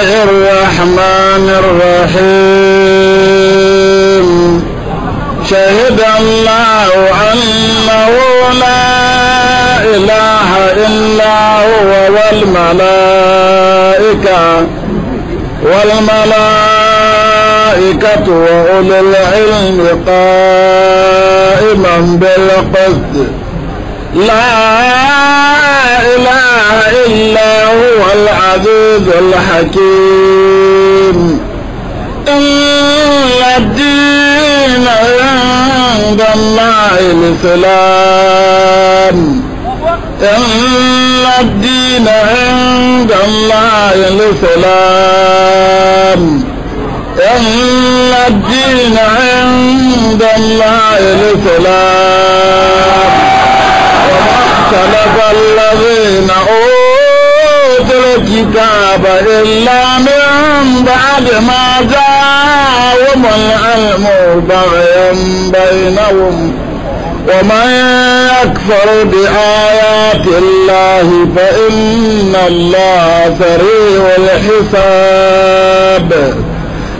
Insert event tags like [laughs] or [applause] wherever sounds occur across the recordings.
الله الرحمن الرحيم شهد الله أنه لا إله إلا هو والملائكة والملائكة وأولو العلم قائما بالقسط لا إله إلا هو العزيز الحكيم. إن الدين عند الله الإسلام. إن الدين عند الله الإسلام. إن الدين عند الله الإسلام. اختلف الذين أوتوا الكتاب إلا من بعد ما جاءهم العلم بغيا بينهم ومن يكفر بآيات الله فإن الله سريع الحساب.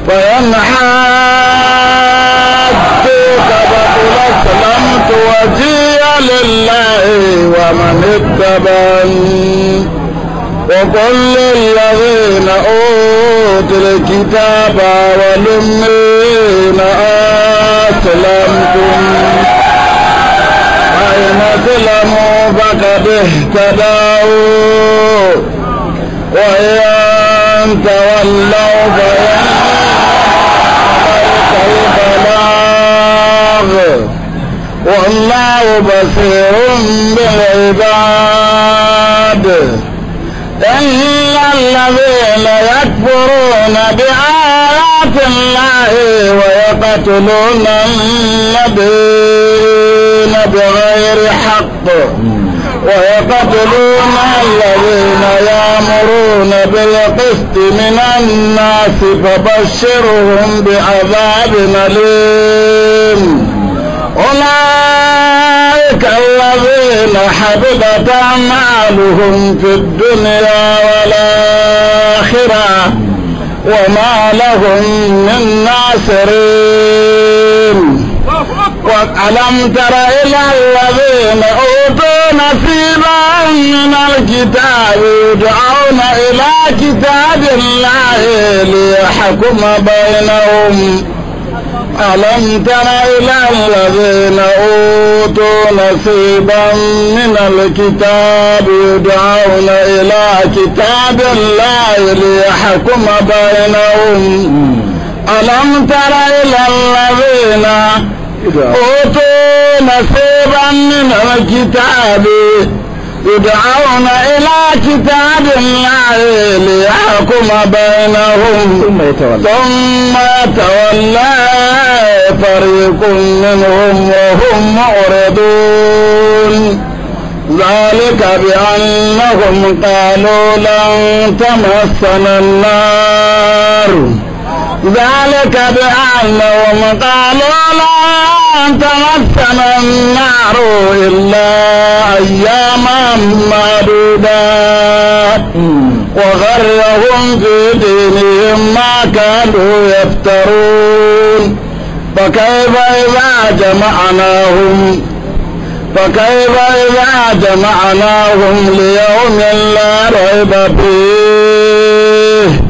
فإن حاجوك فقل أسلمت وجهي لله ومن اتبعني وقل للذين أوتوا الكتاب والأمين أسلمتم فإن أسلموا فقد اهتدوا وإن تولوا فإن والله بصير بالعباد. إن الذين يكفرون بآيات الله ويقتلون النبيين بغير حق. ويقتلون الذين يامرون بالقسط من الناس فبشرهم بعذاب أليم. أولئك الذين حبطت أعمالهم في الدنيا والآخرة وما لهم من ناصرين. وألم تر إلى الذين أوتوا نصيبا من الكتاب يدعون إلى كتاب الله ليحكم بينهم. ألم تر إلى الذين أوتوا نصيبا من الكتاب يدعون إلى كتاب الله ليحكم بينهم؟ ألم تر إلى الذين أوتوا نصيبا من الكتاب يدعون إلى كتاب الله ليحكم بينهم. ثم يتولى. ثم يتولى فريق منهم وهم معرضون. ذلك بأنهم قالوا لن تمسنا النار. ذلك بأنهم قالوا لن تمسنا النار إلا أياما معدودات وغرهم في دينهم ما كانوا يفترون. فكيف إذا جمعناهم؟ فكيف إذا جمعناهم ليوم لا ريب فيه؟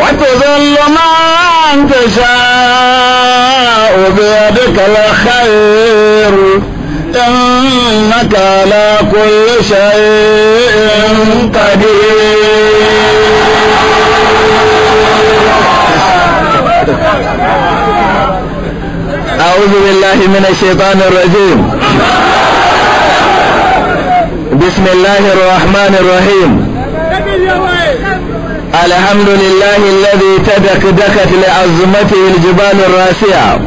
وتذل من تشاء بيدك الخير. إنك على كل شيء قدير. أعوذ بالله من الشيطان الرجيم. بسم الله الرحمن الرحيم. الحمد لله الذي تدكدكت لعظمته الجبال الراسية.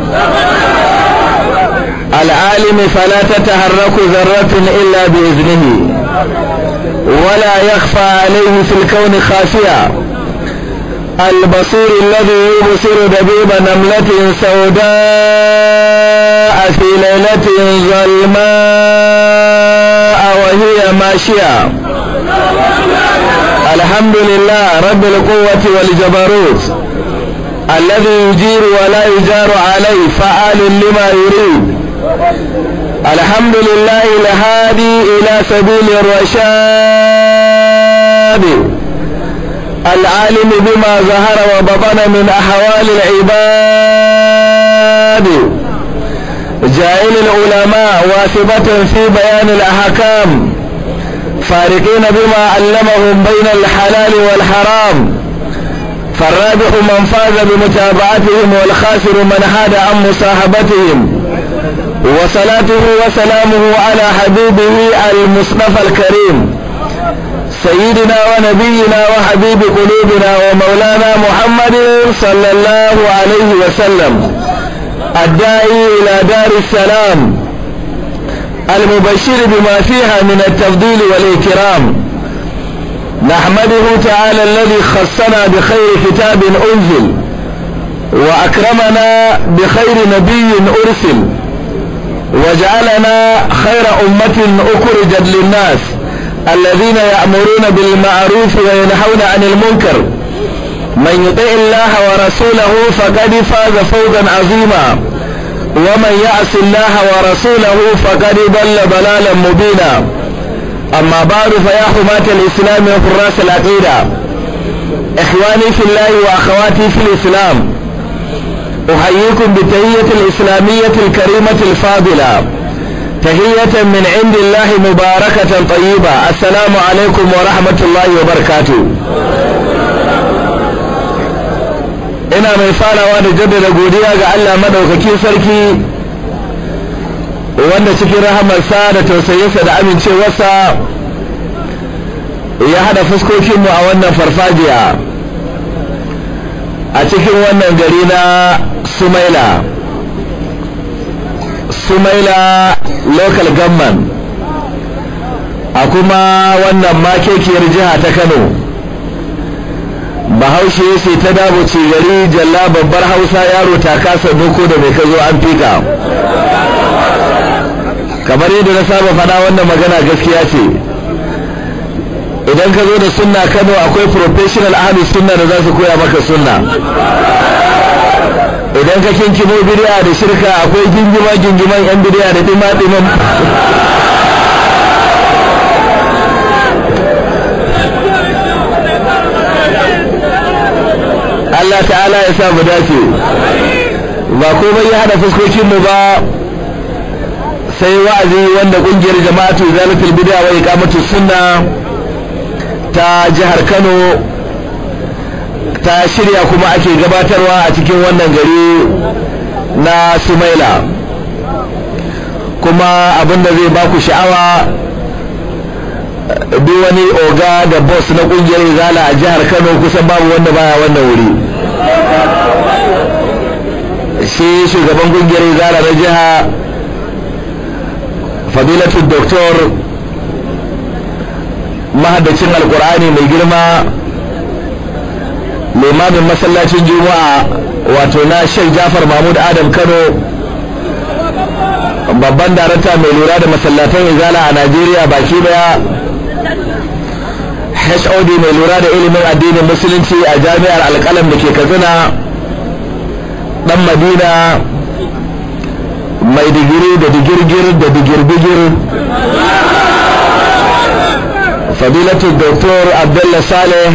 العالم فلا تتحرك ذرة إلا بإذنه. ولا يخفى عليه في الكون خافية. البصير الذي يبصر دبيب نملة سوداء في ليلة ظلماء وهي ماشية. الحمد لله رب القوة والجبروت الذي يجير ولا يجار عليه فعال لما يريد. الحمد لله الهادي إلى سبيل الرشاد. العالم بما ظهر وبطن من أحوال العباد. جائل العلماء واثبة في بيان الأحكام. فارقين بما علمهم بين الحلال والحرام. فالرابح من فاز بمتابعتهم والخاسر من حاد عن مصاحبتهم. وصلاته وسلامه على حبيبه المصطفى الكريم. سيدنا ونبينا وحبيب قلوبنا ومولانا محمد صلى الله عليه وسلم. الداعي إلى دار السلام. المبشر بما فيها من التفضيل والإكرام. نحمده تعالى الذي خصنا بخير كتاب أنزل وأكرمنا بخير نبي أرسل وجعلنا خير أمة أخرجت للناس الذين يأمرون بالمعروف وينهون عن المنكر. من يطع الله ورسوله فقد فاز فوزا عظيما. ومن يعص الله ورسوله فقد ضل ضلالا مبينا. أما بعد فيا حماة الإسلام وحراس العقيدة. إخواني في الله وأخواتي في الإسلام أحييكم بالتهية الإسلامية الكريمة الفاضلة. تهية من عند الله مباركة طيبة. السلام عليكم ورحمة الله وبركاته. Ina mai farawa da jaddada godiya ga Allah madaukakin sarki wanda cikin rahamarsa da tausayinsa da amincewarsa ya hada fuskokinmu a wannan farfajiya. A cikin wannan gari na sumaila sumaila local government a kuma wannan makekiyar jiha ta kano. Bahaushe sai ta dabuce gari jalla babbar hausa yaro ta kasa doko da mai ka zo an fika. Kamar yadda na saba faɗa wannan magana gaskiya ce. Idan ka zo da sunna kano akwai professional ahli sunna da za su koya maka sunna. Idan ka kinkimo bidiya da shirka akwai gingima gingiman yan bidiya da dima diman ta'ala ya sa mu dace. Ba komai ya hada fuskokin mu ba sai wa'azi wanda ƙungiyar jama'atu zalatul bid'a wa iqamatu sunna ta jihar Kano ta shirya kuma ake gabatarwa a cikin wannan gari na Sumaila. Kuma abin da zai baku sha'awa duk wani oga da boss na ƙungiyar izala a jihar Kano kusan babu wanda baya wannan wuri. Shi shugaban ƙungiyar izala na jiha fadilatu doktor mahaddacin alkur'ani mai girma limamin masallacin juma'a wato na shek jafar mahmud adam kano babban darakta mai lura da masallatan izala a najeriya baki ɗaya. Hod mai lura da ilimin addinin musulunci a jami'ar alkalam da ke katsina dan madina mai digiri da digirgir da digirgir fadilatu doktor abdullah saleh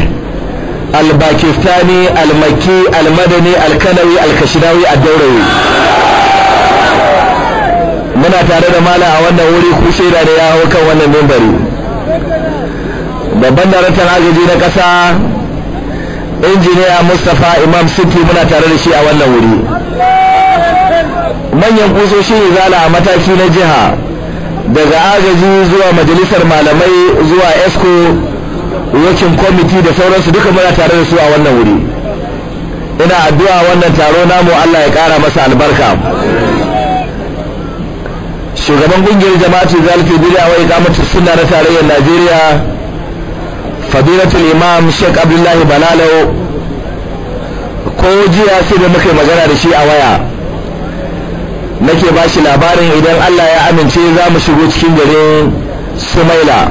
al-bakistani al-makki al-madani al-kanawi al-kashinawi al-daurawi. Muna tare da mala a wannan wuri ku shaida da yawo kan wannan mimbari. Babban daraktan agaji na ƙasa injiniya mustapha imam city muna tare da shi a wannan wuri. Manyan kusoshin izala a mataki na jiha daga agaji zuwa majalisar malamai zuwa esco working committee da sauransu duka muna tare da su a wannan wuri. Ina addu'a wannan taro namu Allah ya kara masa albarka. Shugaban ƙungiyar jama'atu zalfi bid'a wa iqamatu sunna na tarayyar Najeriya fadilatul imam Sheikh Abdullahi Balalo ko jiya sai da muka magana da shi a waya nake ba shi labarin idan Allah ya amince za mu shigo cikin garin Sumaila.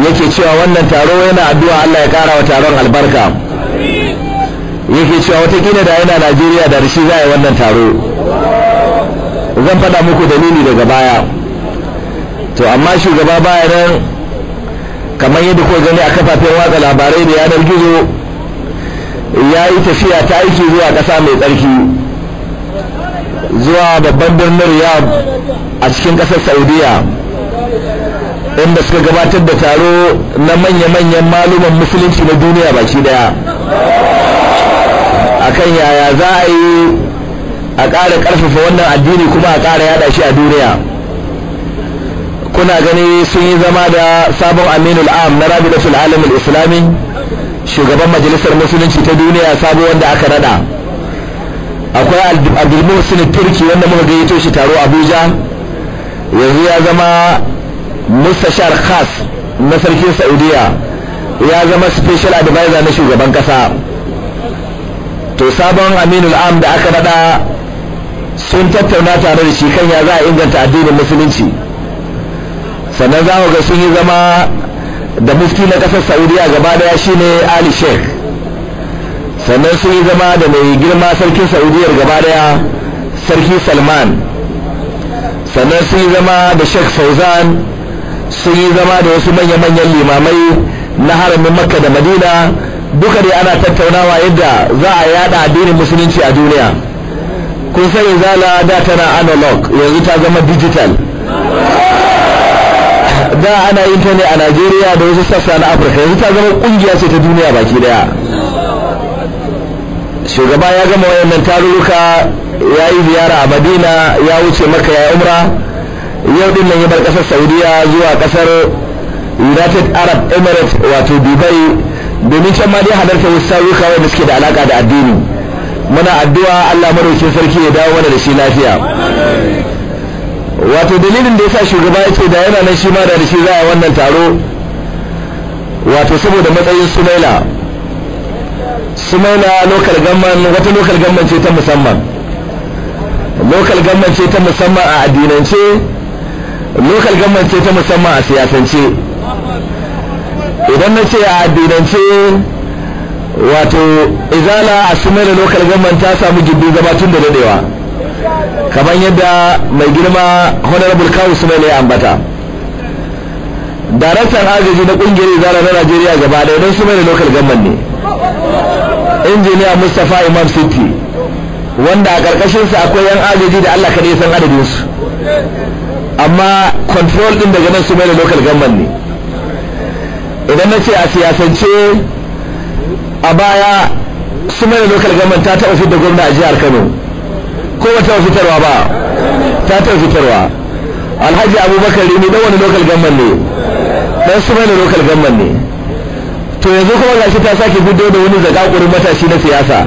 Yake cewa wannan taro yana addu'a Allah ya kara wa taron albarka. Yake cewa wataƙila da yana Najeriya da shi za a yi wannan taro. Zan faɗa muku dalili daga baya. To amma shugaba baya nan kamar yadda kuka gani a kafafen watsa labarai da yanar gizo ya yi tafiya ta aiki zuwa ƙasa mai tsarki zuwa babban birnin riyadh a cikin ƙasar saudiya inda suka gabatar da taro na manya-manyan maluman musulunci na duniya baki ɗaya. Akan yaya za a yi a ƙara ƙarfafa wannan addini kuma a ƙara yada shi a duniya. Kuna gani sun yi zama da sabon aminul am na rabidatul alamul islami shugaban majalisar musulunci ta duniya sabo wanda aka nada. Akwai abdulmuhsin turki wanda muka gayyato shi taro abuja. Yanzu ya zama mustashar khas na sarkin saudiya. Ya zama special advisor na shugaban kasa. To sabon aminul am da aka nada sun tattauna tare da shi kan ya za a inganta addinin musulunci. Sannan za ga sun yi zama da mufti na ƙasar saudiya gaba ɗaya shine ali sheikh. Sannan sun yi zama da mai girma sarkin saudiyar gaba ɗaya sarki salman. Sannan sun yi zama da sheikh fauzan sun yi zama da wasu manya-manyan limamai na haramin makka da madina. Duka dai ana tattaunawa yadda za a yada addinin musulunci a duniya. Kun sani zala da tana analog yanzu ta zama digital. Da ana yin ta ne a najeriya da wasu sassa na afirka. Yanzu ta zama ƙungiya ce ta duniya baki ɗaya shugaba ya gama wayannan tarurruka ya yi ziyara a madina ya wuce maka ya umra. Yau ɗin nan ya bar ƙasar saudiya zuwa ƙasar united arab emirates wato dubai. Domin can ma dai halarta wasu tarurruka wanda suke da alaka da addini. Muna addu'a allah maraukin sarki ya dawo mana da shi lafiya. Wato dalilin da yasa shugaba ya ce da yana nan shi ma da shi za a wannan taro wato saboda matsayin sumaila. Sumaila local government wata local government ce ta musamman. Local government ce ta musamman a addinance local government ce ta musamman a siyasance. Idan na ce a addinance wato izala a sumaila local government ta samu gindin gabatun da dadewa. Kamar yadda mai girma honorable kawo sumaila ya ambata. Daraktan agaji na ƙungiyar izala na najeriya gaba da don sumaila local government ne. Injiniya mustapha imam city wanda a ƙarƙashinsa akwai yan agaji da allah kaɗai san adadinsu. Amma control ɗin daga nan su mai local government ne. Idan na ce a siyasance a baya su mai local government ta taɓa fitar gwamna a jihar kano. Ko ba taɓa fitarwa ba ta taɓa fitarwa. Alhaji abubakar ne dan wani local government ne dan su da local government ne. To yanzu kuma gashi ta sake gudu da wani zakakurin matashi na siyasa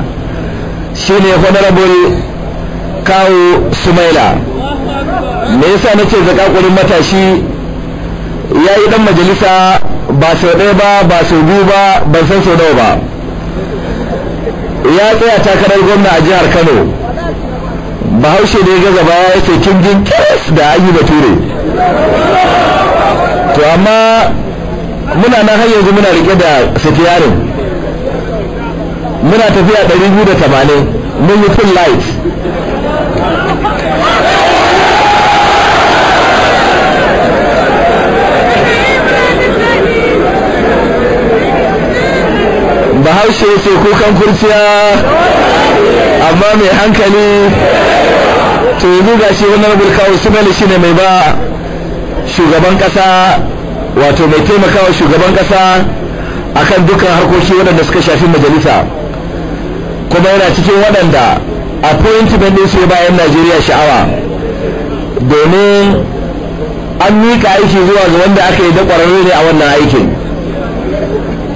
shine honorable kawo sumaila. Me yasa nace zakakurin matashi ya yi dan majalisa ba sau ɗaya ba ba sau biyu ba ban san sau nawa ba. Ya tsaya takarar gwamna a jihar kano. Bahaushe da ya gaza baya ya ce kin jin kiris da an yi bature. To amma muna nan har yanzu muna riƙe da sitiyarin. Muna tafiya 280 mun yi full light. Bahaushe sai kukan kurciya. Amma mai hankali to yanzu ga shi wani rabul kawo sumali shine mai ba shugaban kasa wato mai taimakawa shugaban kasa akan dukkan harkoki waɗanda suka shafi majalisa. Kuma yana cikin waɗanda appointment ɗin su bayan najeriya sha'awa. Domin an miƙa aiki zuwa ga wanda aka yi da ƙwararre ne a wannan aikin.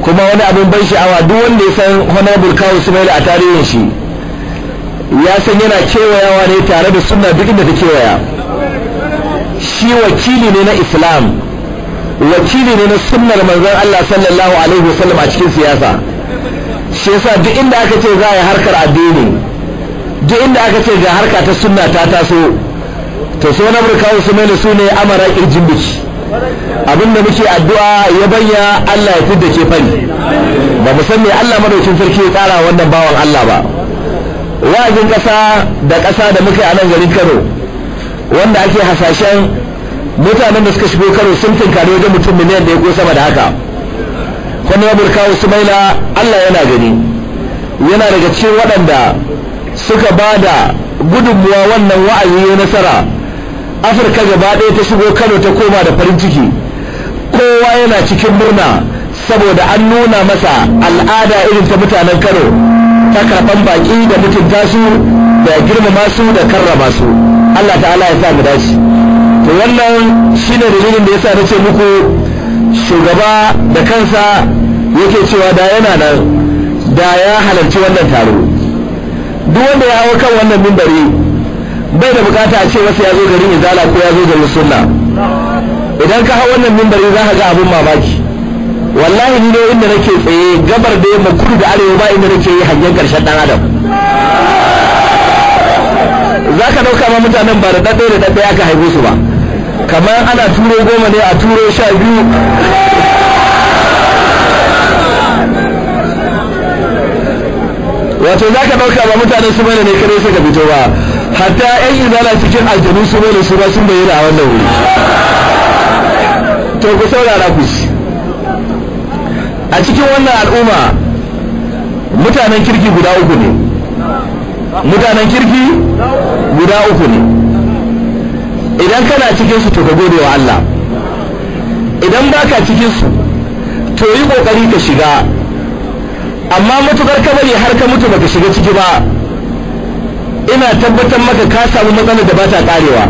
Kuma wani abin ban sha'awa duk wanda ya san honorable kawo sumaila a tarihin shi ya san yana kewayawa ne tare da sunna duk inda ta kewaya. Shi wakili ne na islam wakili ne na sunnar manzon Allah sallallahu alaihi wasallam a cikin siyasa. Shi yasa duk inda aka ce za a yi harkar addini duk inda aka ce ga harka ta sunna ta taso to so na burka su mai su ne amara ƙirjin biki. Abinda muke addu'a ya banya Allah ya fidda ke fari ba mu san me Allah madaukin sarki ya tsara wannan bawan Allah ba. Wa'azin ƙasa da ƙasa da muka yi a nan garin Kano wanda ake hasashen mutanen da suka shigo Kano sun tinkari wajen mutum miliyan da ya ko sama da haka. Ya burka Sumaila Allah yana gani. Yana daga cikin waɗanda suka ba da gudunmuwa wannan wa'azi ya nasara. Afirka gaba ɗaya ta shigo kano ta koma da farin ciki. Kowa yana cikin murna saboda an nuna masa al'ada irin ta mutanen kano. Ta karɓan baƙi da mutunta su da girmama su da karrama su. Allah ta'ala ya sa mu dace. To wannan shine dalilin da yasa nace muku shugaba da kansa yake cewa da yana nan da ya halarci wannan taro. Duk wanda ya hawo kan wannan mimbari bai da buƙata a ce wasu ya zo garin izala ko ya zo garin sunna. Idan ka hau wannan mimbari za ka ga abin mamaki. Wallahi ni ne inda nake tsaye gabar da yamma kudu da arewa ba inda nake yi hangen ƙarshen dan adam. Za ka ɗauka ma mutanen ba da ɗaɗɗe da ɗaɗɗe aka haife su ba. Kamar ana turo goma ne a turo sha biyu. Wato za ka ɗauka ba mutanen su ba ne ne kare suka fito ba. Hatta yan izala cikin aljanu su ba ne su ba sun bayyana a wannan wuri. To ku saurara ku ci a cikin wannan al'umma mutanen kirki guda uku ne. Mutanen kirki guda uku ne. Idan kana cikin su to ka gode wa Allah. Idan baka cikin su to yi ƙoƙari ka shiga. Amma matuƙar ka bari har ka mutu baka shiga ciki ba ina tabbatar maka ka samu matsalar da ba ta karewa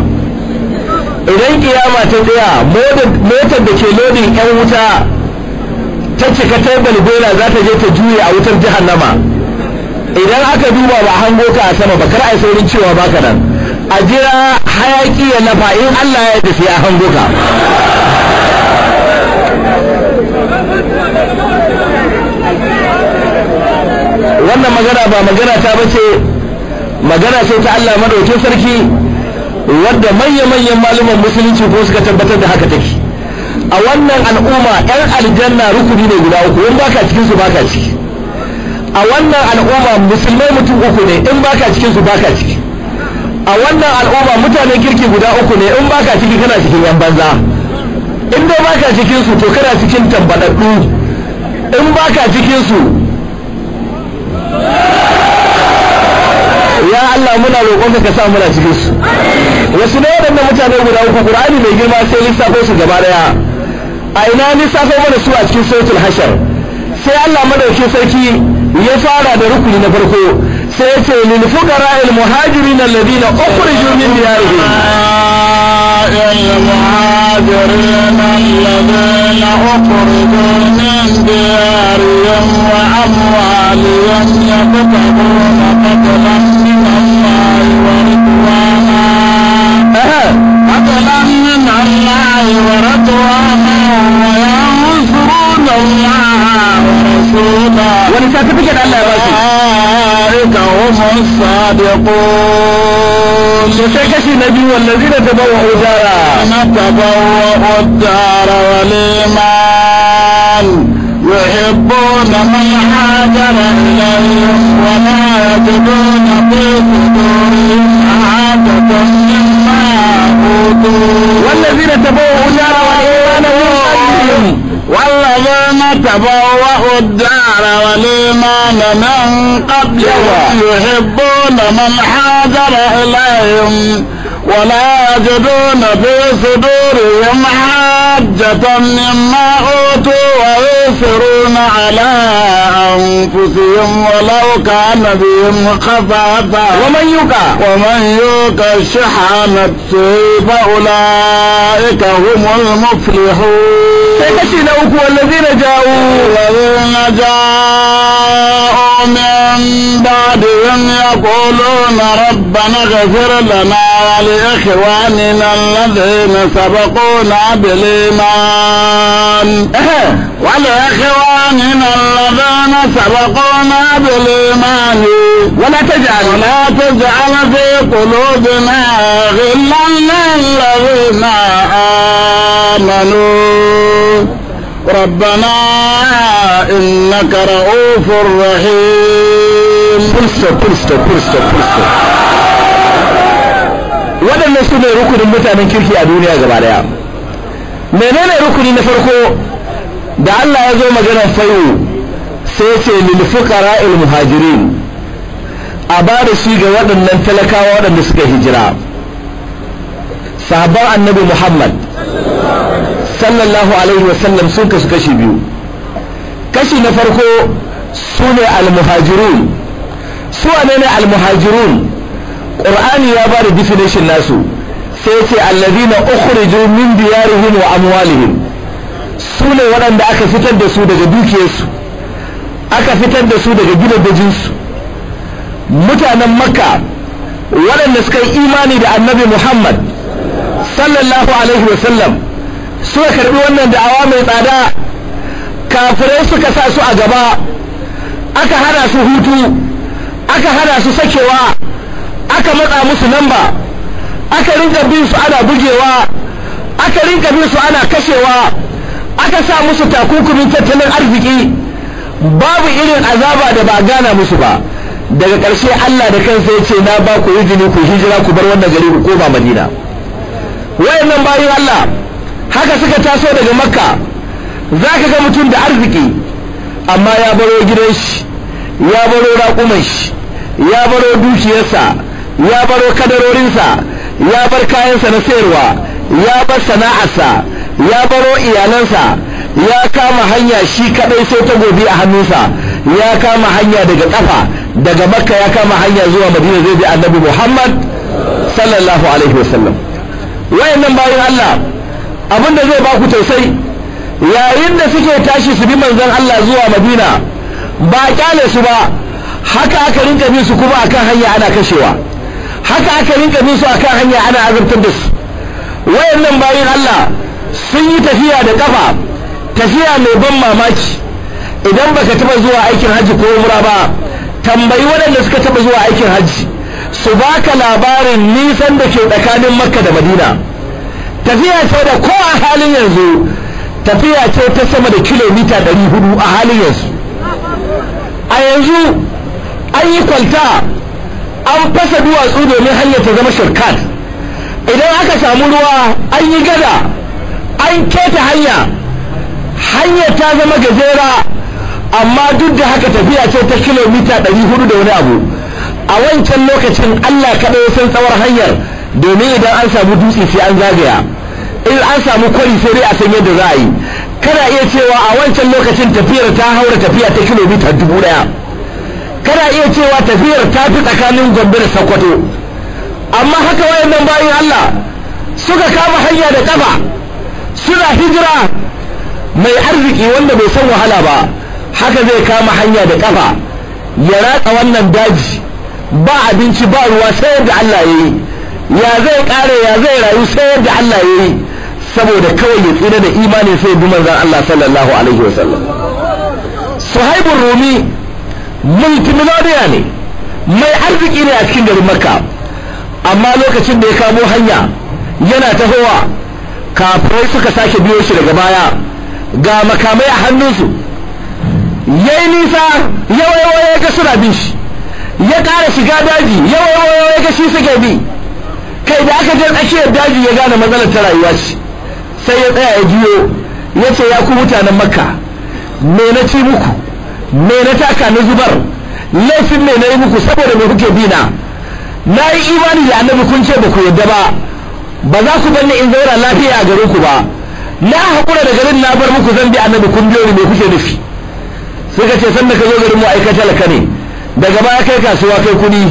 idan kiyama ta tsaya motar da ke lodin yan wuta ta cika ta balbela za ta je ta juye a wutar jahannama. Idan aka duba ba hango ka a sama ba kar a saurin cewa baka nan. A jira hayaki ya nafa in Allah ya sai a hango ka. Wannan magana ba magana ta bace magana ce ta Allah madaukin sarki wadda manya-manyan malaman musulunci ko suka tabbatar da haka take. A wannan al'umma yan aljanna rukuni ne guda uku in baka cikin su baka ciki. A wannan al'umma musulmai mutum uku ne in baka cikin su baka ciki. A wannan al'umma mutanen kirki guda uku ne in baka ciki kana cikin yan banza. In dai baka cikin su to kana cikin tambadaddu in baka cikin su ya Allah muna roƙonka ka sa muna cikin su wasu ne waɗannan mutane guda uku Qur'ani mai girma sai lissafo su gaba ɗaya sai Allah madaukin sarki ya fara da rukuni na farko sai ya ce lil fuqara al muhajirin alladhina ukhriju min diyarihim المهاجرين الذين أخرجوا من ديارهم وأموالهم يبتغون فضلا الله رسولا أولئك هم الصادقون. سيكشي نبي والذين تبوأوا دارا تبوأوا الدار والإيمان. يحبون من هاجر إليهم ولا يجدون في صدورهم حاجة مما أوتوا. والذين تبوأوا دارا والإيمان من أجلهم. والذين تبوأوا الدار والإيمان من قبلهم يحبون من هاجر إليهم ولا يجدون في صدورهم حاجة مما أوتوا ويؤثرون على أنفسهم ولو كان بهم خفافة ومن يوقع ومن يوق الشح نفسه فأولئك هم المفلحون. Sai kashi na uku wallazina ja'u الذين جاءوا من بعدهم يقولون ربنا اغفر لنا ولإخواننا الذين سبقونا بالإيمان. ولإخواننا الذين سبقونا بالإيمان. ولا تجعل. ولا تجعل في قلوبنا غلا للذين آمنوا. ربنا إنك رؤوف رحيم full stop full stop full stop full stop waɗannan su ne rukunin mutanen kirki a duniya gaba daya menene rukuni na farko da Allah ya zo maganar fayo sai ce lil fuqara al muhajirin a ba da shi ga waɗannan talakawa waɗanda suka hijira sahabban annabi Muhammad Sallallahu alaihi wasallam sun kasu kashi biyu. Kashi na farko su ne al muhajirun su wane ne al muhajirun qur'ani ya ba da definition nasu. Sai ce allazina ukhriju min diyarihim wa amwalihim. Su ne waɗanda aka fitar da su daga dukiyarsu. Aka fitar da su daga gidajensu. Mutanen makka waɗanda suka yi imani da annabi muhammad sallallahu alaihi wasallam suka karɓi wannan da'awa mai tsada. Kafirai suka sa su a gaba. Aka hana su hutu. Aka hana su sakewa. Aka matsa musu namba. Aka rinka bin su ana bugewa. Aka rinka bin su ana kashewa. Aka sa musu takunkumin tattalin arziki. Babu irin azaba da ba gana musu ba. Daga ƙarshe Allah da kansa ya ce na ba ku izini ku hijira ku bar wannan gari ku koma Madina. Wayannan bayin Allah haka suka taso daga Makka. Zaka ga mutum da arziki amma ya baro gidan shi ya baro raƙuman shi ya baro dukiyarsa ya baro kadarorinsa ya bar kayansa na sayarwa ya bar sana'arsa ya baro iyalansa ya kama hanya shi kadai sai ta gobe a hannunsa ya kama hanya daga kafa daga makka ya kama hanya zuwa madina zai bi annabi muhammad sallallahu alaihi wasallam. Wayannan bayan allah abin da zai ba ku tausayi. Yayin da suke tashi su bi manzon allah zuwa madina ba ƙyale su ba. Haka aka rinka bin su kuma akan hanya ana kashewa. Haka aka rinka bin su akan hanya ana azabtar da su. Wayannan bayin Allah sun yi tafiya da kafa tafiya mai ban mamaki. Idan baka taba zuwa aikin hajji ko umra ba tambayi waɗanda suka taba zuwa aikin hajji su baka labarin nisan da ke tsakanin makka da madina. Tafiya ce da ko a halin yanzu tafiya ce ta sama da kilomita 400 a halin yanzu. A yanzu an yi kwalta an fasa duwatsu domin hanyar ta zama shortcut idan aka samu ruwa an yi gada an keta hanya hanyar ta zama gajera amma duk da haka tafiya ce ta kilomita 400 da wani abu. A wancan lokacin allah kaɗai ya san tsawar hanyar. Domin idan an samu dutse sai an zagaya. In an samu kwari sai dai a san yadda za a yi. Kana iya cewa a wancan lokacin tafiyar ta haura tafiya ta kilomita dubu ɗaya. Kana iya cewa tafiyar ta fi tsakanin gombe da sokoto. Amma haka wayannan bayan Allah suka kama hanya da kafa suna hijira mai arziki wanda bai san wahala ba. Haka zai kama hanya da kafa ya ratsa wannan daji. Ba abinci ba ruwa sai yadda Allah ya yi. Ya zai kare ya zai rayu sai yadda Allah ya yi. Saboda kawai ya tsira da imani sai bi manzon Allah sallallahu alaihi wasallam suhaibun rumi multimiloniya ne mai arziki ne a cikin garin makka. Amma lokacin da ya kamo hanya yana tahowa kafirai suka sake biyo shi daga baya. Ga makamai a hannunsu. Ya yi nisa ya ga suna bin shi. Ya ƙara shiga daji ya ga shi suke bi. Kai da aka je tsakiyar daji ya gane matsalar ta rayuwa ce. Sai ya tsaya ya jiyo ya ce ya ku mutanen makka me na ci muku? Me na taka na zubar? Laifin me na yi muku saboda me kuke bi na? Yi imani da annabi kun ce ba ku yadda ba. Ba za ku banne in zauna lafiya a garin ku ba. Na haƙura da garin na bar muku zan bi annabi kun biyo ni me kuke nufi? Suka ce sanda ka zo garin mu aika talaka ne. Daga baya kai kasuwa kai kuɗi.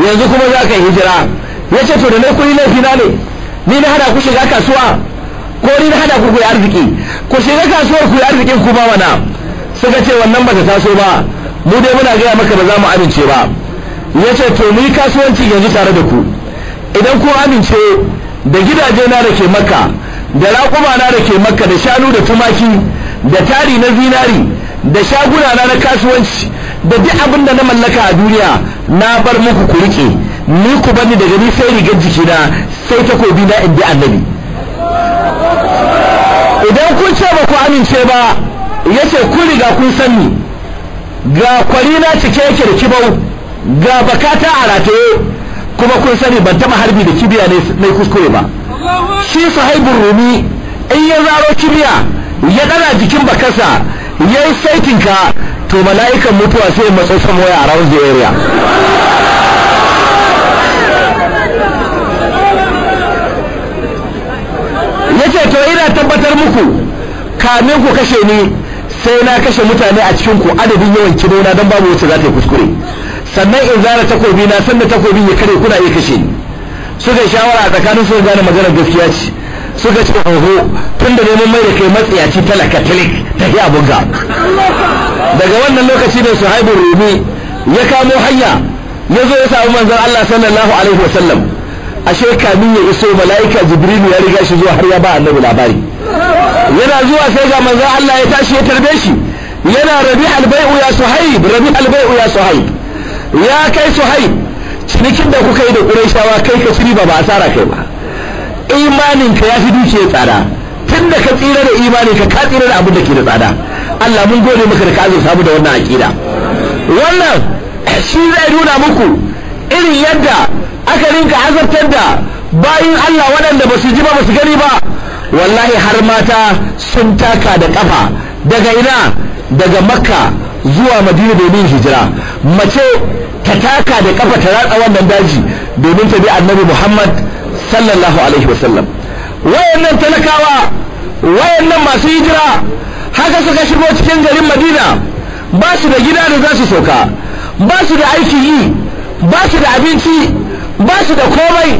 Yanzu kuma za ka hijira. Ya ce to da na kuɗi laifi na ne. Ni na hada ku shiga kasuwa ko ni na hada ku kuyi arziki. Ku shiga kasuwar ku arzikin ku ba mana. Suka ce wannan ba ta taso ba. Mu dai muna gaya maka ba za mu amince ba. Ya ce to yi kasuwanci yanzu tare da ku. Idan ku amince da gidaje na da ke makka da raƙuma na da ke makka da shanu da tumaki da tari na zinari da shaguna na na kasuwanci da duk abin da na mallaka a duniya na bar muku ku riƙe ni ku bani daga ni sai rigar jikina sai takobi na in bi annabi. Idan kun ce ba ku amince ba ya ce kun riga kun san ni. Ga kwari na cike yake da kibau ga bakata a rataye kuma kun sani ban taba harbi da kibiya ne na kuskure ba. Shi sahibin rumi in ya zaro kibiya ya dana jikin bakarsa ya yi saitinka to mala'ikan mutuwa sai ya waya a round the area. Ya ce to ina tabbatar muku kamin ku kashe ni sai na kashe mutane a cikin ku adadin yawan kidona don babu wacce za ta yi kuskure. Sannan in zara takobi na sanda takobin ya kare kuna iya kashe ni. Suka yi shawara a tsakanin su gane maganar gaskiya ce. Suka ce oho tun da neman mai da kai matsiyaci talaka talik ta yi buga daga wannan lokaci ne suhaibun rumi ya kamo hanya ya zo ya samu manzon Allah sallallahu alaihi wasallam. Ashe kamin ya iso mala'ika jibrilu ya riga shi zuwa har ya ba annabi labari. Yana zuwa sai ga manzon Allah ya tashi ya tarbe shi. Yana rabi albai'u ya suhaib rabi albai'u ya suhaib. Ya kai suhaib cinikin da kuka yi da qurayshawa kai ka ci ba ba asara kai ba. Imanin ka ya fi dukiyar tsada. Tun da ka tsira da imani ka ka tsira da abin da ke da tsada. Allah mun gode maka da ka azurta mu da wannan aqida wannan shi zai nuna muku irin yadda aka rinka azabtar da bayin Allah waɗanda ba su ji ba ba su gani ba. Wallahi har mata sun taka da kafa daga ina? Daga makka zuwa madina domin hijira. Mace ta taka da kafa ta ratsa wannan daji domin ta bi annabi muhammad sallallahu alaihi wasallam. Wayannan talakawa wayannan masu hijira haka suka shigo cikin garin madina. Ba su da gida da za su sauka. Ba su da aiki yi. Ba su da abinci. Ba su da komai.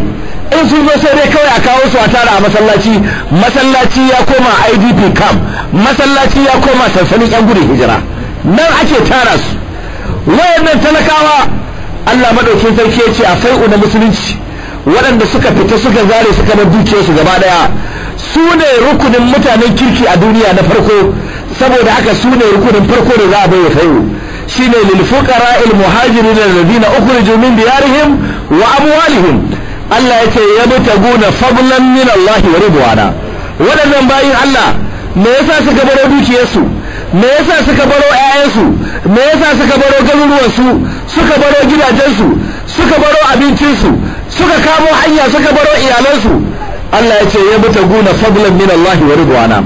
In sun zo sai dai kawai a kawo su a tara a masallaci. Masallaci ya koma idp camp. Masallaci ya koma sansanin yan gudun hijira. Nan ake tara su. Wayannan talakawa allah maɗaukin sarki ya ce a fai'u na musulunci. Waɗanda suka fita suka zare suka bar dukiyarsu gaba ɗaya. Su ne rukunin mutanen kirki a duniya na farko. Saboda haka su ne rukunin farko da za a bai fai'u shine lil fuqara al muhajirin alladhina ukhriju min diyarihim wa amwalihim Allah ya ce yabtaguna fadlan min Allah wa ridwana. Wadannan bayin Allah me yasa suka baro dukiyarsu? Me yasa suka baro ƴaƴansu? Me yasa suka baro garuruwansu? Suka baro gidajensu? Suka baro abincinsu? Suka kamo hanya? Suka baro iyalansu? Allah ya ce yabtaguna fadlan min Allah wa ridwana.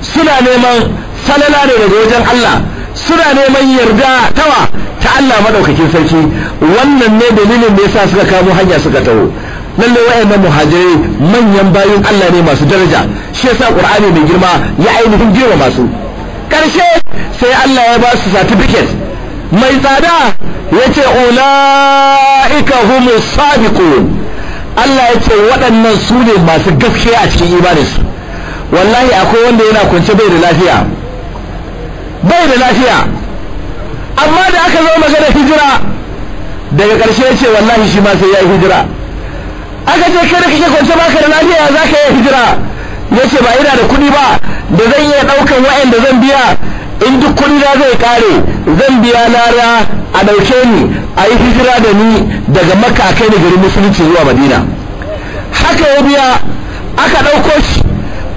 Suna neman falala ne daga wajen Allah. Suna neman yarda tawa ta Allah madaukakin sarki. Wannan ne dalilin da yasa suka kamo hanya suka taho. Lalle wayannan muhajirai manyan bayin Allah ne masu daraja. Shi yasa Qur'ani mai girma ya ainihin girma masu. Karshe sai Allah ya ba su certificate. Mai tsada ya ce ulaika humus sabiqun. Allah ya ce waɗannan su ne masu gaskiya a cikin imaninsu. Wallahi akwai wanda yana kwance bai da lafiya. Bai da lafiya. Amma da aka zo magana hijira daga ƙarshe ce wallahi shi ma sai ya yi hijira. Aka ce kai da kake kwance baka da lafiya za ka yi hijira? Ya ce ba ina da kuɗi ba da zan iya ɗaukan wa'anda zan biya. In duk kuɗi na zai ƙare zan biya lara a ɗauke ni a yi hijira da ni daga makka kai ni garin musulunci zuwa madina. Haka ya biya aka ɗauko shi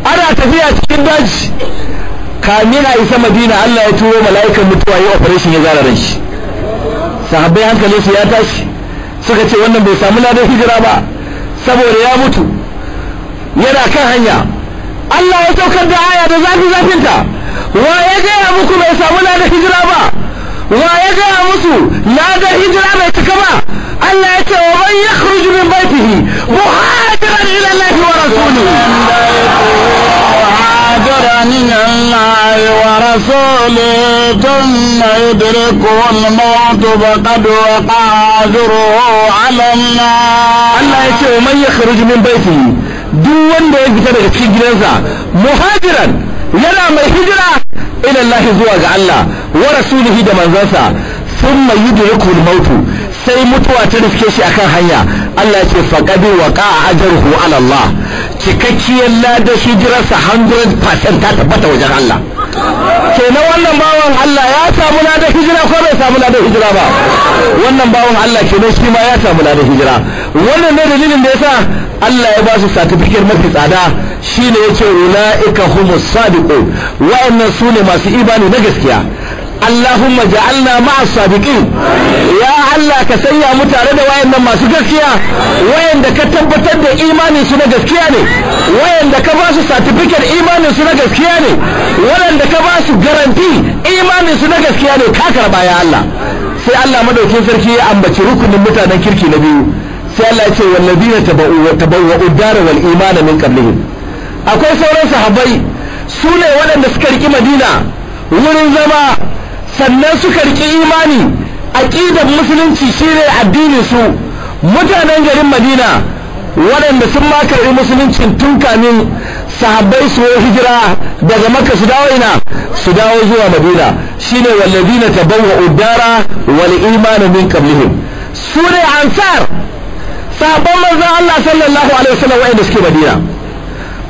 ana tafiya cikin daji. Kamin a isa madina Allah ya turo mala'ikan mutuwa yi operation ya zara ran shi. Sahabbai hankalin su ya tashi. Suka ce wannan bai samu ladan hijira ba saboda ya mutu. Yana kan hanya. Allah ya saukar da aya da zafi zafinta. Wa ya gaya muku bai samu ladan hijira ba? Wa ya gaya musu ladan hijira bai cika ba? Allah ya ce wa man yakhruju min baitihi muhajiran ila Allah wa rasulihi هاجر من الله ورسوله ثم يدركه الموت فقد وقع أجره على النار Allah ya ce wa man yakhruj min baitihi duk wanda ya fita daga cikin gidansa muhajiran yana mai hijira ila Allah zuwa ga Allah wa rasulihi da manzansa thumma yudriku al-maut sai mutuwa ta riske shi akan hanya Allah ya ce faqad waqa'a ajruhu ala Allah cikakkiyar ladar hijirarsa 100% ta tabbata wajen Allah. Kenan wannan bawan Allah ya samu ladar hijira ko bai samu ladar hijira ba? Wannan bawan Allah kenan shi ma ya samu ladar hijira. Wannan ne dalilin da yasa Allah ya ba su certificate mafi tsada shine ya ce ulaika humus sadiqun. Wa'annan su ne masu imani na gaskiya. Ka sanya mu tare da wayannan masu gaskiya wayanda ka tabbatar da imanin su na gaskiya ne wayanda ka ba su certificate imanin su na gaskiya ne wayanda ka ba su garanti imanin su na gaskiya ne. Ka karɓa ya Allah. Sai Allah ya ce wallazina tabau wa tabawwa'u ad-dara wal imana min qablihim. Akwai sauran sahabbai su ne waɗanda suka riki Madina sannan suka riƙe imani aƙidar musulunci shine addinin su. Mutanen garin madina waɗanda sun ma karɓi musuluncin tun kamin sahabbai su hijira daga makka su dawo ina? Su dawo zuwa madina. Shine wallazina tabawwa udara wal imanu min qablihim. Su ne ansar. Sahabban manzon Allah sallallahu alaihi wasallam wa'anda suke madina.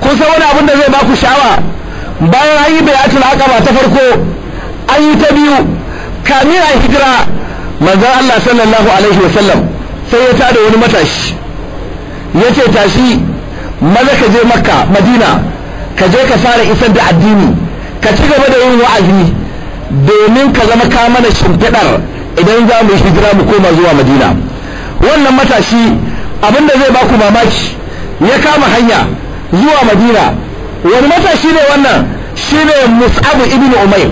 Kun san wani abin da zai baku sha'awa? Bayan an yi bayatul aqaba ta farko an yi ta biyu. Kamin a hijira manzon Allah sallallahu alaihi wasallam sai ya tada wani matashi. Ya ce tashi maza ka je makka madina ka je ka fara isar da addini ka ci gaba da yin wa'azi domin ka zama ka mana shimfiɗar idan za mu hijira mu koma zuwa madina. Wannan matashi abin da zai ba ku mamaki ya kama hanya zuwa madina. Wani matashi ne wannan? Shine mus'abu ibn umayr.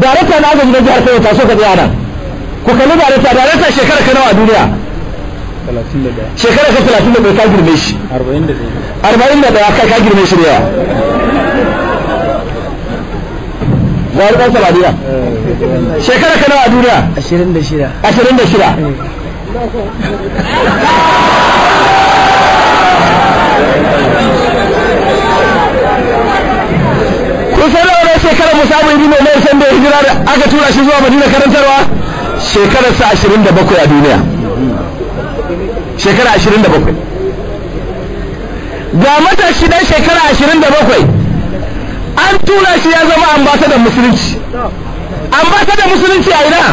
Darata na agaji na jihar Kano taso ka tsaya nan. Ku kalli darata darata shekara ka nawa a duniya? Shekara ka talatin da bai ka girme shi. Arba'in da ɗaya. Kai ka girme shi da yawa. Wani ɗan samaniya shekara ka nawa a duniya? Ashirin da shida. Ashirin da shida. [laughs] shekarar musa ibi mai san da hijira aka tura shi zuwa madina karantarwa shekarar sa ashirin da bakwai a duniya. Shekara ashirin da bakwai. Ga matashi dan shekara ashirin da bakwai an tura shi ya zama ambasadan musulunci. Ambasadan musulunci a ina?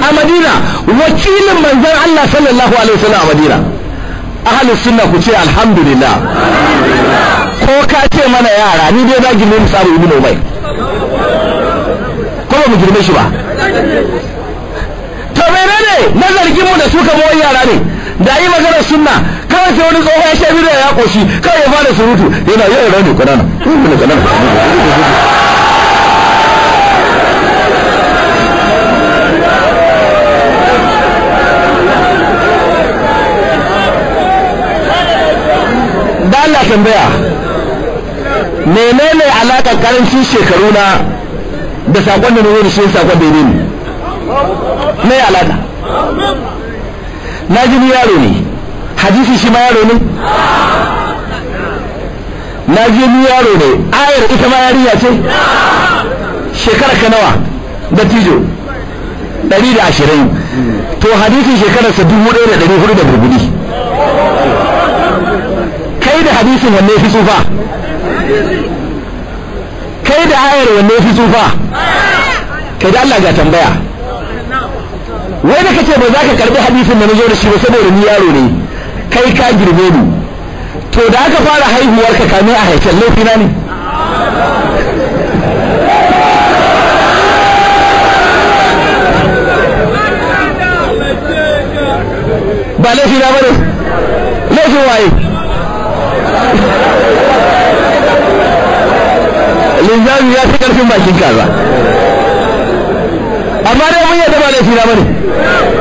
A madina. Wakilin manzon allah sallallahu alaihi wasallam a madina. Ahalus sunna ku ce alhamdulillah. Ko ka ce mana yara ni dai za girme mu samu ibnu ko ba mu girme shi ba. To menene? Na zargin mu da su kamar yara ne. Da yi magana sunna kawai sai wani tsoho ya shabi da ya koshi kawai ya fara surutu. Yana yau rani kanana Allah tambaya menene alaƙar ƙarancin shekaru na da saƙon da nuna shi saƙon da ne. Me alaƙa na ji ni yaro ne. Hadisi shi ma yaro ne? Na ji ni yaro ne. Ayar ita ma yarinya ce? Shekara ka nawa? Da tijo ɗari da ashirin. To hadisi shekararsa dubu ɗaya da ɗari huɗu da burgudi kai da hadisin wanne fi tsufa? Kai da ayar wanne fi tsufa? Kai da Allah ga tambaya. Wai da kace ba za ka karɓi hadisin da na zo da shi ba saboda ni yaro ne. Kai ka girme ni. To da aka fara haihuwar ka kame a haifin laifina ne. Ba laifina ba ne. Laifin waye? Linzami ya fi ƙarfin bakin kaza. Amma dai mun yadda ba laifi na ba ne.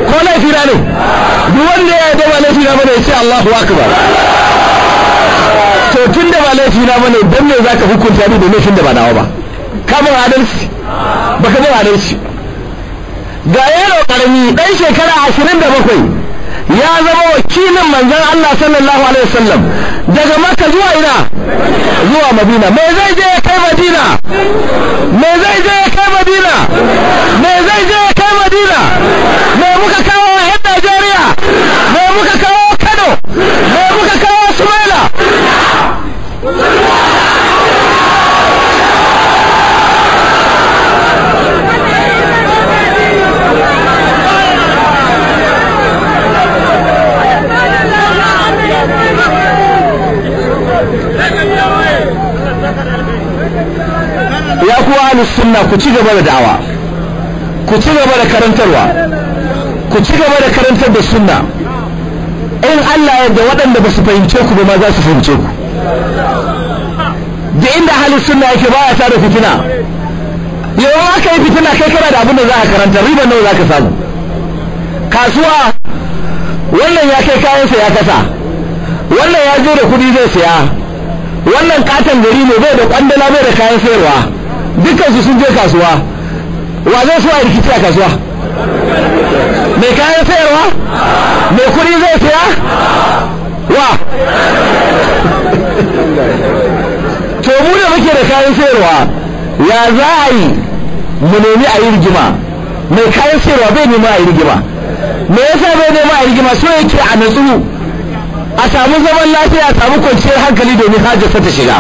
Ko laifi na ne? Duk wanda ya yadda ba laifi na ba ne ce Allahu akbar. To tun da ba laifi na ba ne dan me zaka hukunta ni da laifin da ba nawa ba? Ka mun adalci? Baka mun adalci ga yaro ƙarami dan shekara 27 ya zama wakilin manzon Allah sallallahu alaihi wasallam. Daga maka zuwa ina? Zuwa madina. Me zai je ya kai madina? Me zai je ya kai madina? Me zai je ya kai madina? Me muka kawo yan najeriya? Me muka kawo kano? Me muka kawo ahlus sunna ku ci gaba da da'awa. Ku ci gaba da karantarwa. Ku ci gaba da karantar da sunna. In Allah yadda waɗanda ba su fahimce ku ba ma za su fahimce ku. Da inda ahlus sunna yake baya ta da fitina. Yawan aka yi fitina kai kana da abin da za ka karanta riba nawa za ka samu? Kasuwa wannan ya kai kayansa ya kasa. Wannan ya je da kuɗi zai siya wannan katon gari ne bai da kwandala bai da kayan sayarwa. Dukkan su sun je kasuwa. Wa zai so a rikici a kasuwa? Mai kayan sayarwa? Mai kuɗi zai saya? Wa? To mu da muke da kayan sayarwa ya za a yi mu nemi a yi rigima? Mai kayan sayarwa bai nema a yi rigima. Me yasa bai nema a yi rigima? So yake a natsu a samu zaman lafiya a samu kwanciyar hankali domin hajjarsa ta shiga.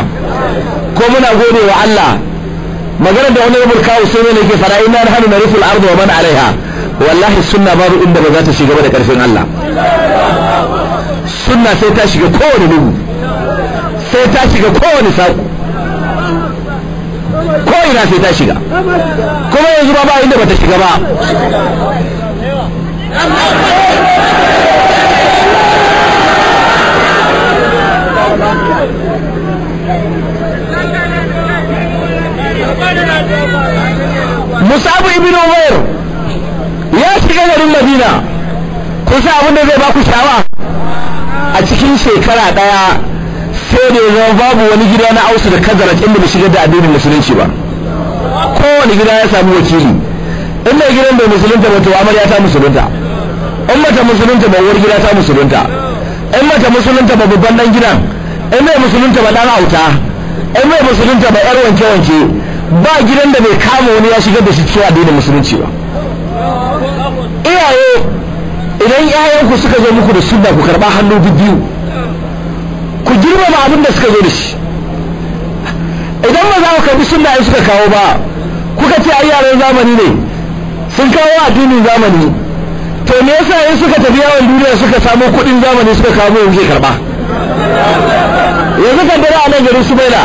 Ko muna gode wa Allah magana da wani rubul kawo sai ne ke fara ina hannu na rufin ardu wa man alaiha. Wallahi sunna babu inda ba za ta shiga da ƙarfin Allah. Sunna sai ta shiga kowane lugu sai ta shiga kowane saku ko ina sai ta shiga. Kuma yanzu ba ba inda ba ta shiga ba. Musabu ibn Umar ya shiga garin Madina. Kusa abin da zai ba ku shawa a cikin shekara ɗaya sai da ya babu wani gida na ausu da kazarat inda bai shigar da addinin musulunci ba. Kowane gida ya sami wakili. In mai gidan bai musulunta ba to amarya ta musulunta. In mata musulunta ba uwar gida ta musulunta. In mata musulunta ba babban dan gidan. In mai musulunta ba dan auta. In mai musulunta ba yar wanke wanke ba gidan da bai kama wani ya shigar da shi cikin addinin musulunci ba. Iyaye idan yayanku suka zo muku da sunna ku karɓa hannu biyu ku girmama abin da suka zo da shi. Idan ba za ku karɓi sunna in suka kawo ba kuka ce ai yaran zamani ne sun kawo addinin zamani. To me yasa in suka tafi yawon duniya suka samu kuɗin zamani suka kawo ke karɓa yanzu kan dare a nan garin su baila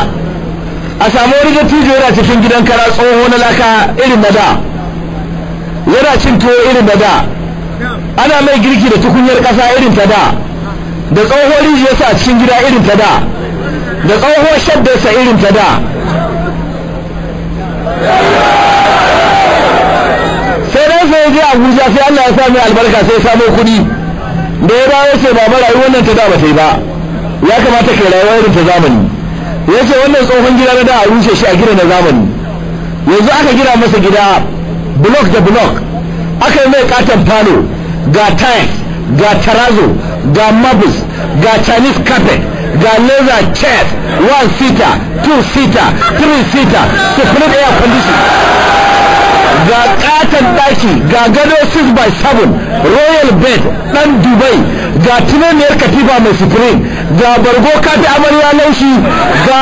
a samu wani dattijo yana cikin gidan kara tsoho na laka irin na da. Yana cin tuwo irin na da. Ana mai girki da tukunyar ƙasa irin ta da. Da tsohon rijiyarsa a cikin gida irin ta da. Da tsohon shaddarsa irin ta da. Sai dan sai je Abuja sai Allah ya sa mai albarka sai samo kuɗi. Da ya dawo sai baba rayuwar nan ta da ba ta yi ba. Ya kamata kai rayuwa irin ta zamani. Ya wannan tsohon gida na da a rushe shi a gina na zamani. Yanzu aka gina masa gida block da block. Aka yi mai katon falo ga tiles ga tarazo ga marbles ga chinese carpet ga leather chairs one seater two seater three seater split air condition. Ga katon daki ga gado 6 by 7 royal bed dan dubai ga tunaniyar katifa mai sufurin ga bargo kafi amarya laushi. Ga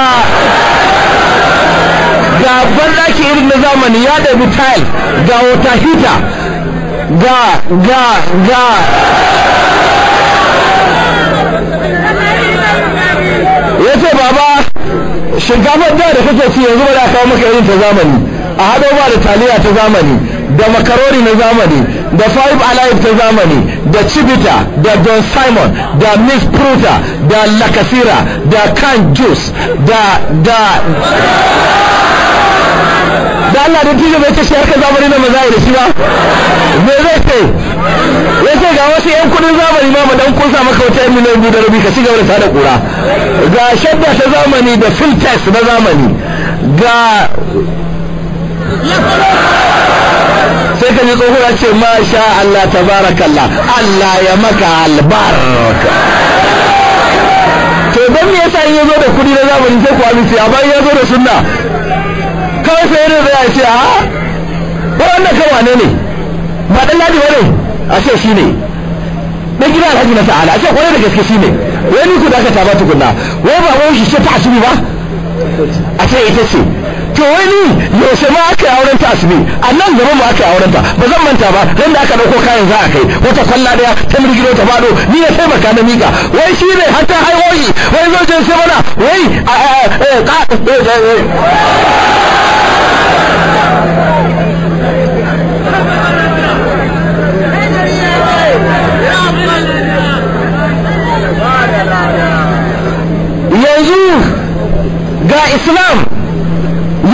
ga banɗaki irin na zamani ya ɗabi tile. Ga water heater. Ga ga ga. Ya ce baba shinkafar da da kake ci yanzu ba da kawo maka irin ta zamani. A haɗo ba da taliya ta zamani da makaroni na zamani da five alive ta zamani da cibita da don simon da miss pruta da lakasira da can juice da da da Allah da tijo bai ce shi harkar zamani na maza da shi ba me zai ce ya ce ga wasu yan kuɗin zamani ma mu dan kusa maka yan miliyan biyu da rabi ka ci gaba da tada kura ga shadda ta zamani da filtex na zamani ga ka ji tsohon ce masha Allah tabarakallah Allah ya maka albarka. To don me yasa in ya zo da kuɗi na zamani sai ku amince amma ya zo da sunna kawai sai yana zai ce a ba wannan kan wane ne? Ba dan ladi ba ne a ce shi ne. Dan gida alhaji na ta'ala a ce ƙwarai da gaske shi ne. Wani ku da aka taba tukunna. Wai ba wai shi ce ta asibi ba? A ce ita ce. To wani yaushe ma aka yi auren ta asibi a nan gaba ma aka yi auren ta. Ba zan manta ba ran da aka ɗauko kayan za a kai. Wata kwalla ɗaya ta mirgido ta fado ni ya taimaka na mika wai shi ne har ta haihoyi wai zo je sai mana. Wai yanzu ga islam.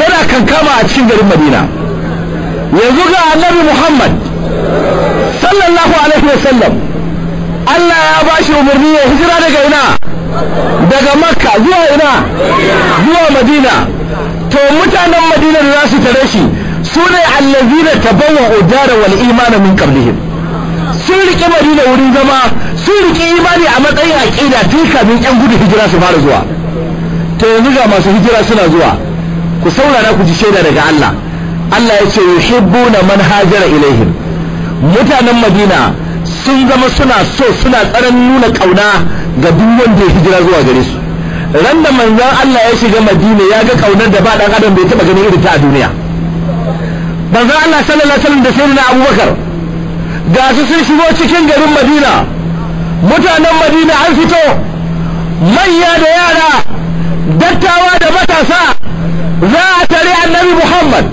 Yana kankama a cikin garin madina. Yanzu ga annabi muhammad sallallahu alaihi wasallam. Allah ya ba shi umarni ya hijira daga ina? Daga makka zuwa ina? Zuwa madina. To mutanen madina da za su tare shi su ne allazina tabawwa udara wal imana min qablihim. Sun riƙe madina wurin zama sun riƙe imani a matsayin aƙida tun kafin yan gudu hijira su fara zuwa. To yanzu ga masu hijira suna zuwa. Ku saurara ku ji shaida daga Allah. Allah ya ce yuhibbuna man hajara ilaihim. Mutanen Madina sun zama suna so suna tsaron nuna ƙauna ga duk wanda ya hijira zuwa gare su. Ran da manzon Allah ya shiga Madina ya ga ƙaunar da ba dan adam bai taba ganin irin ta a duniya. Manzon Allah sallallahu alaihi wasallam da sayyidina Abubakar ga su sun shigo cikin garin Madina. Mutanen Madina an fito. Manya da yara dattawa da matasa za a tare annabi Muhammad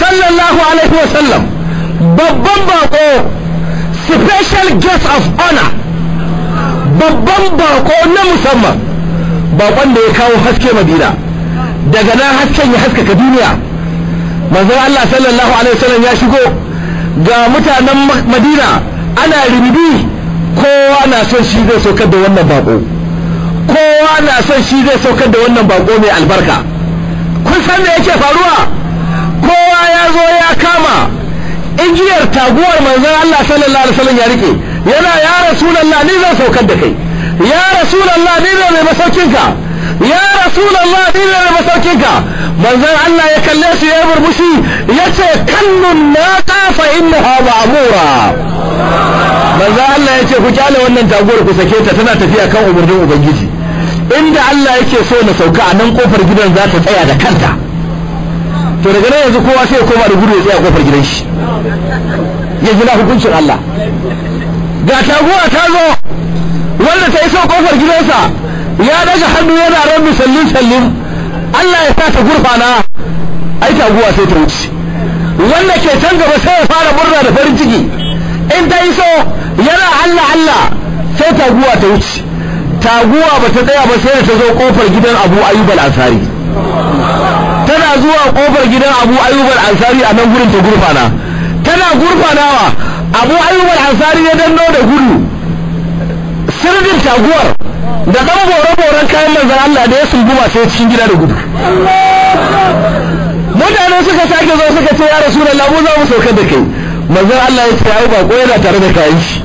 sallallahu alaihi wasallam babban bako special guest of honor. Babban bako na musamman. Bakon da ya kawo haske madina. Daga nan hasken ya haskaka duniya. Manzon Allah sallallahu alaihi wasallam ya shigo. Ga mutanen madina ana ribibi kowa na son shi zai saukar da wannan bako. Kowa na son shi zai saukar da wannan bako mai albarka. Kun san me yake faruwa? Kowa ya zo ya kama. Igiyar taguwar manzon Allah sallallahu alaihi wasallam ya riƙe. Yana ya rasulullah ni zan saukar da kai. Ya rasulullah ni ne mai masaukinka ya rasulullah ni ne mai masaukinka manzon Allah ya kalle su ya burbushi ya ce kallun naqa fa innaha ma'mura. Manzon Allah ya ce ku ƙyale wannan taguwar ku sake ta tana tafiya kan umarnin ubangiji. Inda Allah yake so na sauka a nan ƙofar gidan za ta tsaya da kanta. To daga nan yanzu kowa sai ya koma da gudu ya tsaya ƙofar gidan shi. Ya gina hukuncin Allah. Ga taguwa ta zo wanda ta iso ƙofar gidansa ya daga hannu yana rabbi sallin sallin. Allah ya sa ta gurfana ai taguwa sai ta wuce. Wanda ke can gaba sai ya fara murna da farin ciki. In ta iso yana Allah Allah sai taguwa ta wuce. Taguwa ba ta tsaya ba sai ta zo ƙofar gidan Abu Ayyub al-Ansari. Tana zuwa ƙofar gidan Abu Ayyub al-Ansari a nan gurin ta gurfana. Tana gurfanawa. Abu Ayyub al-Ansari ya danno da gudu. Sirdin taguwar da dan bore-boren kayan manzon Allah da ya sunguma sai cikin gida da gudu. Mutane suka sake zo suka ce ya Rasulullah mu za mu saukar da kai. Manzon Allah ya ce ai ba ko yana tare da kayan shi.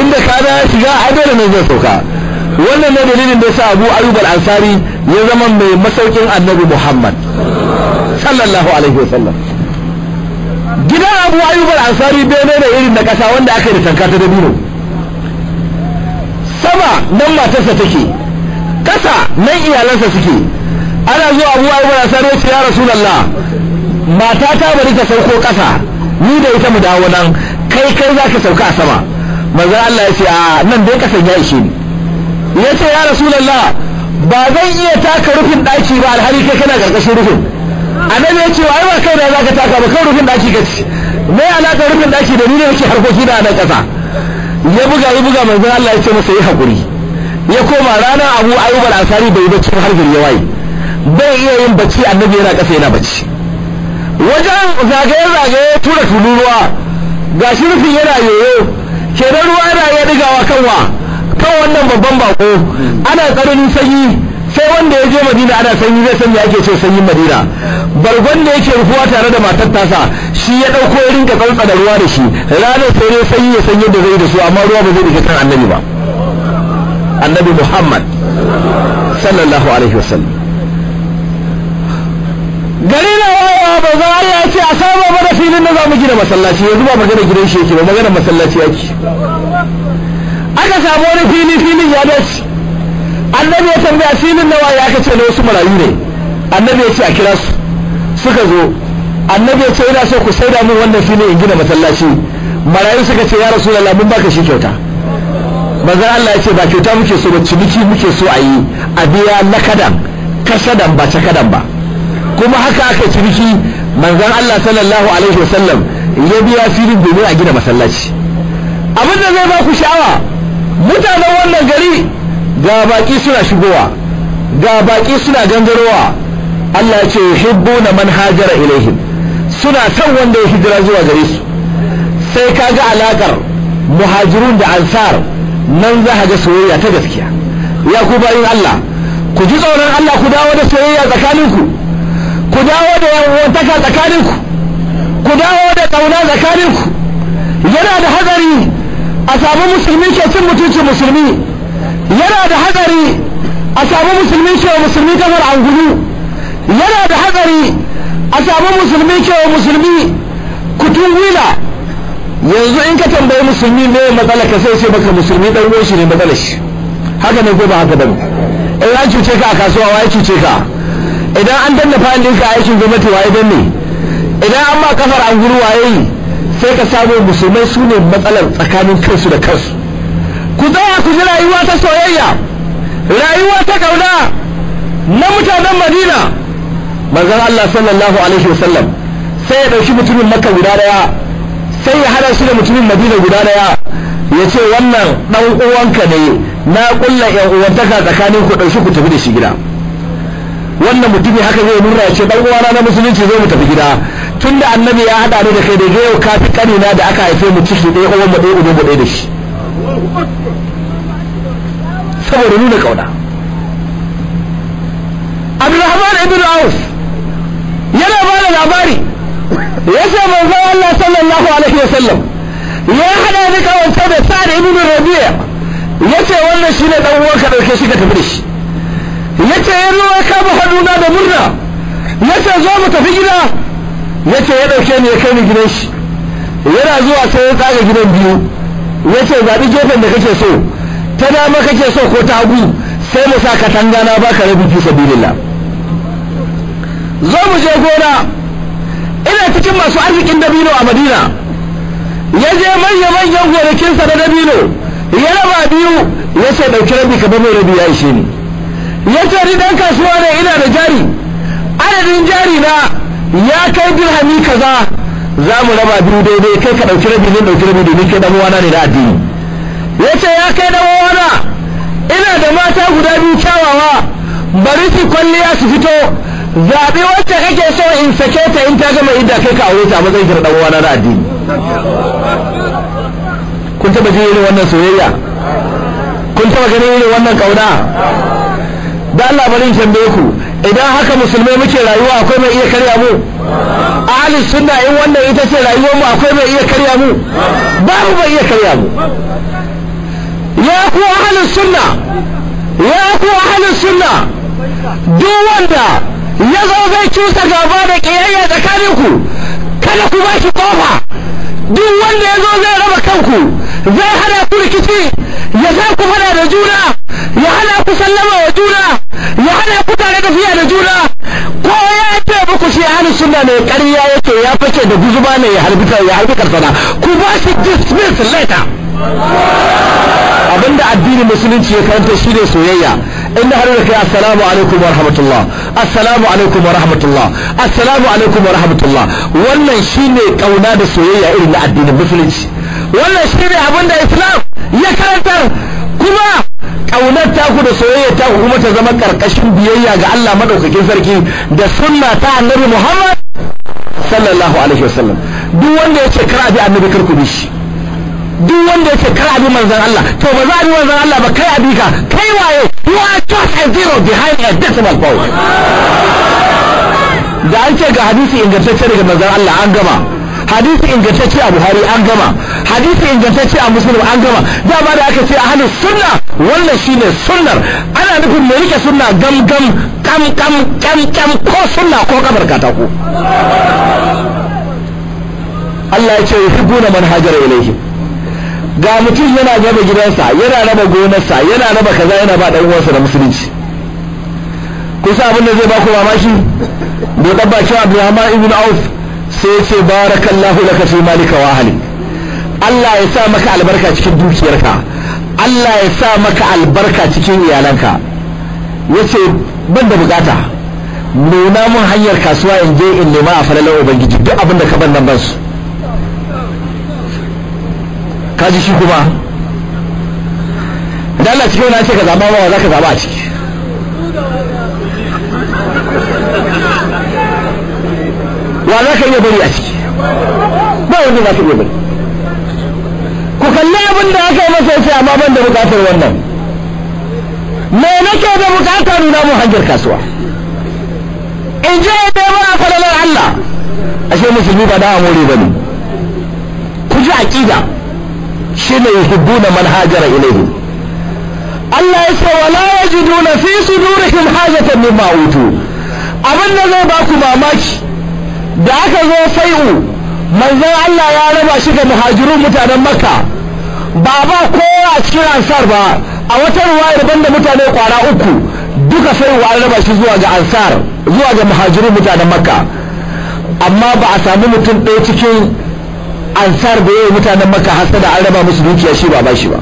Inda kana ya shiga a dole ne zai sauka. Wannan ne dalilin da yasa Abu Ayyub al-Ansari ya zama mai masaukin Annabi Muhammad sallallahu alaihi wasallam. Gidan Abu Ayyub al-Ansari bene da irin na kasa wanda aka yi da tanka ta dabino. Sama nan matarsa take kasa nan iyalansa suke. Ana zuwa Abu Ayyub al-Ansari ya ce ya Rasulullah matata bari ta sauko kasa ni da ita mu dawo nan kai kai zaka sauka a sama. Manzon Allah ya ce a nan dai kasan ya ishe ni. Ya ce ya rasulallah ba zan iya taka rufin daki ba alhali kai kana ƙarƙashin rufin. Annabi ya ce ai ba kai da zaka taka ba kai rufin daki ka ci. Me alaka rufin daki da ni ne yake harkoki da nan kasa ya buga ya buga manzon Allah ya ce masa yi haƙuri ya koma ranar Abu Ayyub al-Ansari bai bacci har gari ya waye. Bai iya yin bacci annabi yana kasa yana bacci. Wajen zagaye zagaye tura tuluruwa gashi rufin yana yoyo. Kenan ruwa yana iya digawa kanwa kan wannan babban bako ana tsananin sanyi sai wanda ya je madina ana sanyi zai san me ake ce sanyin madina. Bargon da yake rufuwa tare da matar tasa shi ya ɗauko ya rinka tsantsa da ruwa da shi. Ranar sai dai sanyi ya san yadda zai da su amma ruwa ba zai dake kan annabi ba. Annabi Muhammad sallallahu alaihi wasallam. Gari na wayewa ba za Allah ya ce a saba mana filin da za mu gina masallaci. Yanzu ba magana gidan shi yake ba magana masallaci yake. Aka samu wani fili filin ya dace annabi ya tambaya filin nawa ya aka ce wasu marayu ne? Annabi ya ce a kira su. Suka zo. Annabi ya ce ina so ku saida min wannan filin in gina masallaci. Marayu suka ce ya rasu mun baka shi kyauta. Manzon Allah ya ce ba kyauta muke so ba ciniki muke so a yi. A biya na kadan kasadan ba ta kadan ba. Kuma haka aka ciniki manzon Allah sallallahu alaihi wasallam ya biya filin domin a gina masallaci. Abin da zai ba ku sha'awa mutanen wannan gari ga baki suna shigowa ga baki suna gangarowa. Allah ya ce yuhibbuna man hajara ilaihim. Suna son wanda ya hijira zuwa gare su. Sai ka ga alakar muhajirun da ansar nan za ga soyayya ta gaskiya. Ya ku bayin Allah ku ji tsoron Allah ku dawo da soyayya tsakaninku. Ku dawo da yawantaka tsakaninku. Ku dawo da ƙauna tsakaninku. Yana da hadari a samu musulmi ke cin mutuncin musulmi. Yana da hadari a samu musulmi ke wa musulmi kamar angulu. Yana da hadari a samu musulmi ke wa musulmi kutun wila. Yanzu in ka tambayi musulmi ne matsala ka sai sai baka musulmi dan shi ne matsalar shi. Haka ne ko ba haka ba ne in an cuce ka a kasuwa waye cuce ka? Idan an danna fa'in ɗinka aikin gwamnati waye danne? Idan an ma kafar an guru waye yi? Sai ka samu musulmai su ne matsalar tsakanin kansu da kansu. Ku tsaya ku ji rayuwa ta soyayya rayuwa ta ƙauna na mutanen madina. Manzon Allah sallallahu alaihi wasallam sai ya ɗauki mutumin makka guda ɗaya sai ya hada shi da mutumin madina guda ɗaya ya ce wannan ɗan uwanka ne na ƙulla yan uwantaka tsakanin ku ɗauki ku tafi da shi gida. Wannan mutumi haka zai nuna ya ce dan uwana na musulunci zai mu tafi gida. Tunda annabi ya hada ni da kai da yau ka fi kanina da aka haife mu ciki ɗaya uwan mu ɗaya uban mu ɗaya da shi. Saboda nuna ƙauna Abdulrahman ibn Auf yana ba da labari ya ce manzon Allah sallallahu alaihi wasallam ya hada ni kawance da Sa'ad ibn Rabi'a ya ce wannan shine dan uwan ka ɗauke shi ka tafi da shi. Ya ce ya ruwa kama hannuna da murna. Ya ce zo mu tafi gida. Ya ce ya ɗauke ni ya kai ni gidan shi. Yana zuwa sai ya tsaga gidan biyu. Ya ce zaɓi gefen da kake so. Ta dama kake so ko ta hagu? Sai mu sa katanga na baka rabi fi sabilillah. Zo mu je gona. Ina cikin masu arzikin dabino a madina. Ya je manya manyan gonakinsa na dabino. Ya raba biyu. Ya ce ɗauki rabi ka mai rabi ya ishe ni. Ya ce ni dan kasuwa ne ina da jari. Adadin jari na ya kai dirhami kaza za mu raba biyu daidai kai ka ɗauki rabi zan ɗauki rabi domin kai ɗan ne na addini. Ya ce ya kai ɗan uwana ina da mata guda biyu kyawawa bari su kwalliya su fito zaɓi wacce kake so in sake ta in ta gama idda kai ka aure ta matsayin ɗan uwana na addini. Kun taɓa jin irin wannan soyayya? Kun taɓa ganin irin wannan ƙauna? Da Allah bari tambaye ku idan haka musulmai muke rayuwa akwai mai iya karya mu? Ahli sunna in wannan ita ce rayuwar mu akwai mai iya karya mu? Babu mai iya karya mu. Ya ku ahli sunna ya ku ahli sunna duk wanda ya zo zai cusa gaba da kiyayya tsakanin ku kada ku ba shi ƙofa. Duk wanda ya zo zai raba kanku zai hana ku rikici ya sa ku fada da juna ya hana ku sallama wa juna ya hana ku tare tafiya da juna? Ko ya ce muku shi ahlus sunna ne ƙarya yake ya fake da guzuma ne ya harbi ya harbi karsana ku ba shi dismiss later abin da addinin musulunci ya karanta shi ne soyayya. Inda har da kai assalamu alaikum wa rahmatullah. Assalamu alaikum wa rahmatullah. Assalamu alaikum wa rahmatullah. Wannan shine ƙauna da soyayya irin na addinin musulunci. Wannan shine abin da islam ya karantar. Kuma ƙaunar taku da soyayya taku kuma ta zama ƙarƙashin biyayya ga Allah madaukakin sarki da sunna ta annabi Muhammad sallallahu alaihi wasallam. Duk wanda ya ce bi annabi kar ku bi shi. Duk wanda ya ce bi manzon Allah. To ba za a bi manzon Allah ba kai a bi ka. Kai waye? You are just a zero behind a decimal point. Da an ce ga hadisi ingantacce daga manzon Allah an gama. Hadisi ingantacce a buhari an gama. Hadisi ingantacce a muslim an gama. Dama da aka ce a hannun sunna wannan shine sunnar. Ana nufin mai riƙe sunna? Gam gam kam kam kam kam ko sunna ko kabar katako. Allah ya ce yuhibbuna man hajara ilayhi. Ga mutum yana raba gidansa yana raba gonarsa yana raba kaza yana ba dan uwansa da musulunci. Kusa abin da zai ba ku mamaki? Da dabba cewa Abdulrahman ibn Auf sai ce barakallahu laka fi malika wa ahli. Allah ya sa maka albarka cikin dukiyarka. Allah ya sa maka albarka cikin iyalanka. Yace ban da buƙata. Nuna mun hanyar kasuwa in je in nema a falalar ubangiji duk abin da ka ban nan ban su. Kaji shi kuma? Da Allah cikin wani ce ka zaba ba za ka zaba a ciki wa za iya bari a ciki. Ba wanda za iya bari. Ku kalli abin da aka yi masa ya ce amma ban da buƙatar wannan. Me nake da buƙata nuna mu hanyar kasuwa. In je ya nema a falalar Allah ashe musulmi ba da amore ba ne. Ku ji aqida shine yuhibbuna man hajara ilayhi. Allah ya ce wala yajiduna fi sudurihim hajatan mimma utu. Abin da zai ba ku mamaki da aka zo sai'u manzon Allah ya raba shi ga muhajirun mutanen Makka. Ba ba kowa cikin ansar ba a wata ruwayar banda mutane kwara uku duka sai'u an raba shi zuwa ga ansar zuwa ga muhajirun mutanen Makka. Amma ba a samu mutum ɗaya cikin ansar da yayi mutanen Makka hasada an raba musu dukiya shi ba ba shi ba.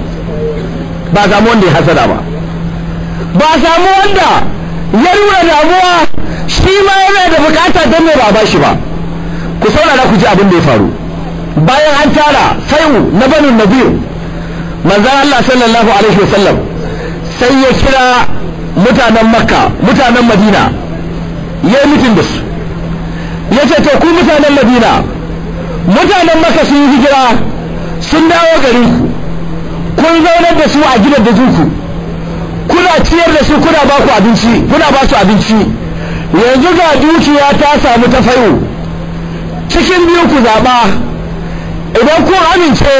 Ba samu wanda ya hasada ba. Ba samu wanda ya nuna damuwa shi ma yana da buƙata don me ba ba shi ba. Ku saurara ku ji abin da ya faru. Bayan an tara sai'u na banu nabir manzon Allah sallallahu alaihi wasallam sai ya kira mutanen makka mutanen madina. Ya yi mutum da su. Ya ce to ku mutanen madina mutanen makka sun yi hijira sun dawo garin ku kun zaunar da su a gidan da ku kuna ciyar da su kuna ba ku abinci kuna ba su abinci. Yanzu ga dukiya ta samu ta fayo. Cikin biyu ku zaɓa. Idan kun amince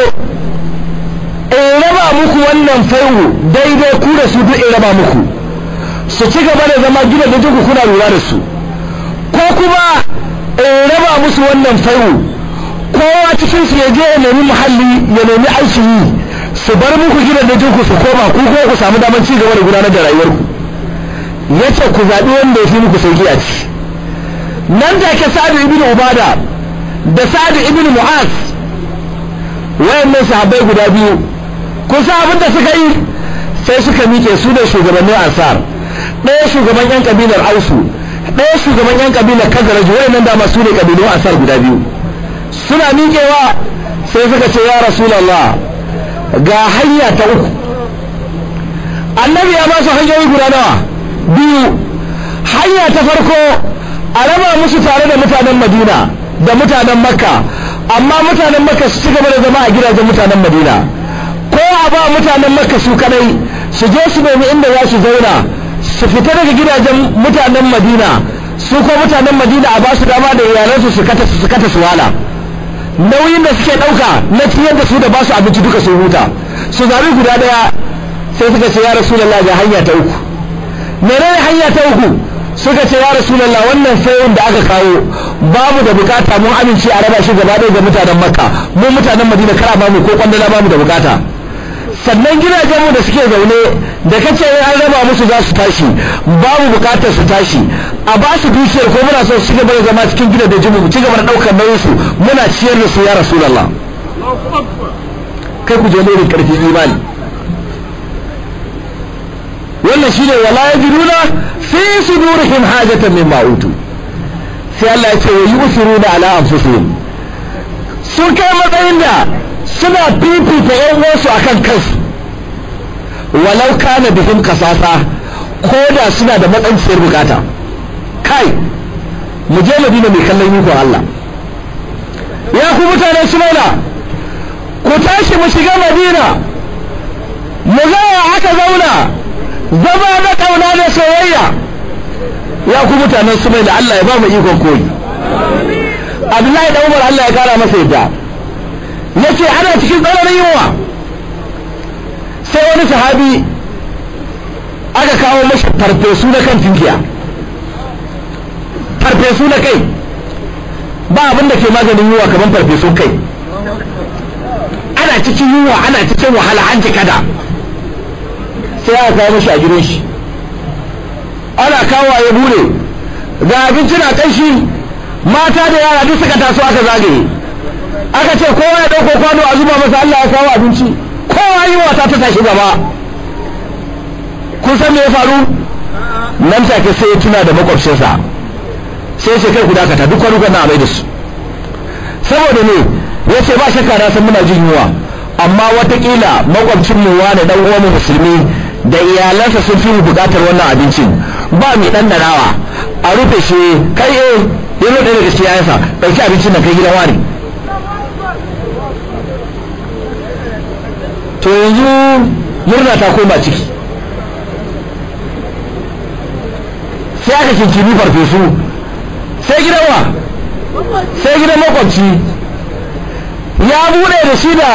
in raba muku wannan fayo daidai ku da su duk in raba muku. Su ci gaba da zama gidan da ku kuna lura da su. Ko kuma in raba musu wannan fayo kowa cikin su ya je ya nemi muhalli ya nemi aiki yi su bar muku gidan da ku su koma ku ko ku samu damar ci gaba da gudanar da rayuwarku. Ya ce ku zaɓi wanda ya fi muku sauƙi a ci nan take sa'adu ibn ubada da sa'adu ibn mu'az. Wayannan sahabbai guda biyu kun san abin da suka yi? Sai suka miƙe su da shugabannin ansar. Ɗaya shugaban yan kabilar ausu ɗaya shugaban yan kabilar kazaraju wayannan dama su ne kabilun ansar guda biyu. Suna miƙewa sai suka ce ya rasulallah ga hanya ta uku. Annabi ya ba su hanyoyi guda nawa? Biyu. Hanya ta farko a raba musu tare da mutanen madina. Da mutanen makka. Amma mutanen makka su ci gaba da zama a gidajen mutanen madina. Ko a ba mutanen makka su kadai su je su nemi inda za su zauna su fita daga gidajen mutanen madina. Su ko mutanen madina a ba su dama da iyalansu su kata su kata su wala nauyin da suke ɗauka na ciyar da su da ba su abinci duka sun huta. Su zabi guda ɗaya sai suka ce ya rasulullah ga hanya ta uku. Menene hanya ta uku? Suka ce ya rasulullah wannan sayin da aka kawo babu da buƙata mun amince a raba shi gaba ɗaya ga mutanen makka. Mun mutanen madina kara ba mu ko kwandala ba mu da buƙata. Sannan gidajen mu da suke zaune da kace an raba musu za su tashi babu buƙatar su tashi. A ba su dukiyar ko muna so su ci gaba da zama cikin da mu ci gaba da ɗaukar nauyin su muna ciyar da su ya rasulullah kai ku je ne ƙarfi imani. Wannan shine wala yajiduna fi sudurihim hajatan mimma utu. Sai Allah ya ce wa yusiruna ala anfusihim. Sun kai matsayin da suna fifita yan uwansu akan kansu. Walau kana bihim kasasa ko da suna da matsanciyar buƙata. Kai mu je madina mai kallon ikon Allah. Ya ku mutanen sumaila ku tashi mu shiga madina. Mu gaya aka zauna. Zama na ƙauna da soyayya. Ya ku mutanen sumaila Allah ya ba mu ikon koyi. Abdullahi da umar allah ya kara masa yadda. Ya ce ana cikin tsananin yunwa. Sai wani sahabi aka kawo mashi farfesu na kan tinkiya. Farfesu na kai. Ba abin da ke maganin yunwa kamar farfesun kai. Ana cikin yunwa ana cikin wahala an ji kada. Sai aka kawo mashi a gidan shi. Ana kawo ya buɗe. Ga abinci na kanshi mata da yara duk suka taso aka zagaye. Aka ce kowa ya ɗauko kwano a zuba masa Allah ya kawo abinci. Kowa yi wata ta tashi gaba. Kun san me ya faru? Nan take sai ya tuna da makwabcinsa. Sai sai kai ku dakata duk kwanukan na amai da su. Saboda ne ya ce ba shakka na san muna jin yunwa. Amma wataƙila makwabcin mu wani dan uwan musulmi da iyalansa sun fi buƙatar wannan abincin. Ba mai dan darawa. A rufe shi kai eh yanzu ɗaya daga cikin yayansa ɗauki abincin da kai gidan wani. To yanzu murna ta koma ciki. Sai aka kinkini farfesu. Sai gidan wa? Sai gidan makwabci. Ya buɗe da shi da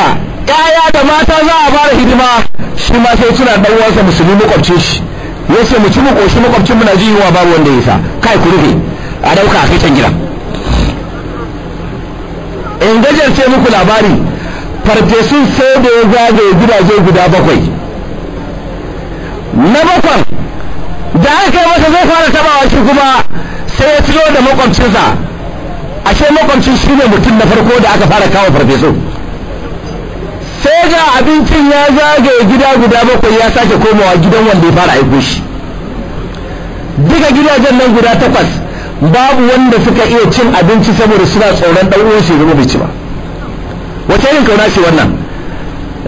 yaya da mata za a fara hidima shi ma sai tuna dan uwansa musulmi makwabci shi. Ya ce mu ci mu koshi makwabcin muna ji yunwa babu wanda ya sa kai ku rufe. A ɗauka a kai can gidan. In gajarce muku labari farfesun sai da ya zagaye gidaje guda bakwai. Na bakwai da aka yi masa zai fara tabawa shi kuma sai ya tuno da makwabcinsa ashe makwabcin shi ne mutum na farko da aka fara kawo farfesu sai ga abincin ya zagaye gida guda bakwai ya sake komawa gidan wanda ya fara aiko shi. Duka gidajen nan guda takwas babu wanda suka iya cin abinci saboda suna tsoron ɗan uwan su zama bai ci ba. Wace irin ƙauna ce wannan?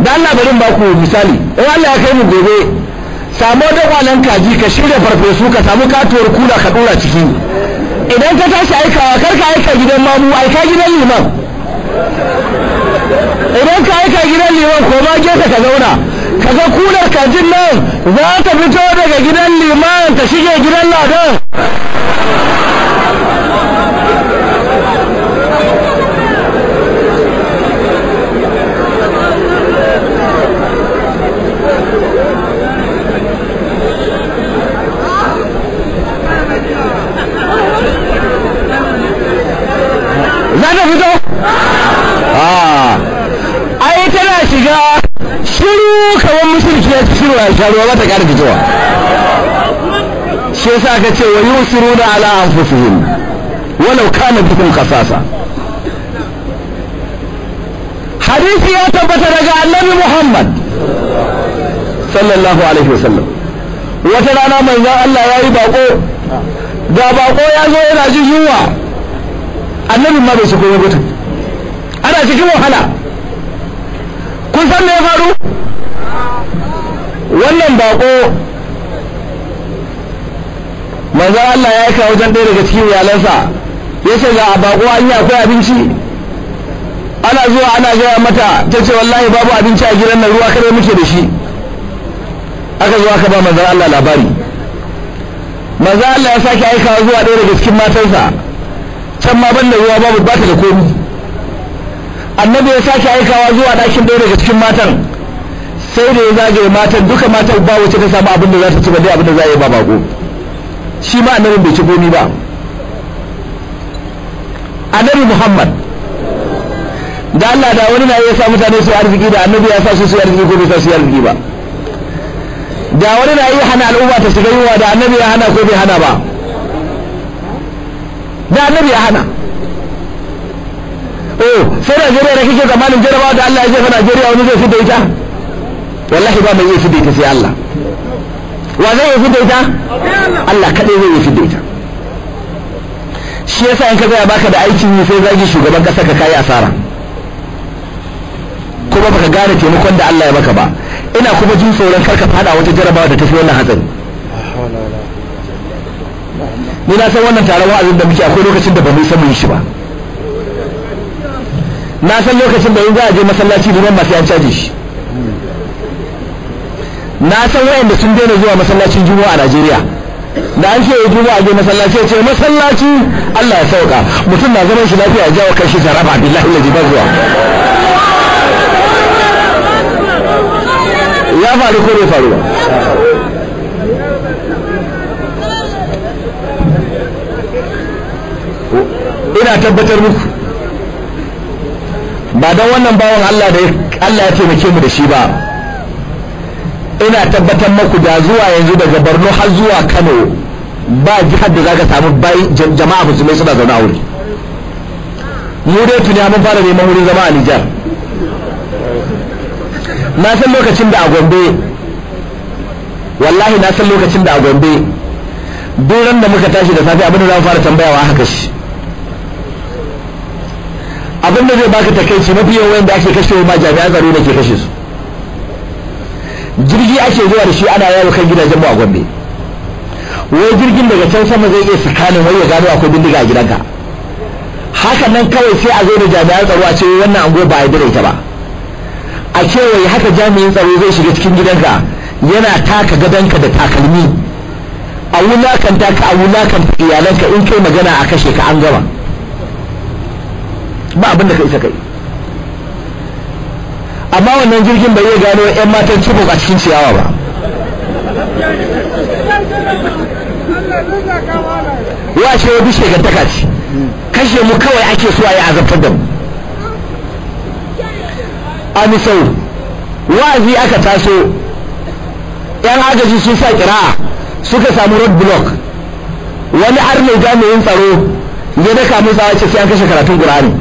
Da Allah bari ba ku misali. In Allah ya kai mu gobe samu dagwalen kaji ka shirya farfesu ka samu katuwar kula ka dora ciki. Idan ka tashi aikawa kar ka aika gidan mamu aika gidan liman. Idan ka aika gidan liman ko ma gefe ka zauna kaga kular kajin nan za ta fito daga gidan liman ta shige gidan ladan za ta fito? ai tana shiga shiru kamar musulki ya ci shiru a sha ruwa ba ta ƙara fitowa. Shi yasa ka ce wa yusiru da ala anfusihim. Walau kana bikum khasasa. Hadisi ya tabbata daga annabi Muhammad sallallahu alaihi wasallam. Wata rana manzon Allah ya yi bako ga bako ya zo yana jin yunwa. Annabin ma bai su komai mutum. Ana cikin wahala. Kun san me ya faru? Wannan bako manzon Allah ya aika wajen ɗaya daga cikin iyalansa. Ya ce ga bako an yi akwai abinci. Ana zuwa ana gaya mata ta ce wallahi babu abinci a gidan nan ruwa kare muke da shi. Aka zo aka ba manzon Allah labari. Manzon Allah ya sake aikawa zuwa ɗaya daga cikin matansa. Can ma ban da ruwa babu ba ta da komi. Annabi ya sake aikawa zuwa ɗakin ɗaya daga cikin matan. Sai da ya zagaye matan duka matan ba wacce ta samu abin da za ta ci ba dai abin da za a yi ba bako shi ma annabin bai ci komi ba. Annabi muhammad. Da Allah da wani na iya sa mutane su arziki da annabi ya sa su su arziki ko bai sa su arziki ba. Da wani na iya hana al'umma ta shiga yunwa da annabi ya hana ko bai hana ba. Da annabi ya hana. Oh sai Najeriya da kike zamanin jarabawa da Allah ya jefa Najeriya wani zai fidda ita? Wallahi ba mai iya fidda ita sai Allah. Wa zai iya fidda ita? Allah kadai zai iya fidda ita. Shi yasa in ka tsaya baka da aikin yi sai zagi shugaban kasa ka kai asara. Kuma baka gane taimakon da Allah ya maka ba. Ina kuma jin tsoron kar ka fada wata jarabawa da tafi wannan hatsari. Ni na san wannan taron wa'azin da muke akwai lokacin da ba mu san mu yi shi ba. Na san lokacin da in za a je masallaci liman ba sai an shi. Na san wayanda sun daina zuwa masallacin juma'a a Najeriya. Da an ce juma'a je masallaci ya ce masallaci Allah ya sauka. Mutum na zaman shi lafiya ya jawo kashi jaraba billahi lazi ba zuwa. Ya faru ko bai faru ina tabbatar muku ba don wannan bawan Allah da Allah ya taimake mu da shi ba. Ina tabbatar muku da zuwa yanzu daga Borno har zuwa Kano ba jihar da zaka samu bai jama'a musulmai suna zaune a wuri. Mu dai tuni mun fara neman wurin zama a Nijar. Na san lokacin da a Gombe wallahi na san lokacin da a Gombe. Duk da muka tashi da safe abin da za mu fara tambayawa haka shi. Abin da zai baka takaici mafi yawan wanda ake kashe ma jami'an tsaro da ke kashe su. Jirgi ake zuwa da shi ana yawo kan gidajen mu a gombe. Wai jirgin daga can sama zai iya sakanin wai ya gano akwai bindiga a gidanka. Haka nan kawai sai a zo da jami'an tsaro a ce wannan ango ba a ita ba. A kewaye haka jami'in tsaro zai shiga cikin gidanka yana taka gadonka da takalmi. A wulaƙanta ka a wulaƙanta iyalanka in kai magana a kashe ka an gama. Ba abin da ka isa kai amma wannan jirgin bai iya gano 'yan matan cibok a cikin ciyawa ba. Wa ce wa bishe ce. Kashe mu kawai ake so a yi azabtar da mu. A misau wa'azi aka taso yan agaji sun sa kira'a suka samu road block. Wani har mai jami'in tsaro ya daka musa ce sai an kashe karatun qur'ani.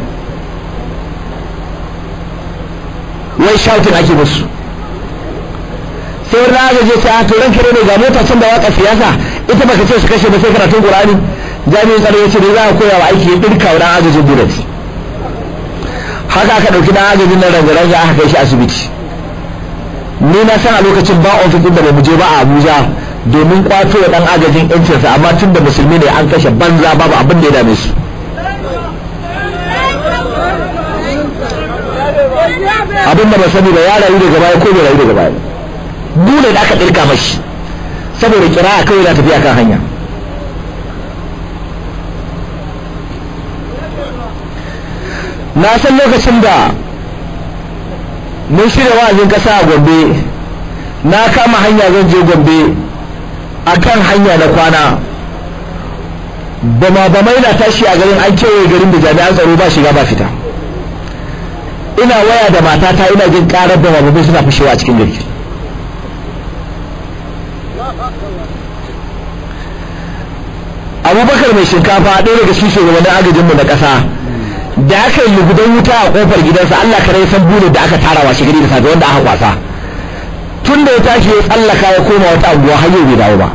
Wai shautin ake musu. Sai wani agaji sai a turan kare ne ga mota can da waƙa siyasa ita baka ce su kashe ba sai karatun qur'ani. Jami'in tsaro ya ce ne za a koya wa aiki dirka wa dan agajin bullet haka aka ɗauki dan agajin nan ranga-ranga aka kai shi asibiti. Ni na san a lokacin ba ofis din da ba je ba a Abuja domin kwato wa dan agajin yancinsa amma tun da musulmi ne an kashe banza babu abin da ya dame su. Abin da ba sani ba ya rayu daga baya ko bai rayu daga baya dole da aka ɗirka mashi saboda kira kawai na tafiya kan hanya. Na san lokacin da mun shirya wa'azin kasa a gombe na kama hanya zan je gombe a kan hanya na kwana. Bama bamai na tashi a garin an kewaye garin da jami'an tsaro ba shiga ba fita. Ina waya da matata ina jin karar da mababin suna fushewa a cikin gari. Abubakar mai shinkafa ɗaya daga cikin shugabannin agajinmu na ƙasa da aka yi lugudan wuta a ƙofar gidansa Allah kare san bune da aka tara wa shigari da safe wanda aka kwasa. Tun da ya tashi ya tsallaka ya koma wata anguwa har yau bai dawo ba.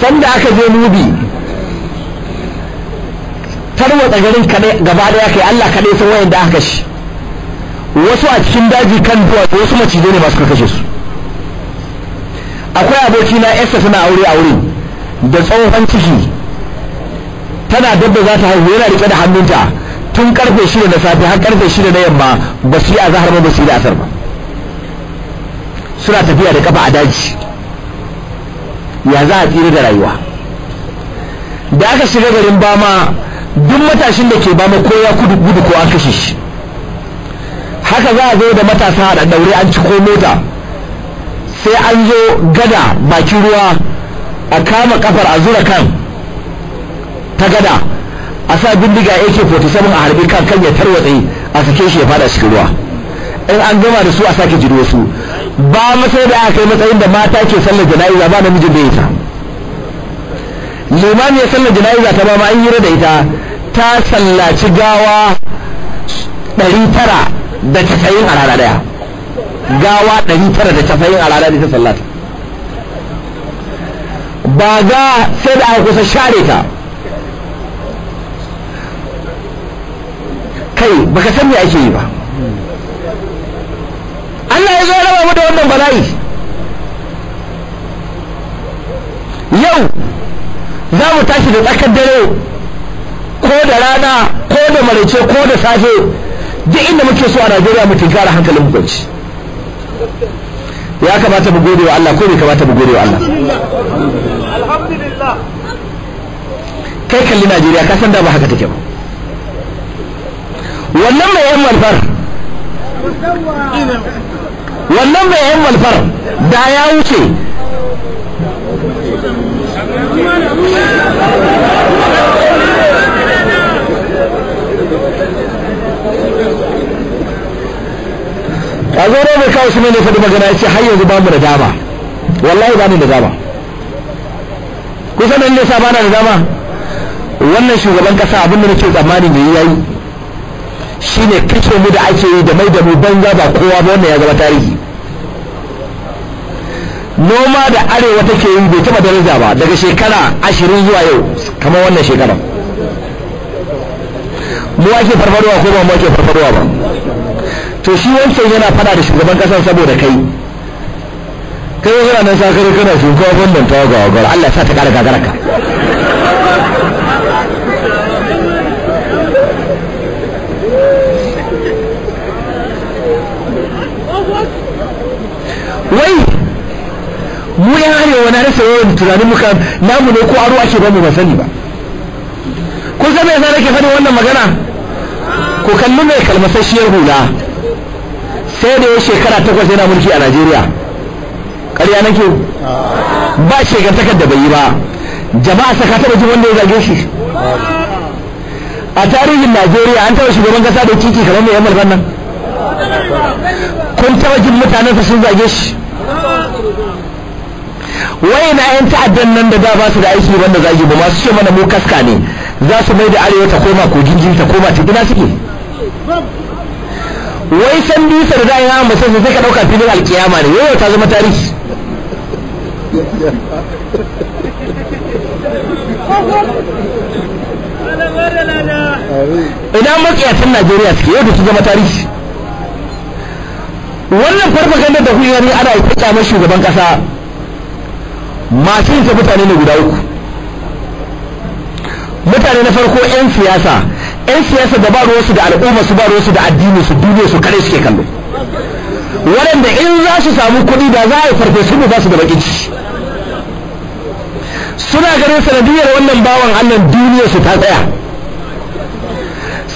Sanda aka je nubi tarwatsa garin gaba ɗaya kai Allah kaɗai san wayan da aka shi wasu a cikin daji kan duwa wasu macizai ne masu kashe su. Akwai abokina yarsa tana aure a wurin da tsohon ciki. Tana dabba za ta haihu yana riƙe da hannunta. Tun ƙarfe shida na safe har ƙarfe shida na yamma ba su yi a zahar ba ba su yi da asar ba. Suna tafiya da kafa a daji. Ya za a tsira da rayuwa? Da aka shiga garin bama duk matashin da ke bama ko ya kudu gudu ko an kashe shi. Haka za a zo da matasa a daure an ci ko mota. Sai an zo gada bakin ruwa a kama kafar a zura kan ta gada a sa bindiga AK47 a harbi kan kan ya tarwatse a sake shi ya fada cikin ruwa. In an gama da su a sake jiro su ba masai da aka kai matsayin da mata ke sallar jana'iza ba namijin da ita limami ya sallar jana'iza ta ma an hira da ita ta sallaci gawa 900 da casa'in a rana ɗaya gawa 990 a rana da ta sallata. Ba ga sai da aka kusa share ta. Kai baka san me ake yi ba. Allah ya zo raba mu da wannan bala'i. Yau za mu tashi da tsakar dare ko da rana ko da maraice ko da safe duk inda muke so a Najeriya mu tinkara hankalin mu kwanci ya kamata mu gode wa Allah ko bai kamata mu gode wa Allah? Kai kalli Najeriya ka san da ba haka take ba. Wannan mai yan malfar wannan mai yan malfar da ya wuce. A zo ne mai kawo su ne faɗi magana ya ce har yanzu ba mu da dama. Wallahi ba ni da dama. Kusan ne sa ba na da dama. Wannan shugaban kasa abin da nake tsammanin yayi yayi shine kashe mu da ake yi da mai da mu banza ba kowa ba wannan ya zama tarihi. Noma da arewa take yi bai taba daraja ba daga shekara ashirin zuwa yau kamar wannan shekara mu ake farfaruwa ko ba mu ake farfaruwa ba? To shi wancan yana fada da shugaban ƙasar saboda kai. Kai yana nan sa kare kana shugaban nan ta ga Allah sa ta kara gagaraka mu yan arewa na rasa yawan tunanin muka namu ne ko aro ake ba mu ba sani ba. Kun san me yasa nake faɗin wannan magana? Ko kalli mai kalmasasshiyar hula. Sai da ya shekara takwas yana mulki a Najeriya. Ƙarya nake. Ba shekartakar da bai yi ba. Jama'a saka taɓa jin wanda ya zage shi. A tarihin Najeriya an taɓa shugaban kasa da titi kamar mai yamal nan kun taɓa jin mutanensa sun zage shi. Wai na yan ta'addan nan da da ba su da aiki banda zagi ba masu ce mana mu kaska ne za su mai da arewa ta koma kogin jini ta koma ta gina suke? Wai san bisa da da ya masa sai ka ɗauka filin alkiyama ne yau ta zama tarihi. Ina makiyatan Najeriya suke yau da su zama tarihi. Wannan farfaganda da gani ana yi kyamar shugaban kasa masu yin mutane ne guda uku. Mutane na farko 'yan siyasa. 'yan siyasa da ba ruwansu da al'umma su ba ruwansu da addini su duniya su kare suke kallo. Waɗanda in za su samu kuɗi da za a yi farfesu ne za su da bakin suna ganin sanadiyar wannan bawan allah duniya su ta tsaya.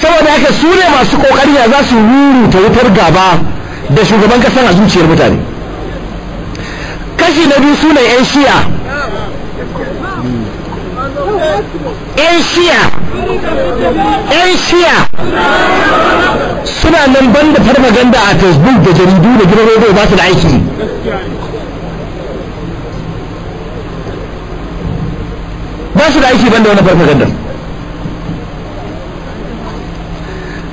Saboda haka su ne masu ƙoƙari za su ruruta wutar gaba da shugaban kasan a zuciyar mutane. Kashi na biyu su ne 'yan shiya. 'yan shiya. 'yan shiya. Suna nan banda farfaganda a facebook da jaridu da gidan rediyo ba su da aiki. Ba su da aiki banda wani farfaganda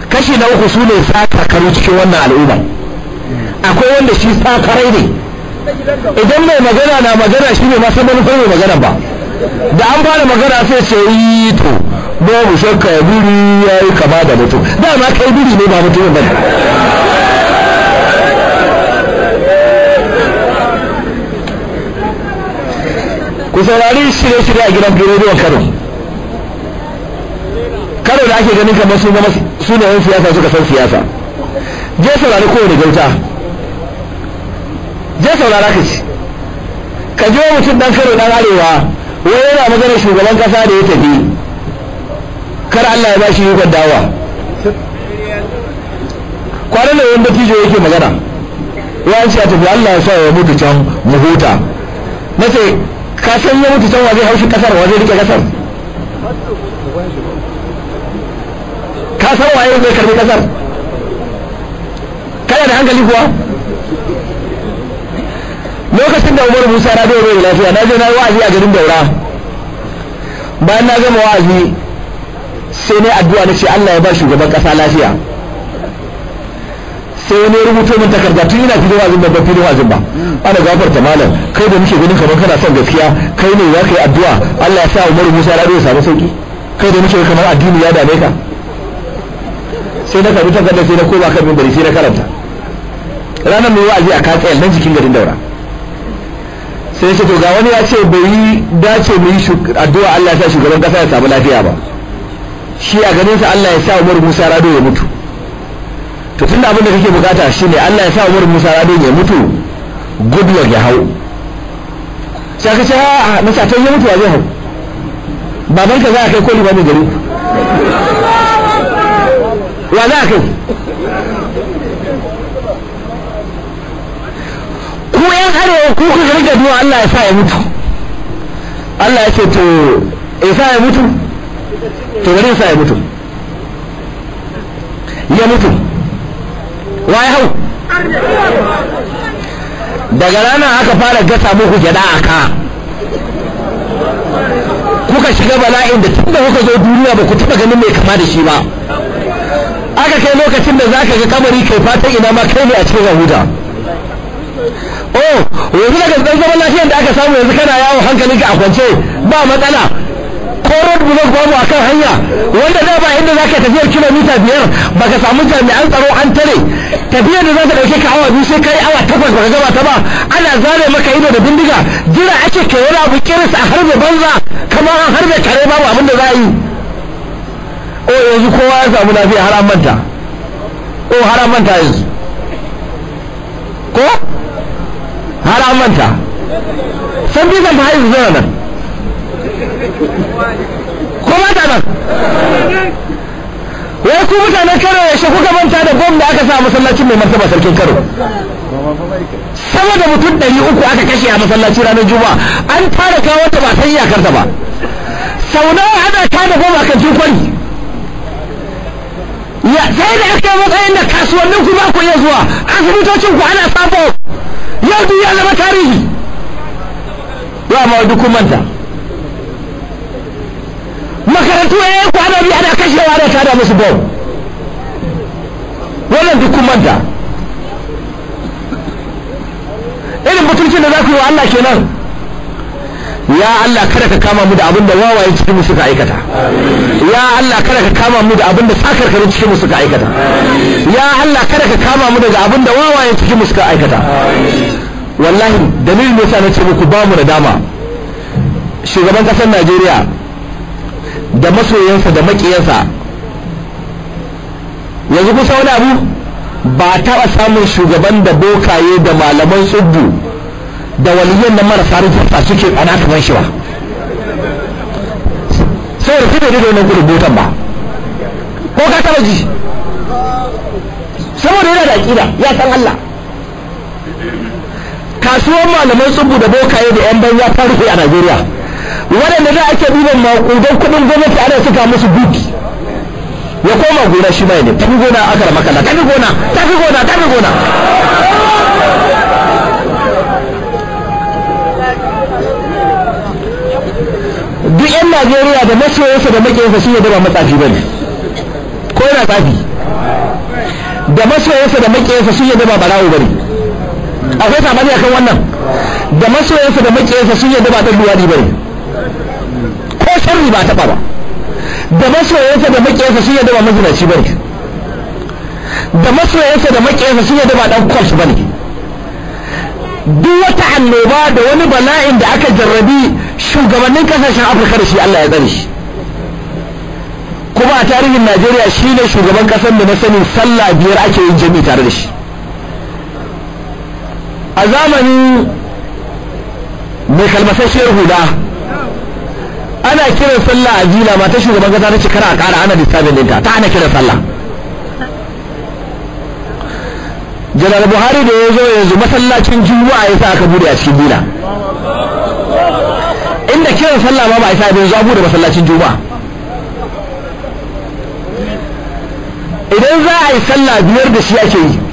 kashi na uku su ne sakakaru cikin wannan al'umma. Akwai wanda shi sakarai ne. Idan mai magana na magana shi ne masu manufar mai magana ba. Da an fara magana sai ce yi to babu shakka ya biri ya yi kama da mutum. Dama kai biri ne ba mutum ba ku saurari shirye-shirye a gidan rediyon kano. Kano da ake ganin kamar su ne yan siyasa suka san siyasa. Je saurari kowane gauta. Je saurara ka ci ka ji mutum dan kano dan arewa wai yana magana shugaban kasa da ya tafi. Kar Allah ya bashi yukon dawa kwanan da wanda tijo yake magana. Ya ce a tafi Allah ya sa ya mutu can mu huta. Na ce ka san ya mutu can wa zai haushi ƙasar wa zai riƙe ƙasar ka san waye zai karɓi ƙasar kana da hankali kuwa? Lokacin da umar musa na bai bai lafiya na je na yi wa'azi a garin daura. Bayan na gama wa'azi sai ne addu'a na ce allah ya ba shugaban kasa lafiya. Sai wani rubuto min takarda tun ina filin wa'azin babban filin wa'azin ba. Ana gafarta malam kai da muke ganin kamar kana son gaskiya kai ne za ka yi addu'a allah ya sa umar musa na ya samu sauƙi kai da muke kamar addini ya dame ka. Sai na karɓi takardar sai na koma kan mimbari sai na karanta. Ranar mai wa'azi a katsayar nan jikin garin daura. Sai ce to ga wani ya ce bai yi dace mu yi addu'a Allah ya sa shugaban kasa ya samu lafiya ba. Shi a ganin sa Allah ya sa Umar Musa Rado ya mutu. To tun da abin da kake buƙata shine Allah ya sa Umar Musa Radon ya mutu goodluck ya hau. Sai ka ce a na satan ya mutu wa zai hau? Baban ka za a kai ko limamin gari? [laughs] Wa za a kai? Ku yan arewa ku kuka riga duwa Allah ya sa ya mutu. Allah ya ce to ya sa ya mutu? To bari sa ya mutu. Ya mutu. Wa hau? Daga rana aka fara gasa muku gyada a ka. Kuka shiga bala'in da tun da kuka zo duniya ba ku taɓa ganin mai kama da shi ba. Aka kai lokacin da za ka ga kamari kai fatan ina ma kai ne a cikin rahuda oh yanzu daga ɗan zaman lafiyar da aka samu yanzu kana yawo hankalinka a kwance ba matsala. Ko road block babu a kan hanya wanda da ba inda za ka tafiyar kilomita biyar baka samu jami'an tsaro an tare. Tafiyar da za ta ɗauke ka awa biyu sai kai awa takwas baka gaba ta ba. Ana zare maka ido da bindiga jira ake kai wani abu kiris a harbe banza kamar an harbe kare babu abin da za a yi. O yanzu kowa ya samu lafiya har an manta. O har an manta yanzu. Ko? Har an manta? San bizan ta haihu zuwa nan. Ko mata nan? Wai ku mutanen karo ya shi kuka manta da bom da aka sa masallacin mai martaba sarkin karo sama da mutum ɗari uku aka kashe a masallaci ranar juma'a. An tara kawo ta ba san iyakarta ba. Sau nawa ana tada bom a kan kwari sai da aka yi matsayin da kasuwannin ku ba ku iya zuwa. Asibitocin ku ana sabo yau duk ya zama tarihi. Ya ma duk kun manta. Makarantu ya yi kwana biyu ana kashewa da tada musu bom. Wannan duk kun manta. Irin mutuncin da za ku yi wa Allah kenan. Ya Allah kada ka kama mu da abin da wawaye cikin mu suka aikata. Ya Allah kada ka kama mu da abin da sakarkarin cikin mu suka aikata. Ya Allah kada ka kama mu daga abin da wawaye cikin mu suka aikata. Wallahi dalilin ne yasa nace muku ba mu da dama. Shugaban ƙasar Najeriya da masoyansa da makiyansa yanzu kusa wani abu? Ba taɓa samun shugaban da bokaye da malaman tsubbu da waliyan na marasa rufuta suke tsana kamar shi ba. Sai da kuma da wannan gudun botan ba. Ko ka taɓa ji? Saboda yana da aƙida ya san Allah. Kasuwar malaman tsubbu da bokaye da yan banza ta rufe a Najeriya. Waɗanda za a ke ɗiban maƙudan kuɗin gwamnati ana suka musu buki ya koma gona shi mai ne tafi gona aka da makalla tafi gona tafi gona tafi gona. Duk yan najeriya da masoyansa da makiyansa sun yadda ba matsafi ba ne. Ko yana tsafi? Da masoyansa da makiyansa sun yadda ba barawo ba ne. Akwai samani akan wannan. Da masoyansa da makiyansa sun yadda ba ɗan luwadi ba ne ko sharri ba taɓa ba. Da masoyansa da makiyansa sun yadda ba mazinaci ba ne da masoyansa da makiyansa sun yadda ba ɗan kwalsu ba ne duk wata annoba da wani bala'in da aka jarrabi shugabannin ƙasashen afirka da shi Allah ya tsare shi. Kuma a tarihin najeriya shi ne shugaban ƙasar da na sanin sallah biyar ake yin jami'i tare da shi. A zamanin mai kalmasasshiyar hula ana kiran sallah a jila mata shugaban kasa ta cikara a kara ana lissafin ɗinta. Ta ana kiran sallah. Janar buhari da ya zo yanzu masallacin juma'a ya sa aka buɗe a cikin dina inda kiran sallah ma ba a isa yanzu a buɗe masallacin juma'a. Idan za a yi sallah biyar da shi ake yi.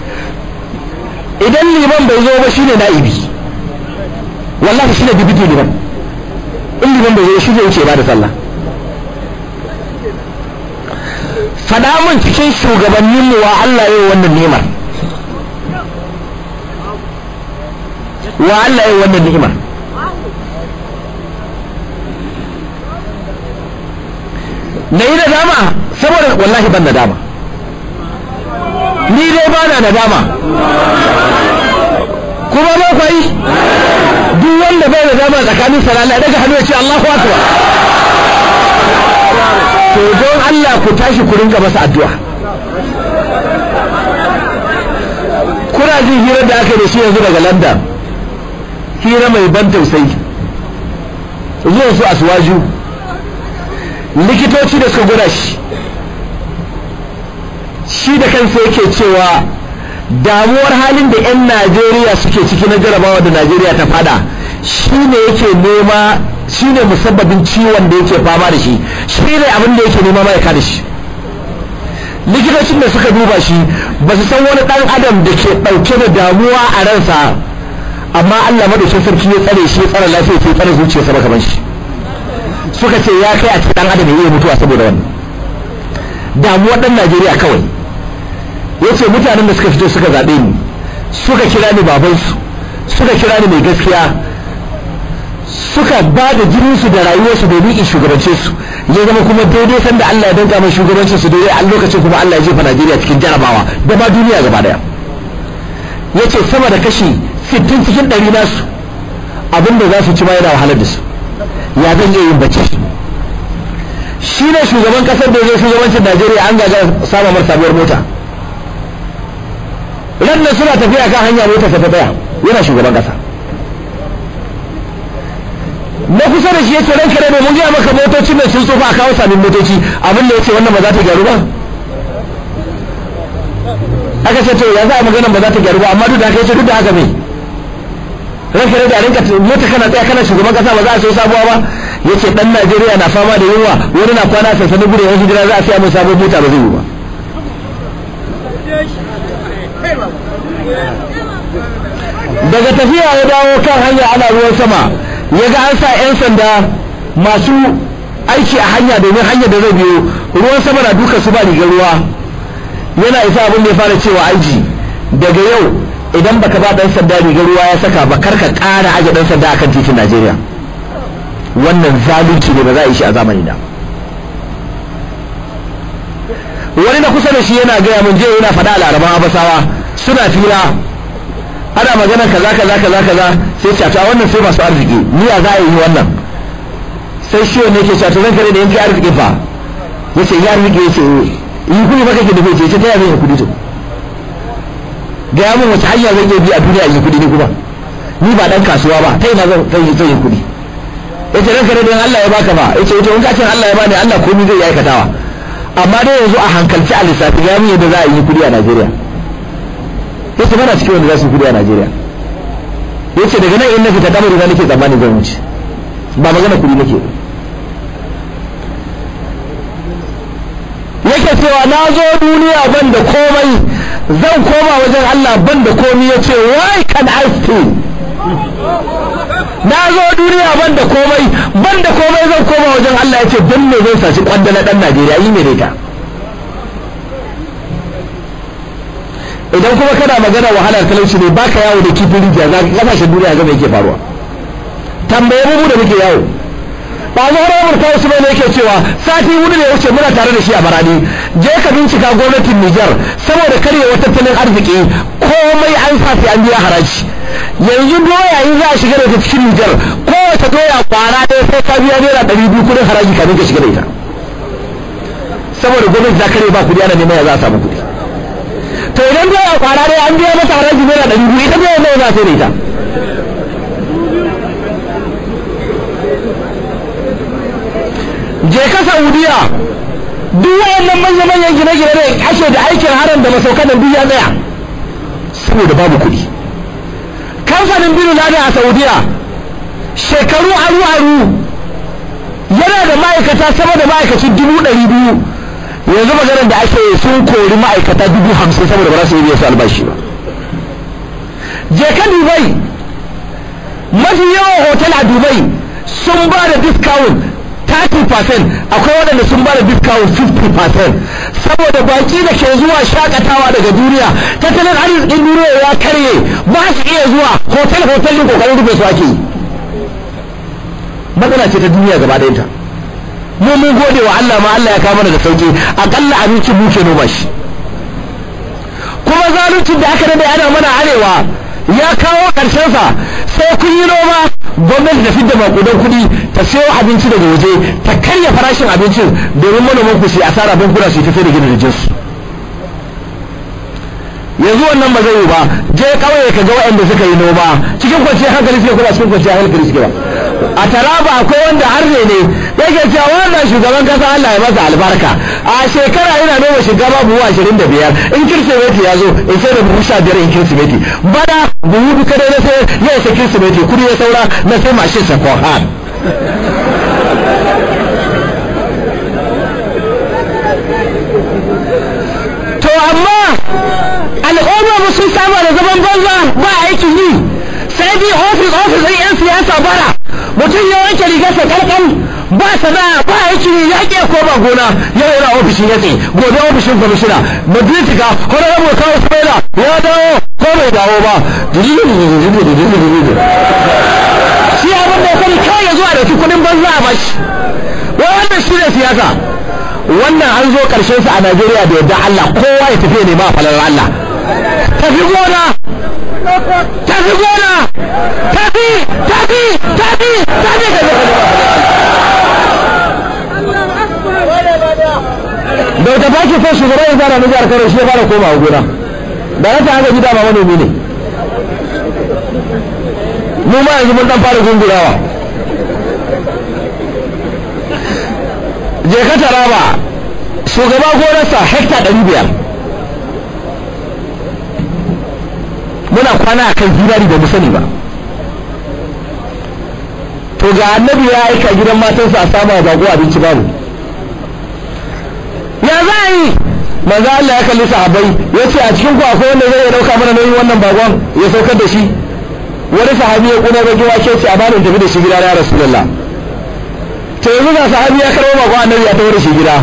Idan liman bai zo ba shine na'ibi. Wallahi shine bibiti liman. In liman bai zo shi zai wuce ba da sallah. Faɗa mun cikin shugabanninmu wa Allah yau wannan nemar wa Allah yi wannan ni'imar. Na yi nadama saboda wallahi ban nadama. Ni dai ba na nadama. Kuma ba kwai duk wanda bai nadama tsakanin salala daga hannu ya ce Allahu akbar. To don Allah ku tashi ku rinka masa addu'a. Kuna jin hira da aka da shi yanzu daga london? Hira mai ban tausayi. Zuwa su asuwaju. Likitoci da suka gwada shi. Shi da kansa yake cewa damuwar halin da 'yan najeriya suke ciki na jarabawa da najeriya ta fada shi ne yake nema shi ne musabbabin ciwon da yake fama da shi shi ne abin da yake nema mai da shi. Likitocin da suka duba shi ba su san wani dan adam da ke ɗauke da damuwa a ransa amma allah madaukin sarki ya tsare shi ya tsare lafiya ke tsare zuciyarsa ba kamar shi. Suka ce ya kai a cikin dan adam ya mutuwa saboda wannan. Damuwar dan najeriya kawai. Ya ce mutanen da suka fito suka zaɓe ni suka kira ni babansu suka kira ni mai gaskiya suka ba da jininsu da rayuwarsu domin in shugabance su. Ya zama kuma daidai sanda Allah ya danka mai shugabancin su daidai a lokacin kuma Allah ya jefa Najeriya cikin jarabawa da ma duniya gaba ɗaya ya ce sama da kashi 60 cikin ɗari nasu abin da za su ci ma yana wahalar da su. Ya zan iya yin bacci? Shi ne shugaban ƙasar da zai shugabancin Najeriya an gaga samun mar sabuwar mota. Nan suna tafiya kan hanya mota ta tsaya yana shugaban kasa na kusa da shi ya ce ranka ne mun gaya maka motocin da sun tsufa a kawo sabbin motoci. Abin da ya ce wannan ba za ta gyaru ba. Aka ce to ya za a magana ba za ta gyaru ba amma duk da haka ya ce duk da haka me ranka ne da rinka mota kana tsaya kana shugaban kasa ba za a so sabuwa ba. Yace dan Najeriya na fama da yunwa wani na kwana sansanin gudun yan hijira za a siya mai sabon mota ba zai yi ba. Daga tafiya ya dawo kan hanya ana ruwan sama ya ga an sa 'yan sanda masu aiki a hanya domin hanyar da zai biyo ruwan sama na duka su ba rigar ruwa. Yana isa abin da ya fara cewa aiji daga yau idan baka ba dan sanda rigar ruwa ya saka ba kar ka ƙara aje dan sanda akan titin Najeriya. Wannan zalunci ne ba za a yi shi a zamani da wani na kusa da shi yana gaya mun je yana faɗa a laraban abasawa suna fira. Ana magana kaza kaza kaza kaza. Sai ce ta wannan sai masu arziki. Ni ya za a yi wannan? Sai shi wanda yake cewa zan kare da yanki arziki fa. Yace ya arziki. Yace yi kuɗi fa kake da bai ce ta yaya kuɗi to? Ga mun wace hanya zan iya bi a duniya yi kuɗi ne kuma? Ni ba dan kasuwa ba. Ta ina zan zan yi kuɗi? Yace ran kare da Allah ya baka ba. Yace to in ka ce Allah ya bani Allah komai zai aikatawa. Amma dai yanzu a hankalci a lissafi ga mun yadda za a yi kuɗi a Najeriya. Yace bana cikin wanda za su kuɗi a Najeriya. Yace daga nan in na fita damar da nake tsammani zan wuce. Ba magana kuɗi nake yake cewa na zo duniya ban da komai zan koma wajen Allah ban da komai ya ce why can I stay? Na zo duniya ban da komai ban da komai zan koma wajen Allah ya ce dan me zan saci kwandala dan Najeriya? Yi me ne ka idan kuma kana magana wahalar talauci ne baka yawo da kifin rijiya za ka ƙasashen duniya ga me yake faruwa. Tambaye mu da muke yawo. Ba mu har Amurka wasu ne yake cewa sati huɗu ne wuce muna tare da shi a barani je ka bincika gwamnatin Nijar saboda karyewa tattalin arziki komai an sa sai an biya haraji. Yanzu doya in za a shiga da cikin Nijar kowace doya kwara ɗaya sai ka biya naira ɗari biyu kuɗin haraji kafin ka shiga da ita. Saboda gwamnati ta ba ana neman ya za a samu to idan doya ɗaya an biya masa haraji naira ɗari biyu ita doya nawa za a sai da ita? Je ka saudiya duk wayannan manya-manyan gine-gine ake da aikin haram da masaukan duk ya tsaya. Saboda babu kuɗi. Kamfanin bin a saudiya shekaru aru-aru yana da ma'aikata sama da ma'aikaci dubu ɗari biyu. Yanzu maganar da ake sun kori ma'aikata dubu hamsin saboda ba za su yi biya su albashi ba. Je ka dubai. Mafi yawan hotel a dubai sun ba da discount 30% akwai waɗanda sun ba da discount 50% saboda baki da ke zuwa shaƙatawa daga duniya tattalin arzikin duniya ya karye. Ba su iya zuwa. Hotel hotel din ƙoƙarin rufe su ake matsala ce ta duniya gaba ɗayanta. Mu mun gode wa Allah ma Allah ya kawo mana da sauƙi akalla abinci mu ke noma shi. Kuma zaluncin da aka daɗe ana mana arewa ya kawo ƙarshen sa sai kun yi noma gwamnati da fidda makudan kuɗi ta sayo abinci daga waje ta karya farashin abincin domin manoman ku su asara bankuna su tafi da gidajen su. Yanzu wannan ba zai yi ba. Je kawai ka ga waɗanda suka yi noma cikin kwanciyar hankali suke kuma cikin kwanciyar hankali suke ba? A taraba akwai wanda har ne. Yake cewa wannan shugaban kasa Allah ya masa albarka. A shekara ina noma shinkafa buhu ashirin da biyar. In kirsimeti ya zo in sai da buhu sha biyar in kirsimeti. Bana buhu duka dai na sai ya isa kirsimeti kuɗi ya saura na sai mashin saƙon han. To amma al'umma ba sun saba da zaman banza ba aikin yi. Sai dai ofis ofis ɗin 'yan siyasa bara. Mutum ya wanke rigarsa kalkal ba sana'a ba aiki ya ke ko ba gona yau yana ofishin yatsi gobe ofishin kwamishina madritika smaila ya dawo ko bai dawo ba? Shi abin da ya sani kawai ya zuwa da kuɗin banza a bashi. Wannan shi ne siyasa. Wannan an zo ƙarshen sa a Najeriya da yadda Allah kowa ya tafi ne ba falar Allah. Tafi gona! Tafi gona! Tafi! Tafi tafi tafi da ta baki sai shugaban ya zara na jihar Kano shi ya fara koma gona. Da rasa haka gida ba manomi ne. Mu ma yanzu mun dan fara gungurawa. Je ka taraba shugaba gonarsa hekta ɗari biyar. Muna kwana a kan zinari da mu sani ba. To ga annabi ya aika gidan matansa a samu bako abinci babu ya za a yi? Manzo Allah ya kalli sahabbai ya ce a cikin ku akwai wanda zai ɗauka mana nauyin wannan bakon ya saukar da shi. Wani sahabi ya kuna baki wake ce a bani tafi da shi gida ya rasulullah. To yanzu ga sahabi ya karbo bakon annabi ya tawo da shi gida.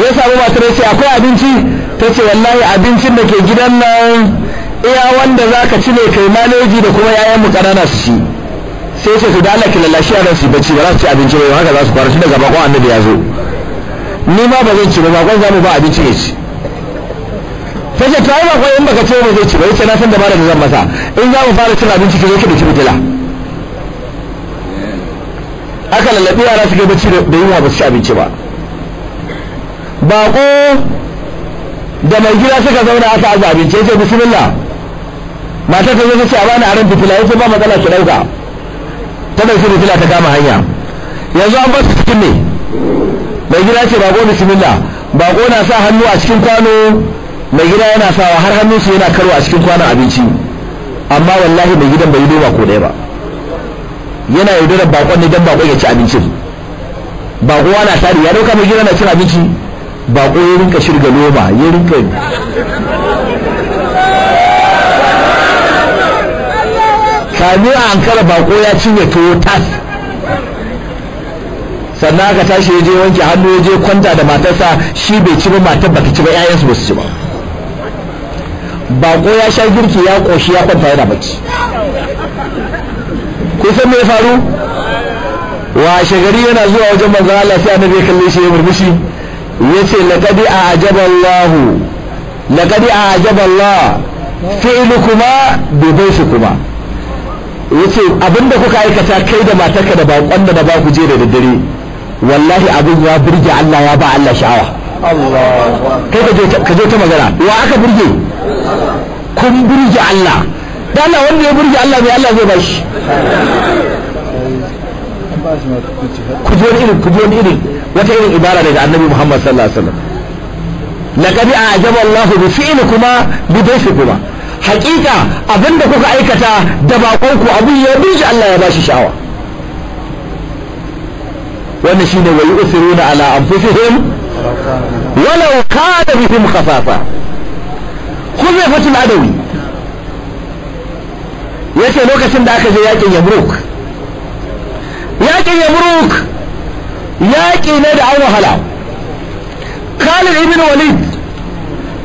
Ya samu matar ce akwai abinci? Ta ce wallahi abincin da ke gidan nan iya wanda za ka ci ne kai maleji da kuma yayan mu kanana su ci. Sai ce su da Allah ki lallashi a su bacci ba za su ci abinci ba haka za su fara shi daga bakon annabi ya zo. Ni ma ba zan ci ba bakon za mu ba abinci ne ci. Ta ce ta yi bakon in baka ce ba zai ci ba ya ce na san dabara da zan masa. In za mu fara cin abinci ki zo ki da ki fitila. Aka lallabi yara su ga bacci da yunwa ba su ci abinci ba. Bako da mai gida suka zauna aka aza abinci ya ce bismillah. Matar ta zo ta ce a bani aran fitila ya ce ba matsala ki ɗauka ta ɗauki fitila ta kama hanya. Yanzu an ba su cikin ne mai gida ce bako bismillah bako na sa hannu a cikin kwano mai gida yana sawa har hannun su yana karwa a cikin kwanon abinci. Amma wallahi mai gidan bai yi ko ɗaya ba. Yana yaudarar bakon ne dan bakon ya ci abincin. Bako ana tari ya ɗauka mai gida na cin abinci? Bako ya rinka shirga loma ya rinka kami a ankara bako ya cinye tuwo tas. Sannan aka tashi ya je wanke hannu ya je kwanta da matarsa shi bai ci ba matar bata ci ba 'ya'yansu ba su ci ba. Bako ya sha girki ya koshi ya kwanta yana bacci. Ko san me ya faru? Washe gari yana zuwa wajen manzon Allah sai annabi ya kalle shi ya murmushi. Yace laqad a'jaba Allah laqad a'jaba Allah fi'lukuma bi kuma ya ce abin da kuka aikata kai da matarka da bakon da ba ku je da daddare wallahi abin ya burge Allah ya ba Allah sha'awa. Kai ka je ta magana. Wa aka burge? Kun burge Allah. Da Allah wanda ya burge Allah mai Allah zai bashi ku wani irin ku wani irin wata irin ibara daga annabi Muhammad sallallahu alaihi wasallam. Laqad a'jaba Allah bi fi'likuma bi dayfikuma. Haqiqa abin da kuka aikata da bakon ku abin ya burge Allah ya bashi sha'awa. Wannan shine wa yu'thiruna ala anfusihim walau kana bihim khasasa khuzaifatul adawi ya ce lokacin da aka je yaƙin Yamruk yaƙin Yamruk yaki ne da an wahala. Khalid ibn Walid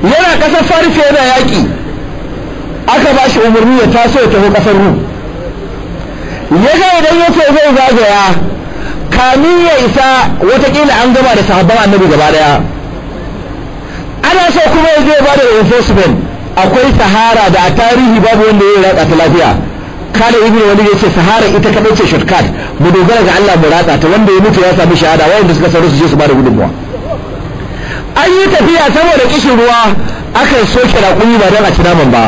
yana ƙasar Farisa yana yaki. Aka ba shi umarni ya taso ya tafi ƙasar Rum. Ya ga idan ya ce zai zagaya kamin ya isa wataƙila an gama da sahabban annabi gaba ɗaya ana so kuma ya je ba da enforcement akwai sahara da a tarihi babu wanda ya ratsa ta lafiya. Kada ibnu wani ya ce sahara ita kadai ce shortcut. Mu dogara ga Allah mu ratsa ta. Wanda ya mutu ya samu shahada. Wanda suka sauri su je su ba da gudunmuwa. An yi tafiya saboda kishin ruwa akan soke raƙumi ba don a ci naman ba.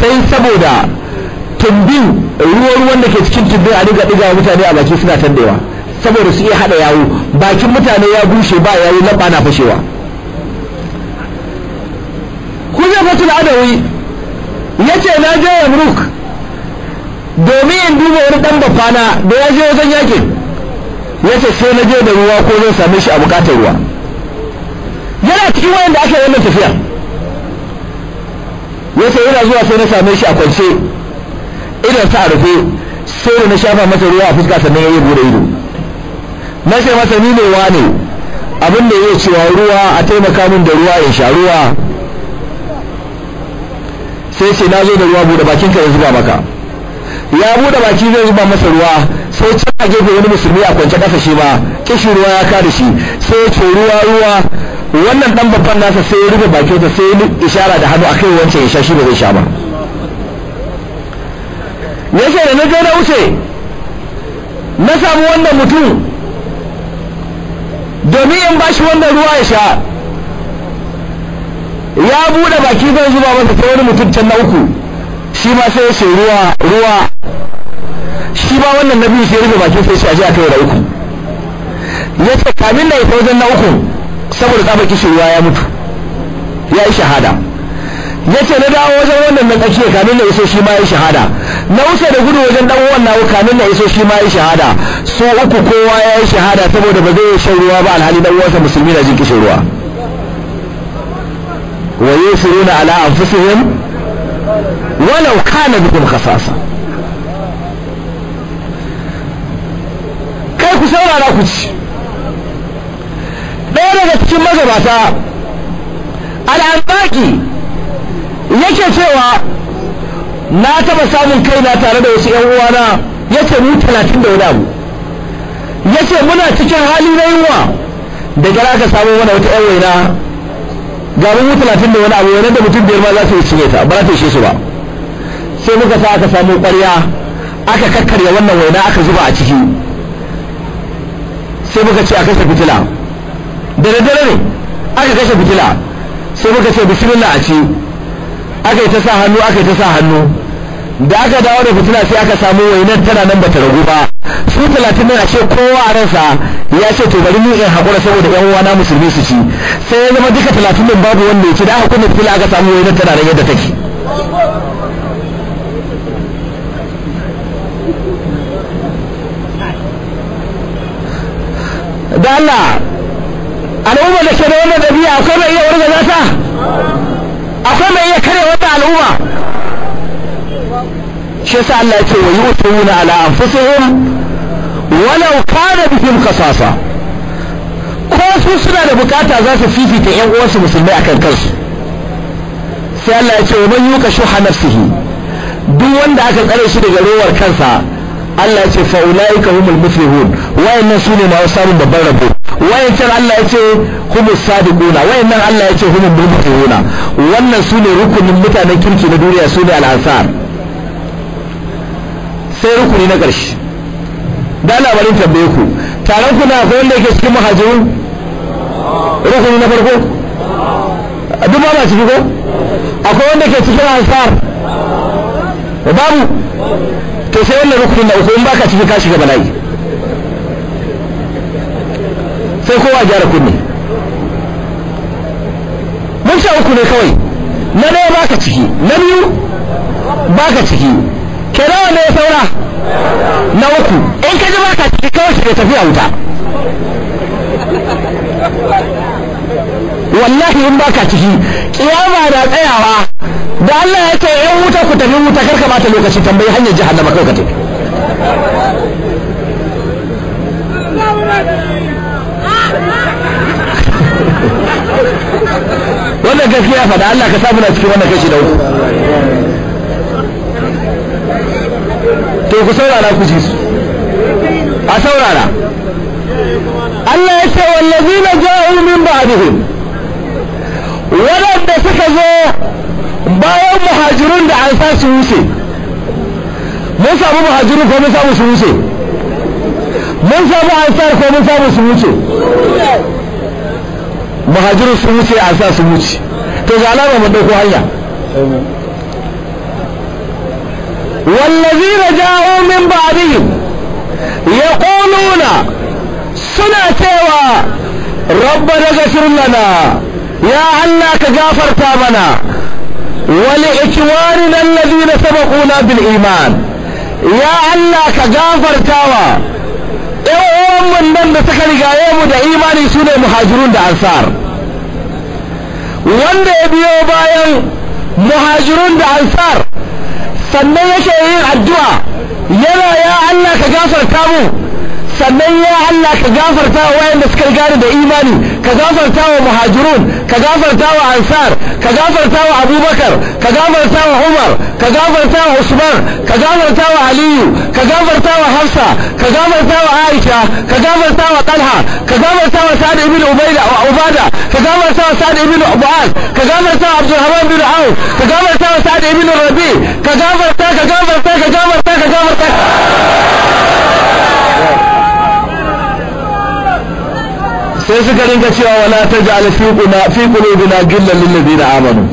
Sai saboda tumbin ruwan ruwan da ke cikin tumbin a riga ɗiga mutane a baki suna tandewa saboda su iya haɗa yawo bakin mutane ya bushe ba yawo lamba na fashewa. Kuje fatul adawi ya ce na je yamruk domin in duba wani ɗan bafana da ya je wajen yaƙin. Ya ce sai na je da ruwa ko zan same shi a buƙatar ruwa. Yana cikin wayan da aka yi wannan tafiya ya yana zuwa sai na same shi a kwance. Idan sa a rufe sai da na shafa masa ruwa a fuska sannan ya yi buɗe ido. Na ce masa ni ne wane? Abin da ya cewa ruwa a taimaka min da ruwa in sha ruwa. Sai ce na zo da ruwa buɗe bakin ka ya zuba maka. Ya buɗe baki zai zuba masa ruwa sai can a gefe wani musulmi a kwance kasa shi ba kishi ruwa ya kada shi. Sai ya ce ruwa ruwa. Wannan dan babban nasa sai ya rufe bakinsa sai ya ishara da hannu akai wancan ya sha shi ba zai sha ba. Yace da na je na wuce? Na samu wannan mutum domin in bashi wannan ruwa ya sha. Ya buɗe baki zai zuba masa sai wani mutum can na uku. Shi ma sai ya ce ruwa ruwa. Shi ma wannan na biyu sai rufe bakin sai shi a ji a kai da uku. Ya ce kamin da ya wajen na uku. Saboda tsaba kishin ruwa ya mutu ya yi shahada. Ya ce na dawo wajen wannan na tsakiya kamin na iso shi ma yi shahada. Na wuce da gudu wajen dan uwan nawo kamin na iso shi ma yi shahada. So uku kowa ya yi shahada saboda ba zai shan ruwa ba alhali dan uwansa musulmi na jin kishin ruwa. Wa yusiruna ala anfusihim walau kana bikum khasasa. Kai ku saurara ku ci. Ɗaya daga cikin magabata al'ambaki yake cewa na taɓa samun kaina tare da wasu 'yan uwana ya ce mu talatin da wani abu. Ya ce muna cikin hali na yunwa. Da gara aka samu mana wata 'yan waina ga mu talatin da wani abu wani da mutum biyar ma za su yi cinye ta ba za ta su ba. Sai muka sa aka samu ƙwarya aka kakkarya wannan waina aka zuba a ciki. Sai muka ce a kashe fitila. Da daddare ne aka kashe fitila sai muka ce bismillah a ci. Aka yi ta sa hannu aka yi ta sa hannu. Da aka dawo da fitila sai aka samu wainar tana nan bata ragu ba. Su talatin nan a ce kowa a ransa ya ce to bari ni in haƙura saboda yan uwana musulmi su ci. Sai ya zama duka talatin nan babu wanda ya ci da aka kunna fitila aka samu wainar tana nan yadda take. Da Allah al'umma da ke da wannan dabi'a akwai mai iya warga ta akwai mai iya kare wata al'umma? Shi yasa Allah ce wa yu'tuna ala anfusihim walau kana bihim qasasa ko su suna da buƙata za su fifita ƴan uwansu musulmai akan kansu. Sai Allah ya ce wa man yuka shuha nafsihi. Duk wanda aka tsare shi daga rowar kansa Allah ya ce fa ulaika humul muflihun. Wayannan su ne masu samun babban rabo. Wayancan Allah ya ce humus sadiquna wayannan Allah ya ce humul muflihuna wannan su ne rukunin mutanen kirki na duniya su ne al-ansar. Sai rukuni na ƙarshe. Da labarin tambaye ku taron ku na akwai wanda yake cikin muhajirun? Rukuni na farko? Duk ba ciki ko? Akwai wanda ke cikin ansar babu? To sai wannan rukunin na uku in baka ciki ka shiga bala'i. Sai kowa gyara kunne. Mun sha uku ne kawai. Na ɗaya baka ciki na biyu baka ciki. Kenan wanda ya saura? Na uku. In ka ji baka ciki kawai shiga tafiya wuta. Wallahi in baka ciki kiyama na tsayawa. Da Allah ya ce yan wuta ku tafi wuta kar ka bata lokaci tambayi hanyar jahannama kawai ka wannan gaskiya faɗa Allah ka samu na cikin wannan kashi da uku. To ku saurara ku ji su. A saurara. Allah ya ce wallazina ja'u min ba'dihim. Waɗanda suka zo bayan muhajirun da an sa su wuce. Mun samu muhajirun ko mun samu su wuce? Mun samu ansar ko mun samu su wuce muhajiru sun wuce a sa sun wuce to والذين جاءوا من بعدهم يقولون سنة ربنا اغفر لنا. يا الله كغافر تامنا. ولإخواننا الذين سبقونا بالإيمان. يا الله كغافر yan uwanmu nan da suka rigaye mu da imani su ne muhajirun da ansar. Wanda ya biyo bayan muhajirun da ansar sannan yake yin addu'a yana ya Allah ka gafarta mu sannan ya Allah ka gafarta wa wayanda suka riga da imani كغافر تاو مهاجرون كغافر تاو انصار كغافر تاو ابو بكر كغافر تاو عمر كغافر تاو عثمان كغافر تاو علي كغافر تاو حفصه كغافر تاو عائشه كغافر تاو طلحه كغافر تاو سعد بن عبيده وعباده كغافر تاو سعد بن معاذ كغافر تاو عبد الرحمن بن عوف كغافر تاو سعد بن الربيع كغافر تاو كغافر تاو كغافر تاو كغافر تاو سيسكرين كسيوا ولا تجعل في قلوبنا قلا للذين آمنوا.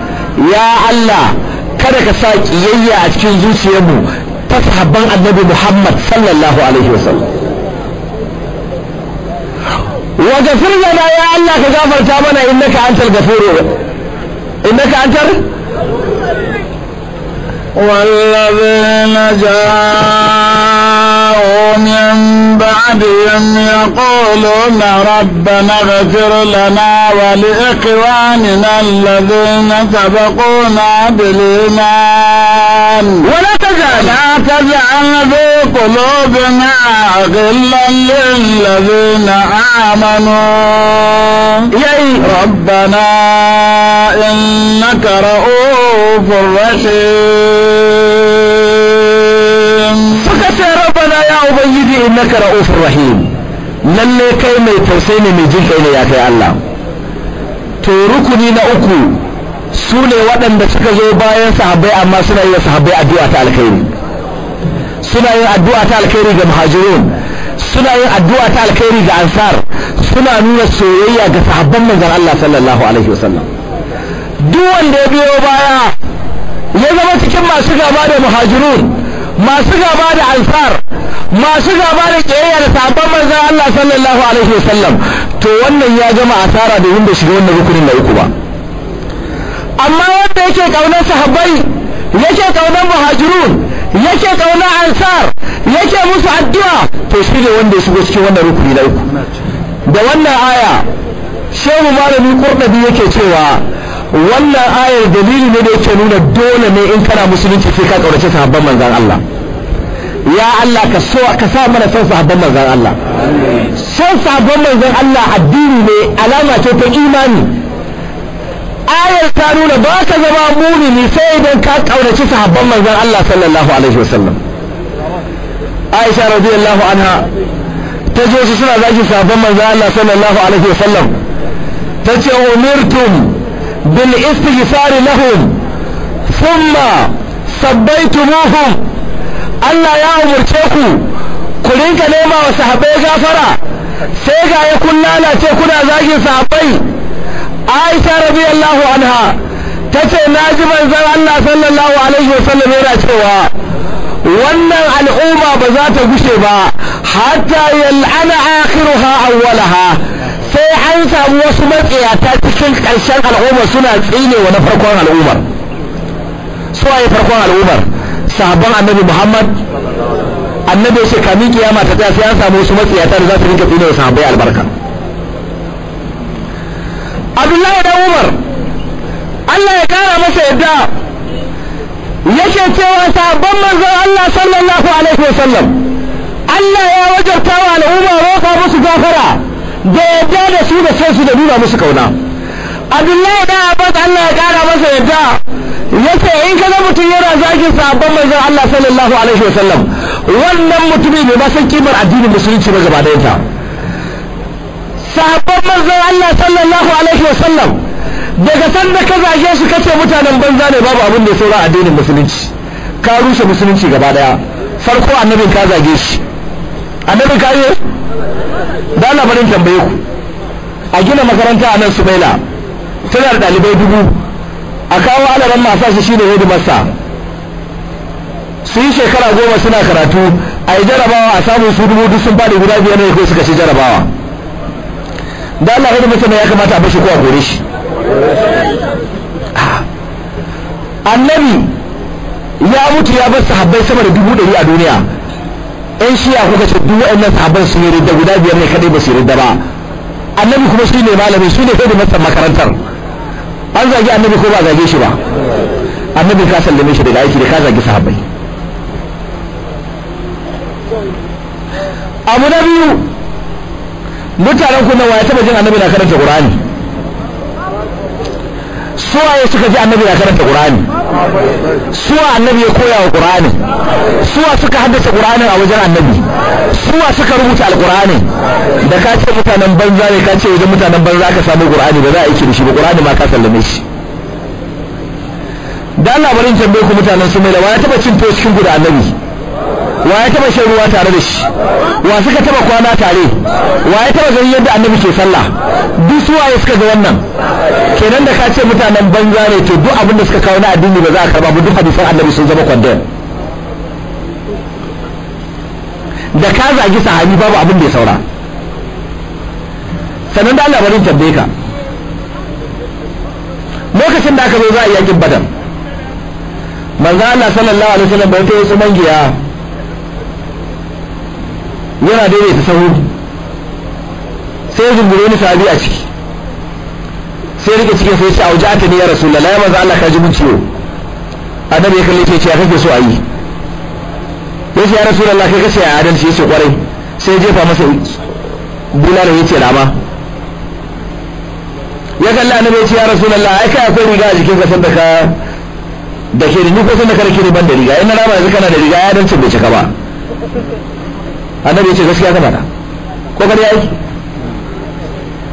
يا الله كذلك سايت زي عشكين زوس يبو فتح بان النبي محمد صلى الله عليه وسلم. وغفر لنا يا الله كغفر تامنا إنك أنت الغفور. إنك أنت والذين جاءوا من بعدهم يقولون ربنا اغفر لنا ولإخواننا الذين سبقونا بالإيمان. ولا تجعل. لا تجعل في قلوبنا غلا للذين آمنوا. ربنا إنك رؤوف رحيم suka ce rabbana ya ubangiji innaka ra'ufur rahim lalle kai mai tausayi ne mai jin kai ne ya kai Allah to rukuni na uku su ne waɗanda suka zo bayan sahabbai amma suna yin sahabbai addu'a ta alkhairi suna yin addu'a ta alkhairi ga muhajirun suna yin addu'a ta alkhairi ga ansar suna nuna soyayya ga sahabban manzon Allah sallallahu alaihi wasallam duk wanda ya biyo baya ya zama cikin masu gaba da muhajirun masu gaba da ansar masu gaba da kiyayya da sahabban manzon Allah sallallahu alaihi wasallam. To wannan ya gama asara da yin da shiga wannan rukunin na uku ba. Amma wanda yake ƙaunar sahabbai yake ƙaunar muhajirun yake ƙaunar ansar yake musu addu'a to shi ne wanda ya shigo cikin wannan rukuni na uku. Da wannan aya shehu malami kurdabi yake cewa wannan ayar dalili ne da yake nuna dole ne in kana musulunci sai ka kaurace sahabban manzan Allah. Ya Allah ka so ka sa mana son sahabban manzan Allah. Son sahabban manzan Allah addini ne alama ce ta imani. Ayar ta nuna ba ka zama mumini sai idan ka kaurace sahabban manzan Allah sallallahu alaihi wasallam. Aisha radiyallahu anha ta je su suna zaki sahabban manzan Allah sallallahu alaihi wasallam. Ta ce umirtum istighfar lahum thumma sabbaitumuhum Allah ya umurce ku ku rinka nema wa sahabbai gafara sai ga ya kun lalace kuna zagin sahabbai Aisha radiyallahu anha tace na ji manzon Allah sallallahu alaihi wasallam yana cewa wannan al'umma ba za ta gushe ba hatta yal'ana akhiruha awwalaha sai an samu wasu matsiyata cikin ƙarshen al'ummar suna tsine wa na farkon al'ummar. Su waye farkon al'ummar? Sahabban annabi Muhammad? Annabi ya ce kamin kiyama ta tsaya sai an samu wasu matsiyata da za su rinka tsine sahabbai albarka. Abdullahi da Umar Allah ya kara masa yadda yake cewa sahabban manzon Allah sallallahu alaihi wasallam Allah ya wajabta wa al'umma roƙa musu gafara. Da yadda da su da sai su da nuna musu ƙauna. Abdullahi da Abbas Allah ya kara masa yadda. Yace in kaga mutum yana zagin sahabban manzon Allah sallallahu alaihi wasallam wannan mutumin bai ba san kimar addinin musulunci ba gaba ɗayanta. Sahabban manzon Allah sallallahu alaihi wasallam daga sanda ka zage su kace mutanen banza ne babu abin da ya saura addinin musulunci. Ka rushe musulunci gaba ɗaya farko annabin ka zage shi. Annabin ka yi da Allah barin tambaye ku. A gina makaranta a nan sumaila tana da ɗalibai dubu. A kawo alaran masa shi shine hidimarsa su yi shekara goma suna karatu a yi jarabawa a samun su dubu duk sun faɗi guda biyar ne ko suka ci jarabawa. Da Allah hidimarsa ne ya kamata a bashi ko a kore shi. Annabi ya mutu ya bar sahabbai sama da dubu ɗari a duniya. Yan shiya kuka ce duk waɗannan sahabban sun yi ridda guda biyar ne kadai ba su yi ridda ba. Annabi kuma shi ne malami su ne kai masa makarantar. An zagi annabi ko ba zage shi ba? Annabi ka sallame shi daga aiki da ka zagi sahabbai. Abu na biyu mutanen ku nawa ya taba jin annabi na karanta qur'ani? Suwaye suka ji annabi na karanta qur'ani? Suwa annabi ya koya wa qur'ani? Suwa suka haddace qur'anin a wajen annabi? Suwa suka rubuta alqur'ani? Da ka ce mutanen banza ne ka ce wajen mutanen banza ka samu qur'ani ba za a yi shi ba. Qur'ani ma ka sallame shi. Da labarin tambaye ku mutanen su mai da ya taba cin to cikin guda annabi? Wa ya taba shan ruwa tare da shi? Wa suka taba kwana tare? Wa ya taba ganin yadda annabi ke sallah? Duk suwaye suka ga wannan? Kenan da ka ce mutanen banza ne to duk abin da suka kawo na addini ba za a karɓa ba duk hadisan annabi sun zama kwandon da ka zagi sahabi babu abin da ya saura. Sannan da labarin tambaye ka. Lokacin da aka zo za a yi yaƙin badar manzo Allah sallallahu alaihi wasallam bai ta wasu mangiya yana daidaita sahu. Sai ya zungure ni sahabi a ciki. Sai riƙe cikin sai ya ce a waje aka ni ya rasulullah ya manzo Allah ka ji mun ciwo. Annabi ya kalle ce ya kake so a yi? Ya ce ya rasulullah kai kace a adalci ya ce ƙwarai. Sai ya jefa masa bulala ya ce rama. Ya kalli annabi ya ce ya rasulullah ai kai akwai riga a jikin ka sanda ka da ke ni ko sanda ka riƙe ban da riga. In na rama yanzu kana da riga ya dace bai cika ba. Annabi ya ce gaskiya ka faɗa. Ko kar yayi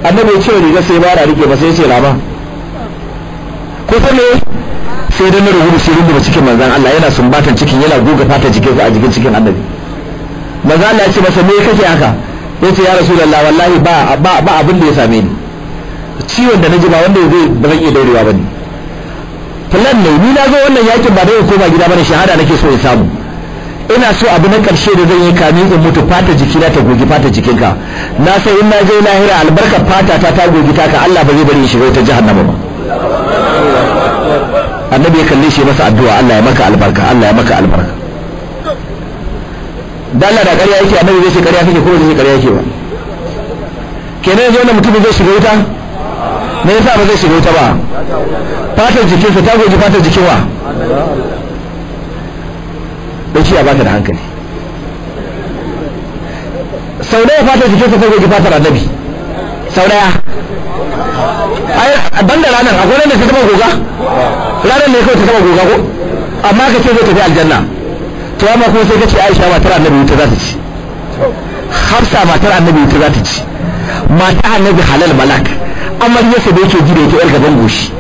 annabi ya ce riga sai ba da riƙe ba sai ya ce rama. Ko ta me? Sai dan na rubuta sai rubuta cikin manzon Allah yana sumbatan cikin yana goga fata jikinsa a jikin cikin annabi. Manzon Allah ya ce masa me kake haka? Yace ya rasulullah wallahi ba ba ba abin da ya same ni. Ciwon da na ji ba wanda zai ba zan iya daurewa ba ne plan ne ni na zo wannan yaƙin ba da koma gida ba ne shahada nake so in samu. Ina so abu na ƙarshe da zan yi kamin in mutu fata jikina ta gogi fata jikinka. Na sai in na je lahira albarka fata ta ta gogi ta ka Allah ba zai bari in shiga wata jahannama ba. Annabi ya kalle shi masa addu'a Allah ya maka albarka Allah ya maka albarka. Da Allah da ƙarya yake annabi zai ce ƙarya kake ko zai ƙarya yake ba? Kenan yanzu wannan mutum zai shiga wuta? Me yasa ba zai shiga wuta ba? Fatar jikinsa ta goji fatar jikin wa? Dan shi ya baka da hankali. Sau ɗaya fatar jikinsa ta goji fatar annabi? Sau ɗaya. Ai banda ranar akwai ranar ta taba goga? Ranar ne kawai ta taba goga ko? Amma ka ce zai tafi aljanna. To amma kuma sai ka ce aisha matar annabi wuta za ta ci. Hafsa matar annabi wuta za ta ci. Mata annabi halal malak. Amaryarsa da yake ji da yake yar gaban goshi.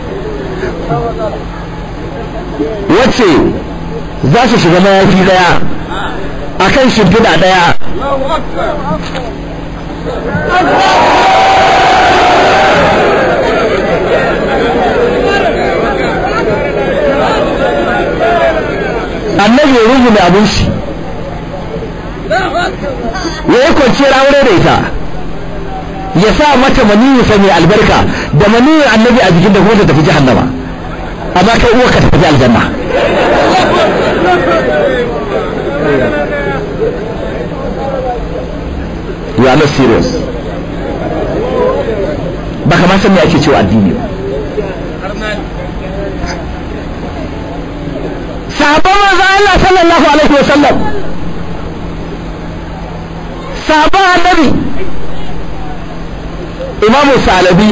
Wacce za su shiga mayafi ɗaya a kan shimfiɗa ɗaya. Annabi ya rubu da abin shi ya yi kwanciyar aure da ita. Ya sa mata maniyu sa mai albarka da maniyu annabi a jikin da kuma ta tafi jahannama. Amma kai uwa ka tafi aljanna. You are not serious baka ma san me ake cewa addini ba sahabban manzo Allah sallallahu alaihi wa sallam sahabban annabi imamu salabi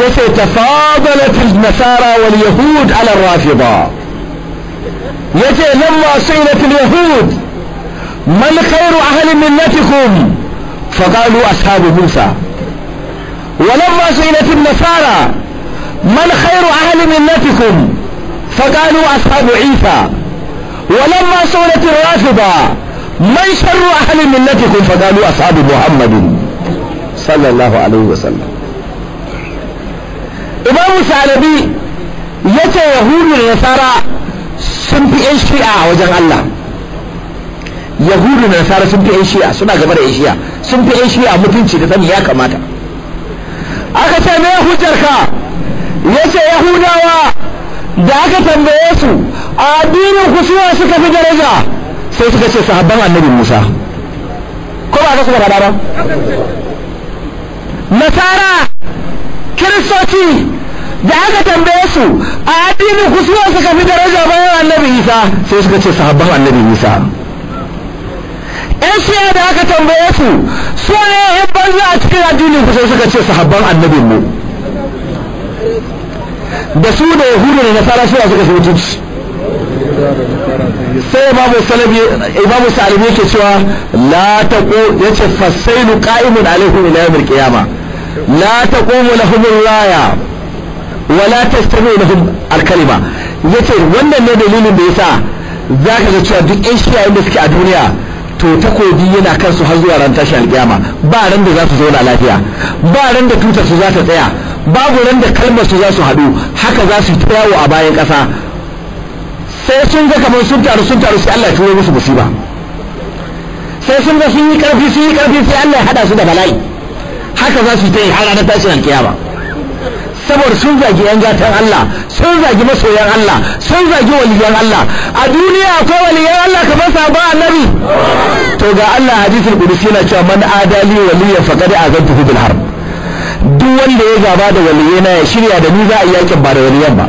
yace tafadalat an-nasara wal yahud يجي لما سئلت اليهود. ما الخير أهل ملتكم؟ فقالوا أصحاب موسى. ولما سئلت النصارى ما الخير أهل ملتكم؟ فقالوا أصحاب عيسى. ولما سئلت الرافضة من شر أهل ملتكم؟ فقالوا أصحاب محمد صلى الله عليه وسلم. إمام سعلبي يتى يهود النصارى sun fi yan shi'a a wajen Allah. Yahudu da nasara sun fi yan shi'a suna gaba da yan shi'a. Sun fi yan shi'a mutunci da sani ya kamata. Aka ce me hujjar ka ya ce yahudawa da aka tambaye su a addinin ku suwa suka fi daraja? Sai suka ce sahabban annabi musa. Ko ba ka faɗa ba? Nasara kiristoci da aka tambaye su a addinin ku suwa suka fi daraja bayan annabi isa? Sai suka ce sahabban annabi isa. Yan shiya da aka tambaye su su ne yan banza a cikin addinin ku? Sai suka ce sahabban annabin mu. Da su da yahudu da nasara suwa suka fi mutunci. Sai imamu salabi imamu sa'alibi yake cewa la taqu ya ce fasailu qa'imun alaihim ila yawmil qiyamah la taqumu lahum raya. Wa la tastami lahum al-kalima. Yace wannan ne dalilin da yasa zaka ga cewa duk yan shiya da suke a duniya to takobi yana kansu har zuwa ran tashi alkiyama. Ba ran da za su zauna lafiya. Ba ran da tutar su za ta tsaya. Babu ran da kalmar su za su haɗu. Haka za su ta a bayan ƙasa. Sai sun ga kamar sun taru sun taru sai Allah ya turo musu musiba. Sai sun ga sun yi ƙarfi sun yi sai Allah ya su da bala'i. Haka za su har saboda sun zagi yan gatan Allah sun zagi masoyan Allah sun zagi waliyan Allah. A duniya akwai waliyan Allah kamar sabon annabi. To ga Allah hadisul qudusi yana cewa man adali waliyan faqad azantuhu bil harb. Duk wanda ya gaba da waliyena ya shirya da ni za a yaƙin ba da waliyan ba.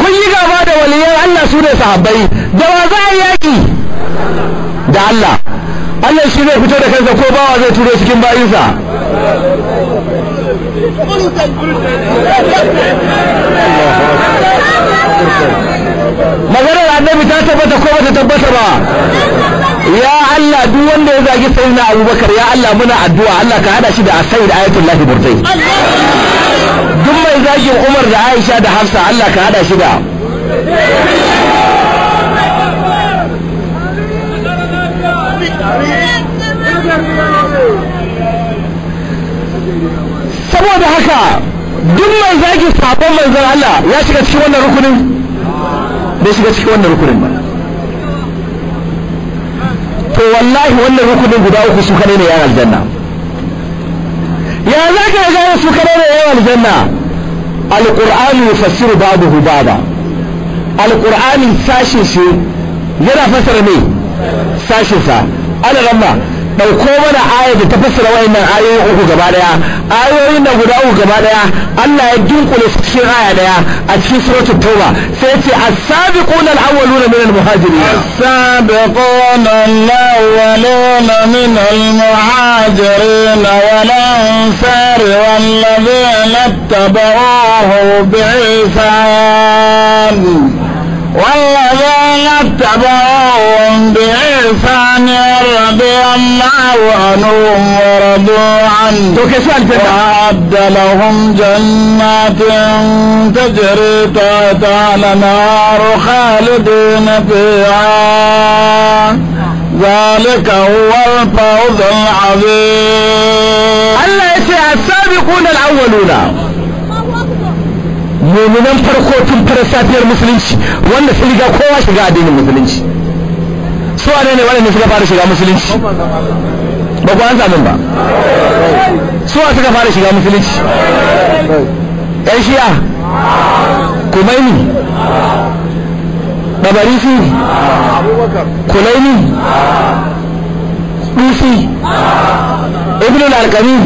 Kun yi gaba da waliyan Allah su ne sahabbai da wa za a yaki? Da Allah. Allah shi zai fito da kansa ko bawa zai turo cikin bayinsa? Maganar annabi ta tabbata ko bata tabbata ba? Ya Allah duk wanda ya zagi sayyidina Abubakar ya Allah muna addu'a. Allah ka hada shi da asaid ayatul lahi burtai. Duk mai zagin Umar da Aisha da Hafsa Allah ka hada shi da. Saboda haka duk mai zagin sabon manzon Allah ya shiga cikin wannan rukunin? Bai shiga cikin wannan rukunin ba. To wallahi wannan rukunin guda uku su kadai ne yan aljanna. Ya za ka ga su kadai ne yan aljanna? Alqur'ani yufassiru ba'dahu ba'da. Alqur'ani sashin shi yana fassara ne sashin sa. Ana ramma. Dauko mana ayar da ta fassara wayannan ayoyi uku gaba daya ayoyin da guda uku gaba daya Allah ya dunkule su cikin aya daya a cikin suratul tauba sai ce as-sabiqun al-awwaluna min al-muhajirin السابقون الأولون من المهاجرين والأنصار والذين اتبعوه بإحسان والذين اتبعوهم بإحسان رضي الله لهم جنات تجري تحت نار خالدين فيها. ذلك هو الفوز العظيم. الله يسيء السابقون الأولون. مؤمنا فرقوا تنترسات يا المسلمين. وأنا سليقا قواش قاعدين المسلمين. Su wane ne wanda suka fara shiga musulunci? Ba ku an samu ba. Su wa suka fara shiga musulunci? Yan shi'a. Kumaini babarisi. Kulaini dusi. Ibn al-alqami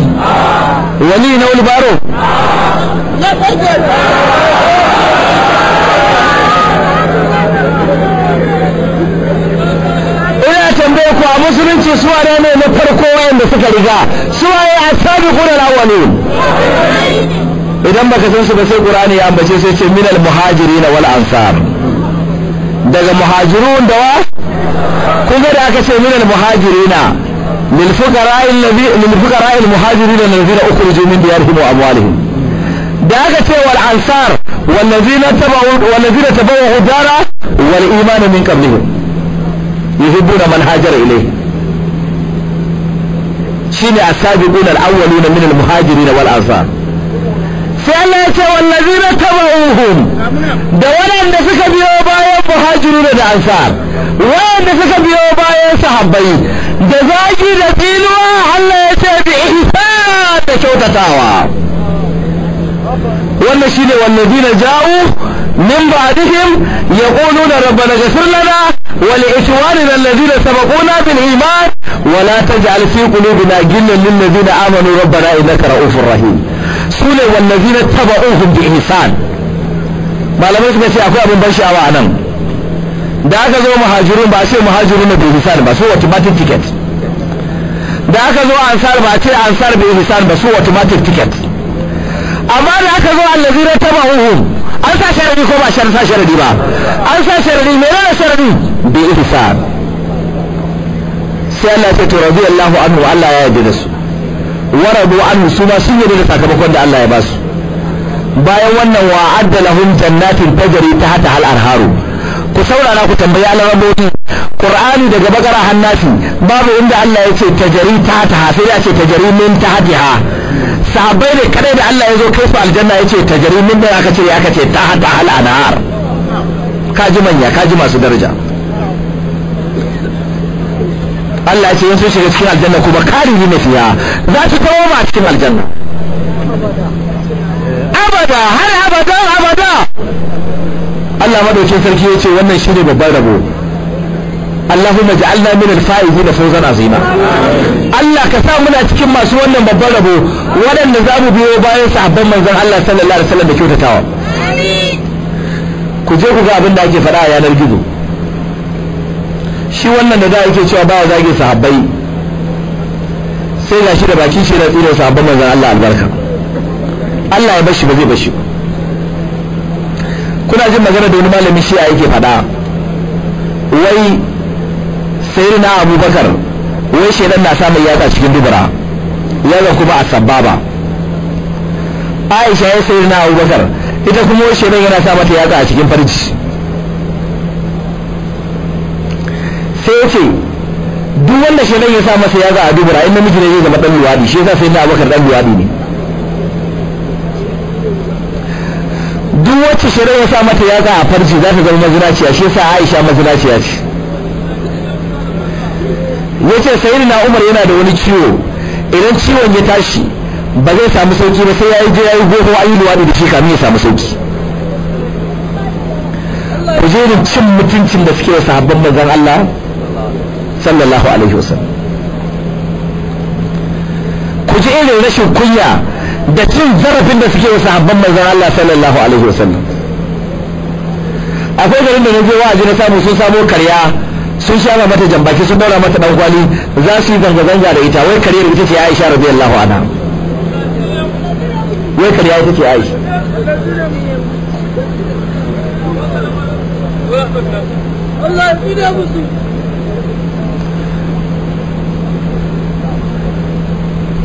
wali na ulbaro ku a musulunci su wane ne na farko wayanda suka riga? Su waye asabiqun al-awwalin idan baka san su ba sai qur'ani ya ambace sai ce minal muhajirin wal ansar. Daga muhajirun da wa? Kun ga da aka ce minal muhajirina lil fuqara alladhi lil fuqara al muhajirin alladhina ukhriju min diyarihim wa amwalihim. Da aka ce wal ansar tabawu wallazina tabawu dara wal iman min qablihim. Yuhibbuna man hajara ilayhi shi shine as-sabiquna al-awwaluna min al-muhajirin wal ansar. Sai Allah ya ce wallazina tabauhum da waɗanda suka biyo bayan muhajiruna da ansar waɗanda suka biyo bayan sahabbai da zagi da tsinuwa Allah ya ce kyautatawa. Wannan shine wallazina ja'u min ba'dihim yaquluna rabbana ighfir lana iman wa la taj'al fi qulubina ghillan lil ladzina amanu rabbana innaka ra'ufur rahim su ne wallazina tabauhum bi ihsan malamai suka ce akwai abin ban sha'awa a nan da aka zo muhajirun ba ce muhajirun bi ihsan ba su automatic ticket. da aka zo ansar ba ce ansar bi ihsan ba su automatic ticket. amma da aka zo allazina tabauhum an sa sharadi ko ba sharadi ba an sa sharadi menene sharadi bi ihsan sai Allah ya ce to radiyallahu anhu Allah ya yarda da su waradu anhu su ma sun yarda da sakamakon da Allah ya ba su bayan wannan wa adda lahum jannatin tajri tahta hal anharu ku saurara ku tambayi alarabobi qur'ani daga bakara hannasi babu inda Allah ya ce tajri tahta sai ya ce tajri min tahtiha sahabbai ne kadai da Allah ya zo kai su aljanna ya ce tajri min masu daraja Allah ya ce yin sun shiga cikin aljanna kuma kariri na fiya za su kawo ma cikin aljanna. Abada har abada abada. Allah madaukin sarki ya ce wannan shine babban rabo. Allahumma ja'alna min al-faizina fawzan azima. Allah ka sa muna cikin masu wannan babban rabo. Waɗanda za mu biyo bayan sahabban manzon Allah sallallahu alaihi wasallam da kyautatawa. Ku je ku ga abin da ake faɗa a yanar gizo. Shi wannan da da yake cewa baya zage sahabbai sai ga shi da baki shi da tsira sahabban manzon Allah albarka. Allah ya bashi ba zai bashi kuna jin magana da wani malami shi a yake faɗa? Wai sai na abubakar wai shedan na samun yatsa cikin dubura yaga kuma a sababa aisha ya sai na abubakar ita kuma wai shedan yana sa mata yatsa a cikin farji sai ya ce duk wanda shedan ya sa masa yatsa a dubura in namiji ne zai zama dan luwadi shi yasa sai na abubakar dan luwadi ne. Duk wacce shirin ya sa mata yatsa a farji za ta zama mazinaciya shi yasa Aisha mazinaciya ce. Yace sayyidina Umar yana da wani ciwo idan ciwon ya tashi ba zai samu sauƙi ba sai yayi je yayi goho ayi luwadi da shi kamin ya samu sauƙi. Ku je cin mutuncin da suke sahabban manzon Allah sallallahu alaihi wasallam. Ku ji irin rashin kunya da cin zarafin da suke wasu habban manzan Allah sallallahu alaihi wasallam. Akwai garin da na je wa'azi na samu sun samo karya sun shara mata jambaki sun daura mata dan kwali za su yi zanga-zanga da ita. Wai karyar ita ce Aisha radiyallahu anha. Wai karya ita ce Aisha. Allah ya fi da musu.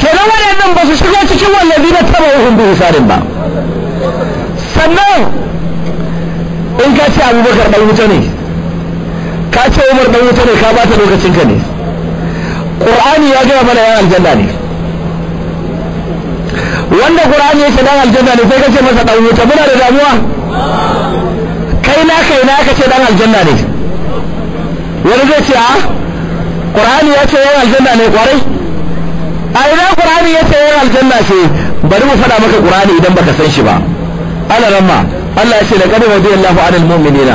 Kenan waɗannan ba su shigo cikin wallazi na taba uhun bi hisarin ba. Sannan in ka ce abubakar ɗan wuta ne ka ce umar ɗan wuta ne ka bata lokacin ka ne. Ƙur'ani ya gaya mana yan aljanna ne. Wanda ƙur'ani ya ce ɗan aljanna ne sai ka ce masa ɗan wuta muna da damuwa. Kai na kai na ka ce ɗan aljanna ne. Wani zai ce a ƙur'ani ya ce yan aljanna ne ƙwarai? أين القرآن يسير على الجنة شيء برمو فدا مك القرآن يدم بك سنشبا على رما الله يسير لك ودي الله عن المؤمنين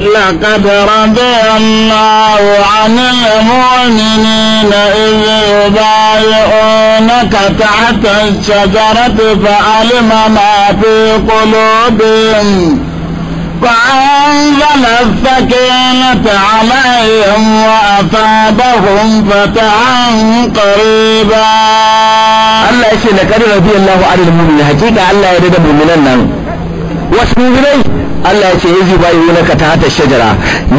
لقد رضي الله عن المؤمنين إذ يبايعونك تحت الشجرة فعلم ما في قلوبهم فأنزل السكينة عليهم وأصابهم فتحا قريبا Allah ya ce laqad radiyallahu anil mu'minina hakika Allah ya dada mu'minan nan wasu mu'minai Allah ya ce yazi bayunaka ta hata shajara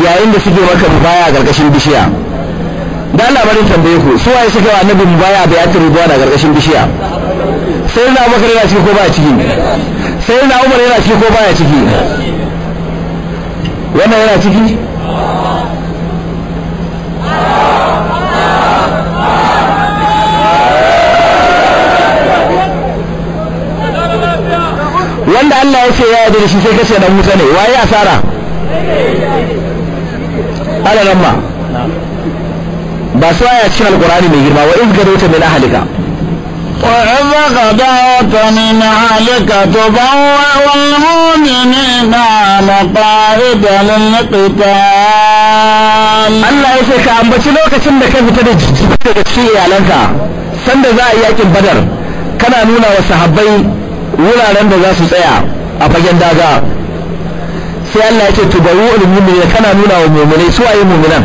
yayin da suke maka mubaya a gargashin bishiya da Allah bari tambaye ku su waye suka wa annabi mubaya bai aka rubuwa a gargashin bishiya sai na Abubakar yana ciki ko baya ciki sai na Umar yana ciki ko baya ciki wannan yana ciki? Wanda Allah ya ce ya yi da shi sai kashe dan wuta ne. Waye asara? Ala ramma ba su aya cikin alqur'ani mai girma wa iz gadawta min ahlika. وإذ غدوت من أهلك تبوأ المؤمنين مقاعد للقتال Allah ya ce ka ambaci lokacin da ka fita da jijjibi daga cikin iyalanka sanda za a yi yakin badar kana nuna wa sahabbai wuraren da za su tsaya a fagen daga sai Allah ya ce tubaru ulumuni kana nuna wa mu'minai su waye mu'minan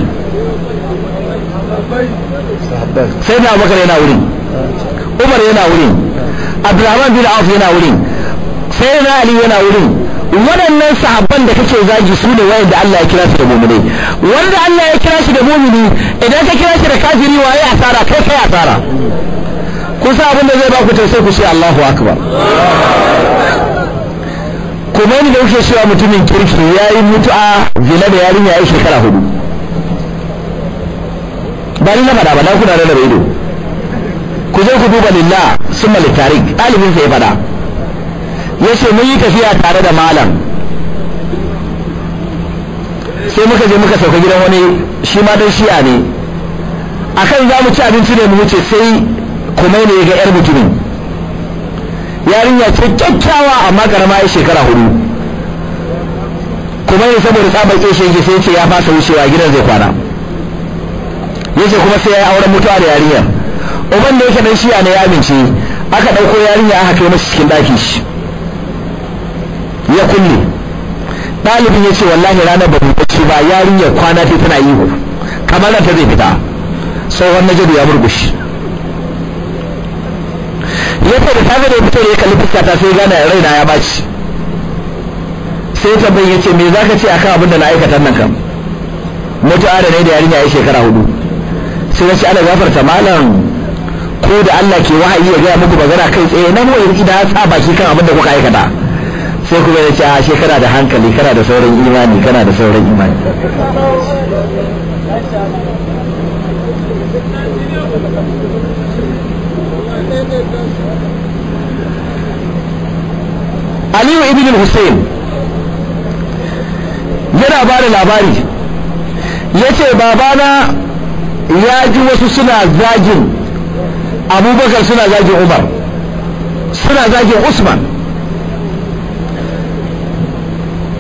sai na bakar yana wurin Umar yana wurin Abdurrahman bin Auf yana wurin sai na Ali yana wurin. Waɗannan sahabban da kake zagi su ne wayanda Allah ya kira su da mu'minai wanda Allah ya kira shi da mu'mini idan ka kira shi da kafiri waye asara? Kai kai asara. Kun san abin da zai ba ku tausayi ku ce Allahu akbar. Kuma ni da kuke cewa mutumin kirki yayi mutu'a zina da yarinya yayi shekara huɗu. Ba ni na faɗa ba na kuna da ido. Ku zo ku duba lillah summa litarik ɗalibin sa ya faɗa. Ya ce mun yi tafiya tare da malam. Sai muka je muka sauka gidan wani shi ma dan shi'a ne. Akan za mu ci abinci ne mu wuce sai kuma ne ga yar mutumin. Yarinya ce kyakkyawa amma karama ya shekara huɗu kuma ne saboda tsabar ƙeshe yake sai ce ya fasa wucewa gidan zai kwana. Yace kuma sai ya yi auren mutuwa da yarinyar. Uban da yake dan shi'a ne ya amince aka ɗauko yarinya aka kai masa cikin ɗaki shi. Ya kulle. Ɗalibin ya ce wallahi ranar ba bacci ba yarinyar kwana ta tana ihu. Kamar ta zai fita. Tsohon na ya murgushi. Ya ce da safe da ya fito da ya kalli fuska ta sai raina ya ɓaci sai ta bai ya ce me zaka ce akan abin da na aikata nan kam? Mutu'a da da yarinya ya shekara huɗu. Sai wace ana gafarta malam. Ko da Allah ke wahayi ya gaya muku magana kai tsaye na mu idan sa baki kan abin da kuka aikata. Sai kuma ya ce a shekara da hankali kana da sauran imani kana da sauran imani. Aliyu ibn hussein yana ba da labari. Ya ce babana ya ji wasu suna zagin abubakar suna zagin umar. Suna zagin usman.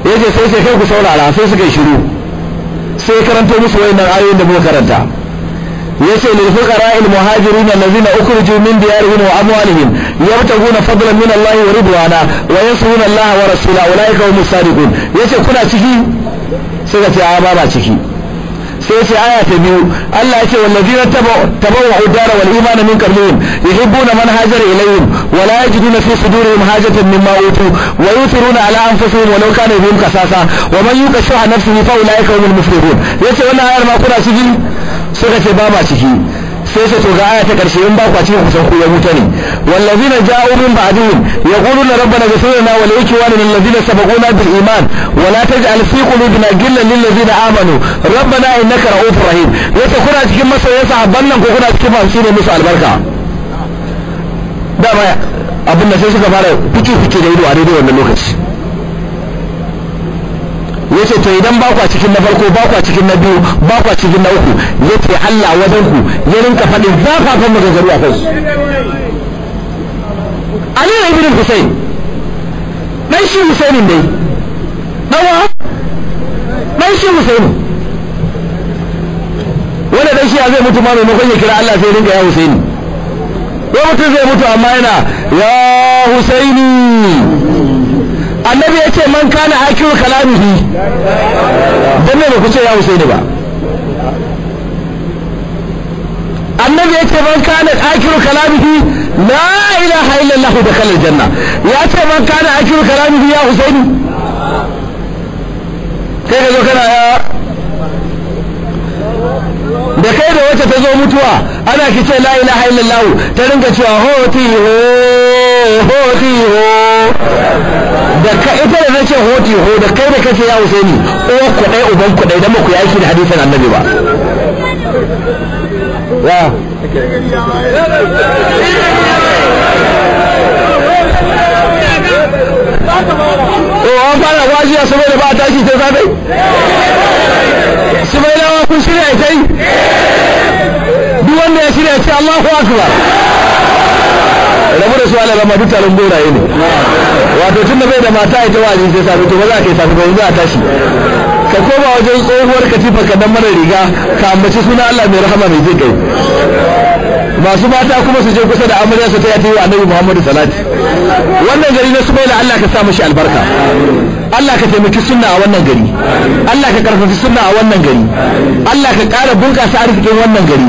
Yake sai sai kai ku saurara sai suka yi shiru. Sai karanto musu wayannan ayoyin da muka karanta. Yace lil fuqara al muhajirin allazina ukhriju min diyarihim wa amwalihim yabtaguna fadlan min Allah wa ridwana wa yansuruna Allah wa rasulahu ulaika humus sadiqun. Yace kuna ciki? Sai ka ce a ba ba ciki. Sai ce aya ta biyu. Allah ya ce wallazina tabawwa'u dara wal imana min qablihim yuhibbuna man hajara ilayhim wa la yajiduna fi sudurihim hajatan mimma utu wa yuthiruna ala anfusihim walau kana bihim kasasa wa man yuqa shuha nafsihi fa ulaika humul muflihun. Yace wannan ayar ma kuna ciki? Suka ce ba ma ciki. Sai sai to ga aya ta ƙarshe in ba ku cikin kusan ku ya wuta ne. Wallazina ja'u min ba'dihim yaquluna rabbana ighfir lana wa li ikhwanina alladhina sabaquna bil iman wa la taj'al fi qulubina ghillan lil ladzina amanu. Rabbana innaka ra'ufur rahim. Yace kuna cikin masoyan sahabban nan ko kuna cikin masu ne musu albarka? Dama abin da sai suka fara fice fice da ido a daidai wannan lokaci. Ya ce to idan ba kwa cikin na farko ba kwa cikin na biyu ba kwa cikin na uku ya ce Allah wajen ku ya rinka faɗin zafafan magagaru a kai Ali ibn Hussein dan shi Husainin dai. Dawa dan shi Husain wanda dan shi zai mutu ma maimakon ya kira Allah sai rinka ya Husaini ko mutum zai mutu amma yana ya Husaini. Annabi ya man kana akiru kalamihi don ne ba ku ce ya husaini ba? Annabi ya man kana akiru kalamihi la ilaha illallah da kalal janna ya ce man kana akiru kalamihi ya husaini kai ka kana ya. Da kai da wacce ta zo mutuwa ana ki ce la ilaha illallah ta ringa cewa hoti ho. Hoti ho. Da ka ita da nace hoti ho da kai da kace ya Husaini o ku uban ku dan ba ku yaki da hadisin annabi ba. Ya. Hajiya su mai da ba a tashi sai safe? Su mai dawa kun shirya ita duk wanda ya shirya ce Allahu akbar. Rabu da su ala rama duk taron goraye ne. Wato tun da bai da mata ita wa sai to ba za ka yi safe ba yanzu a tashi. Ka koma wajen tsohuwar katifa ka dan mara riga ka ambaci suna Allah mai rahama mai jin kai. Masu mata kuma su je kusa da amarya su ta yi wa annabi Muhammadu salati. Wannan gari na Sumaila Allah ka sa mashi albarka. Allah ka taimaki sunna a wannan gari. Allah ka karfafi sunna a wannan gari. Allah ka ƙara bunƙasa arzikin wannan gari.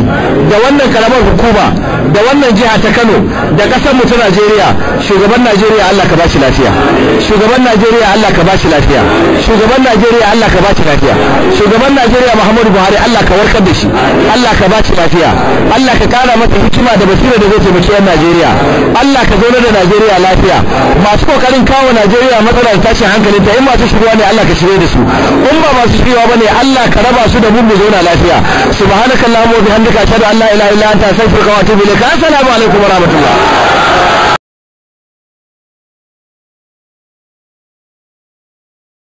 Da wannan karamar hukuma da wannan jiha ta Kano da ƙasar mu ta Najeriya shugaban Najeriya Allah ka bashi lafiya. Shugaban Najeriya Allah ka bashi lafiya. Shugaban Najeriya Allah ka bashi lafiya. Shugaban Najeriya Muhammadu Buhari Allah ka warkar da shi. Allah ka bashi lafiya. Allah ka ƙara masa hikima da basira da zai taimaki 'yan Najeriya. Allah ka zauna da Najeriya lafiya. Masu ƙoƙarin kawo Najeriya matsala da tashin hankali ta in masu shirwa ne Allah ka shirye da su. In ba masu shirwa ba ne Allah ka raba su da mu mu zauna lafiya. Subhanakallahumma wa bihamdika ashhadu an la ilaha illa anta astaghfiruka wa atubu ilaik assalamu alaikum wa